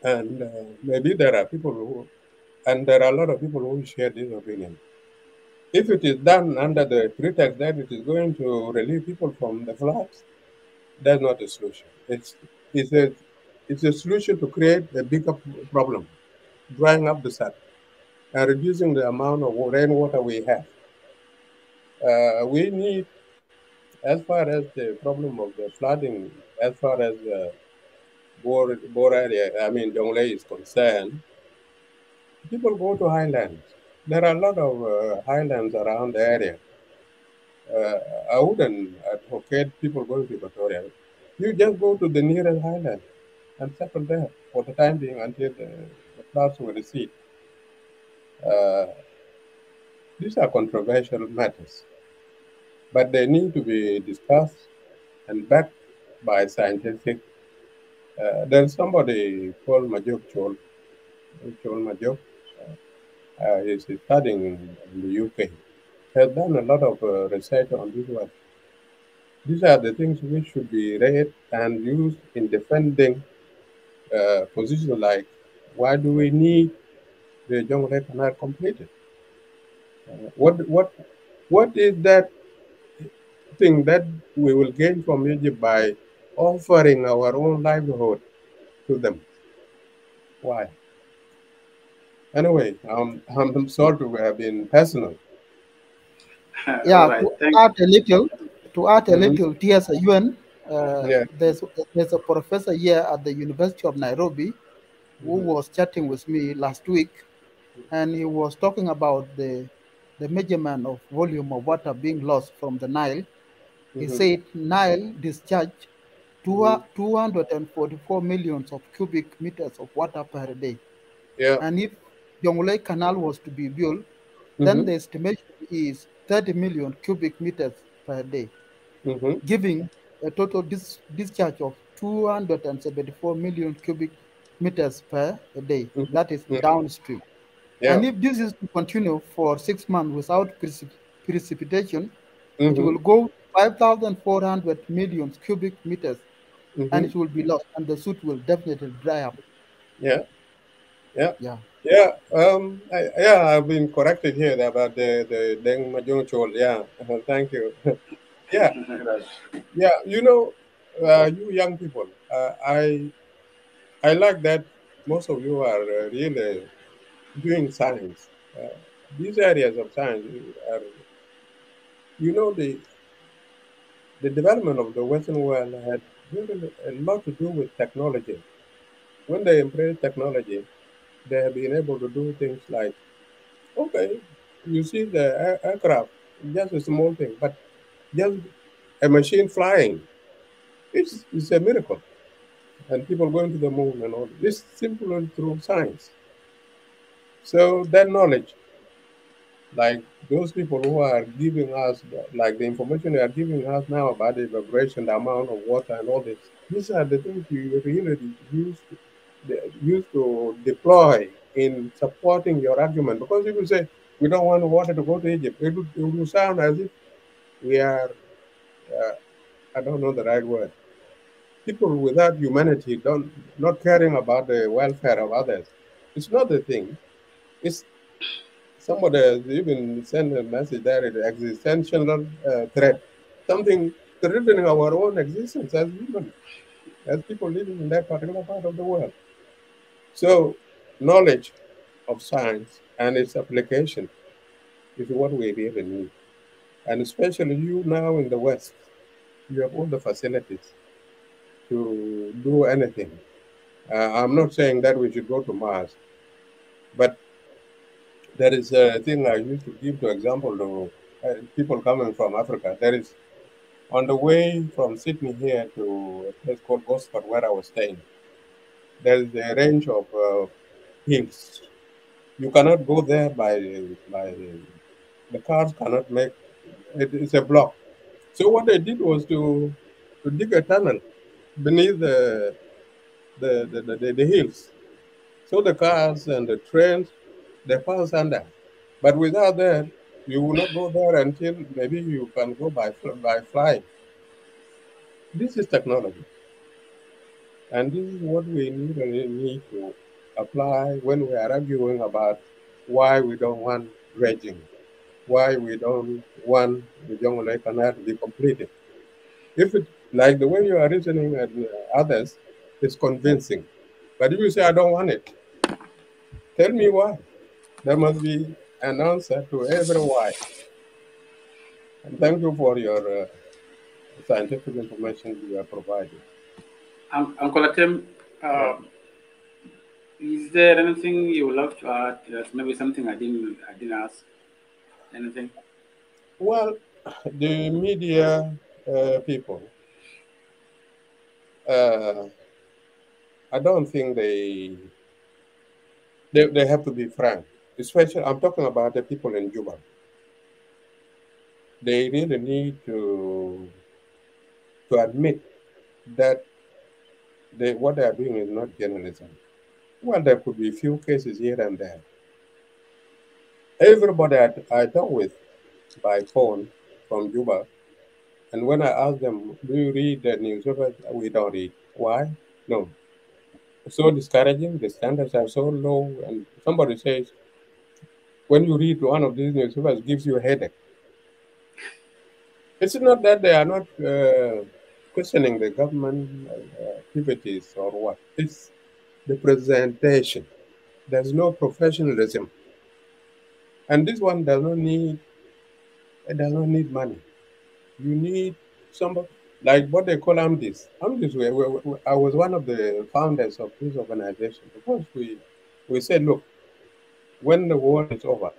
and uh, maybe there are people who, and there are a lot of people who share this opinion. If it is done under the pretext that it is going to relieve people from the floods, that's not a solution. It's, it's, a, it's a solution to create a bigger problem, drying up the sand and reducing the amount of rainwater we have. Uh, we need, as far as the problem of the flooding, as far as uh, Bor, area, I mean, Jonglei is concerned, people go to highlands. There are a lot of uh, highlands around the area. Uh, I wouldn't advocate people going to Equatoria. You just go to the nearest highland and settle there for the time being until the, the will recede. Uh, these are controversial matters, but they need to be discussed and backed by scientific uh, there's somebody called Majok Chol, Chol Majok. Uh, he's studying in, in, the UK. Has done a lot of uh, research on this one. These are the things which should be read and used in defending uh, positions like why do we need the Jonglei Canal completed? Uh, what what what is that thing that we will gain from Egypt by offering our own livelihood to them. Why? Anyway, um, I'm sorry to have been personal.
yeah, right, to add a little, to add a mm -hmm. little, TS UN, uh, yeah. there's, there's a professor here at the University of Nairobi who mm -hmm. was chatting with me last week, and he was talking about the, the measurement of volume of water being lost from the Nile. He mm -hmm. said Nile discharge two, 244 millions of cubic meters of water per day.
Yeah.
And if Jonglei Canal was to be built, mm -hmm. then the estimation is 30 million cubic meters per day,
mm -hmm.
giving a total dis discharge of 274 million cubic meters per day. Mm -hmm. That is downstream.
Yeah.
And if this is to continue for six months without precip precipitation, it will go 5,400 million cubic meters mm -hmm. and it will be lost, and the Sudd will definitely dry up.
Yeah, yeah,
yeah,
yeah. Um, I, yeah, I've been corrected here about the the Deng Majok Chol. Yeah, thank you. yeah, yeah. You know, uh, you young people, uh, I I like that most of you are uh, really doing science. Uh, these areas of science are, you know, the the development of the Western world had really a lot to do with technology. When they embrace technology, they have been able to do things like, okay, you see the air aircraft, just a small thing, but just a machine flying, it's, it's a miracle. And people going to the moon and all this simply through science. So that knowledge like those people who are giving us, like the information they are giving us now about the evaporation, the amount of water, and all this. These are the things you really use to, use to deploy in supporting your argument. Because if you say we don't want water to go to Egypt, it would, it would sound as if we are, uh, I don't know the right word. People without humanity, don't not caring about the welfare of others. It's not the thing. It's somebody has even sent a message there, an existential uh, threat, something threatening our own existence as human, as people living in that particular part of the world. So, knowledge of science and its application is what we really need. And especially you now in the West, you have all the facilities to do anything. Uh, I'm not saying that we should go to Mars, but there is a thing I used to give to example to uh, people coming from Africa. There is on the way from Sydney here to a place called Gosford, where I was staying. There is a range of uh, hills. You cannot go there by by the cars cannot make it is a block. So what they did was to to dig a tunnel beneath the the, the, the, the hills. So the cars and the trains they pass under. But without that, you will not go there until maybe you can go by by flying. This is technology. And this is what we need, we need to apply when we are arguing about why we don't want dredging, why we don't want the Jonglei Canal to be completed. If it, like the way you are reasoning and uh, others, is convincing. But if you say, I don't want it, tell me why. There must be an answer to every why. And thank you for your uh, scientific information you are providing.
Um, Uncle Atem, uh, is there anything you would love to add? Uh, maybe something I didn't I didn't ask. Anything?
Well, the media uh, people, uh, I don't think they, they they have to be frank. Especially, I'm talking about the people in Juba. They really need to to admit that they, what they are doing is not journalism. Well, there could be a few cases here and there. Everybody I, I talk with by phone from Juba, and when I ask them, do you read the newspaper? We don't read. Why? No. So discouraging, the standards are so low, and somebody says, when you read one of these newspapers, gives you a headache. It's not that they are not uh, questioning the government uh, activities or what. It's the presentation. There's no professionalism. And this one does not need it does not need money. You need somebody like what they call AMDISS. AMDISS, we, we, we- I was one of the founders of this organization because we we said, look, when the war is over,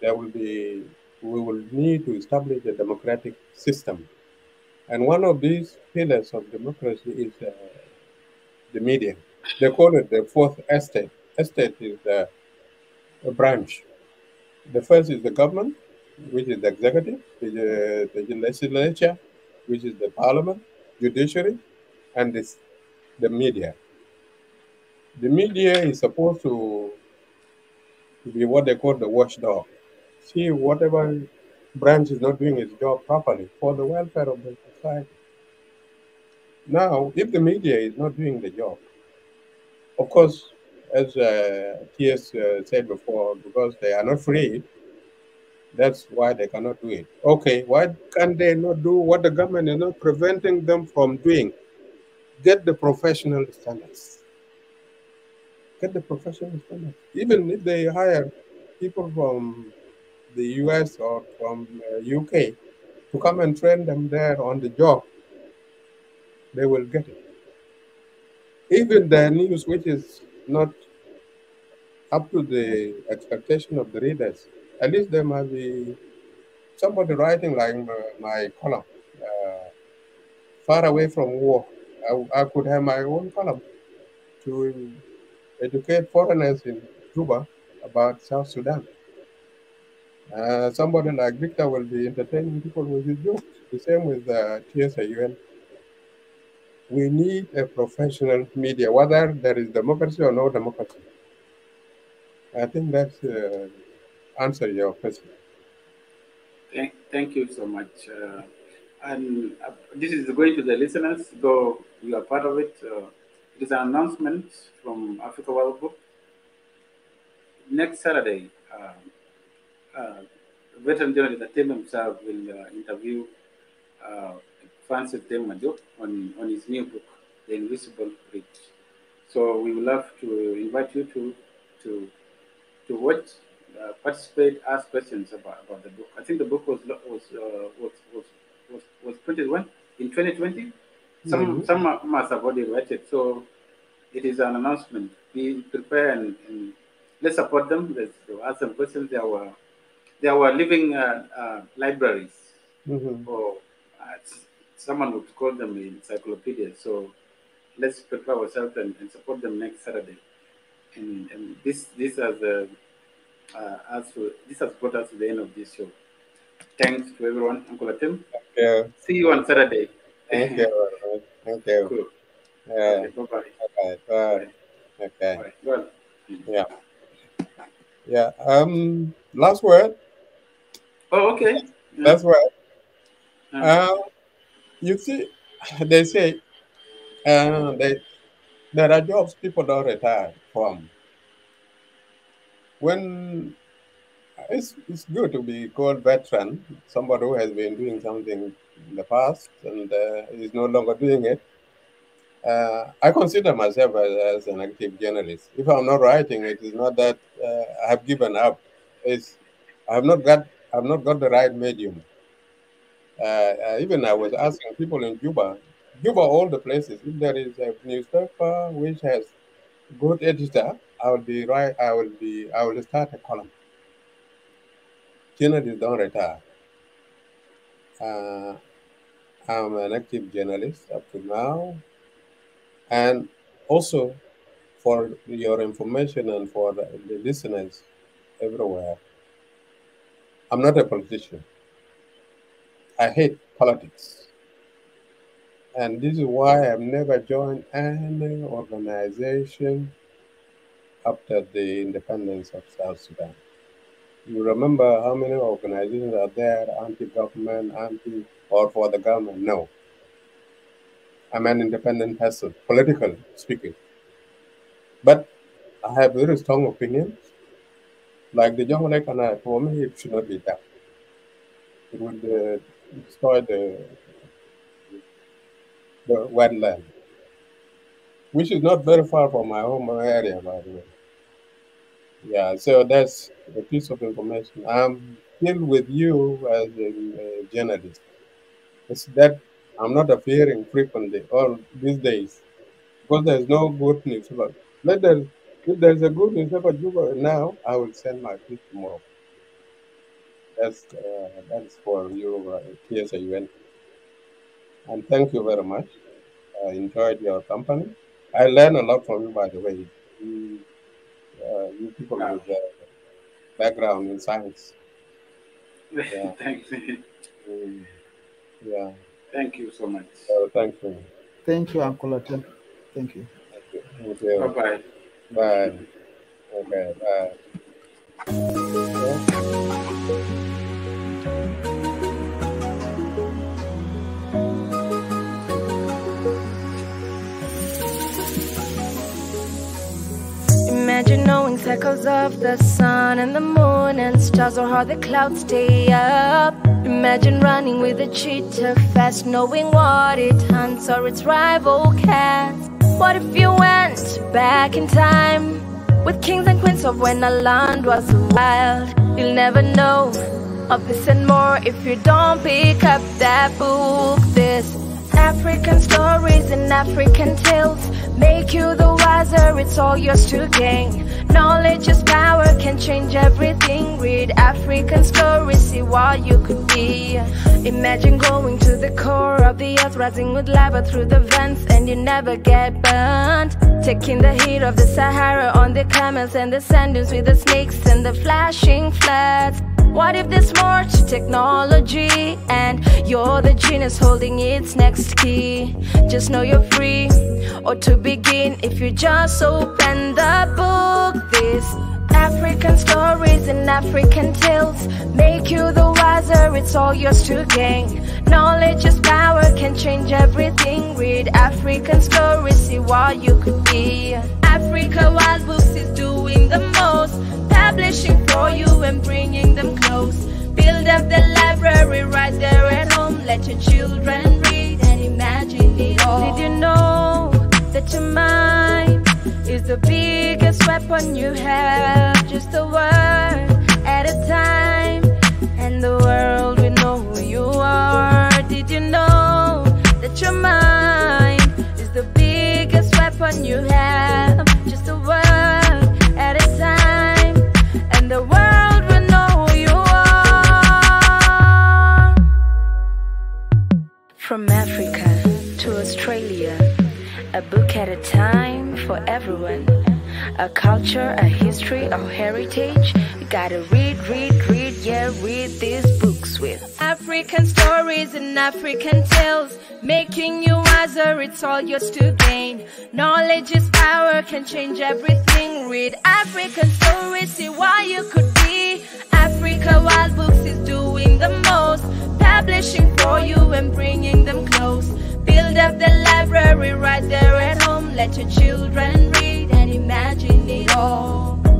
there will be we will need to establish a democratic system. And one of these pillars of democracy is uh, the media. They call it the fourth estate. Estate is the a branch. The first is the government, which is the executive, the, the legislature, which is the parliament, judiciary, and this, the media. The media is supposed to, to be what they call the watchdog. See whatever branch is not doing its job properly for the welfare of the Now, if the media is not doing the job, of course, as uh, TS uh, said before, because they are not free, that's why they cannot do it. Okay, why can they not do what the government is not preventing them from doing? Get the professional standards. Get the professional standards. Even if they hire people from the US or from uh, UK to come and train them there on the job, they will get it. Even the news which is not up to the expectation of the readers, at least there must be somebody writing like my, my column, uh, far away from war. I, I could have my own column to educate foreigners in Juba about South Sudan. Uh, somebody like Victor will be entertaining people with his jokes. The same with uh, TSAUN. We need a professional media, whether there is democracy or no democracy. I think that's uh, answer your question.
Thank, thank you so much. Uh, and uh, this is going to the listeners, though you are part of it. Uh, it is an announcement from Africa World Book. Next Saturday, uh, veteran journalist Atem himself will uh, interview uh, Francis Demajo on, on his new book, The Invisible Bridge. So we would love to invite you to to to watch, uh, participate, ask questions about, about the book. I think the book was was uh, was, was was was printed when in 2020. Some
Mhm.
some must have already read it. So it is an announcement. Be prepared and, and let's support them. Let's ask them questions. They are our, they are living uh, uh, libraries,
Mhm.
or uh, someone would call them encyclopedias. So let's prepare ourselves and, and support them next Saturday. And, and this this has uh, uh, us to, this has brought us to the end of this show. Thanks to everyone, Uncle Atem.
Yeah.
See you on Saturday.
Thank you. Thank you.
Cool.
Yeah.
Okay, bye-bye.
Okay. Bye. Okay.
Bye. Well,
Yeah. Yeah. Um. Last word.
Oh, okay.
Last word.
Uh,
Um. You see, they say, uh, they there are jobs people don't retire from. When it's it's good to be called veteran, somebody who has been doing something in the past and uh, is no longer doing it. Uh, I consider myself as, as an active journalist. If I'm not writing, it is not that uh, I have given up. It's I have not got I have not got the right medium. Uh, uh, even I was asking people in Juba, Juba, all the places. If there is a newspaper which has good editor, I will be right. I will be. I will start a column. Journalists don't retire. Uh, I'm an active journalist up to now, and also for your information and for the listeners everywhere. I'm not a politician. I hate politics. And this is why I've never joined any organization after the independence of South Sudan. You remember how many organizations are there, anti-government, anti, or for the government? No. I'm an independent person, politically speaking. But I have very strong opinions. Like the and I, for me, it should not be done. It would uh, destroy the the wetland, which is not very far from my home area, by the way. Yeah, so that's a piece of information. I'm still with you as a, a journalist. It's that I'm not appearing frequently all these days because there's no good news. But let there, if there's a good news about Juba now, I will send my piece tomorrow. That's uh, that's for you, uh, TSAUN. And thank you very much. I enjoyed your company. I learned a lot from you, by the way. You, uh, you people with uh, background in science. Yeah.
Thanks.
Mm, yeah.
Thank you so much.
So thank you.
Thank you, Uncle Atem. Thank you.
Thank you.
Bye-bye.
Bye. Okay. Bye.
Imagine knowing cycles of the sun and the moon and stars or how the clouds stay up. Imagine running with a cheetah fast, knowing what it hunts or its rival cats. What if you went back in time with kings and queens of when our land was wild? You'll never know of this and more if you don't pick up that book. This African stories and African tales make you the wiser. It's all yours to gain. Knowledge is power, can change everything. Read African stories, see what you could be. Imagine going to the core of the earth, rising with lava through the vents, and you never get burned. Taking the heat of the Sahara on the camels and the sand dunes with the snakes and the flashing floods. What if there's more to technology and you're the genius holding its next key? Just know you're free, or to begin, if you just open the book, this African stories and African tales make you the wiser. It's all yours to gain. Knowledge is power, can change everything. Read African stories, see what you could be. Africa World Books is doing the most, publishing for you and bringing them close. Build up the library right there at home. Let your children read and imagine it all. Did you know that your mind is the biggest weapon you have? Just a word at a time, and the world will know who you are. Did you know that your mind is the biggest weapon you have. Just a word the world will know who you are. From Africa to Australia, a book at a time for everyone. A culture, a history, a heritage. You gotta read, read, read, yeah, read these books with African stories and African tales. Making you wiser, it's all yours to gain. Knowledge is power, can change everything. Read African stories, see why you could be. Africa World Books is doing the most. Publishing for you and bringing them close. Build up the library right there at home. Let your children read and imagine it all.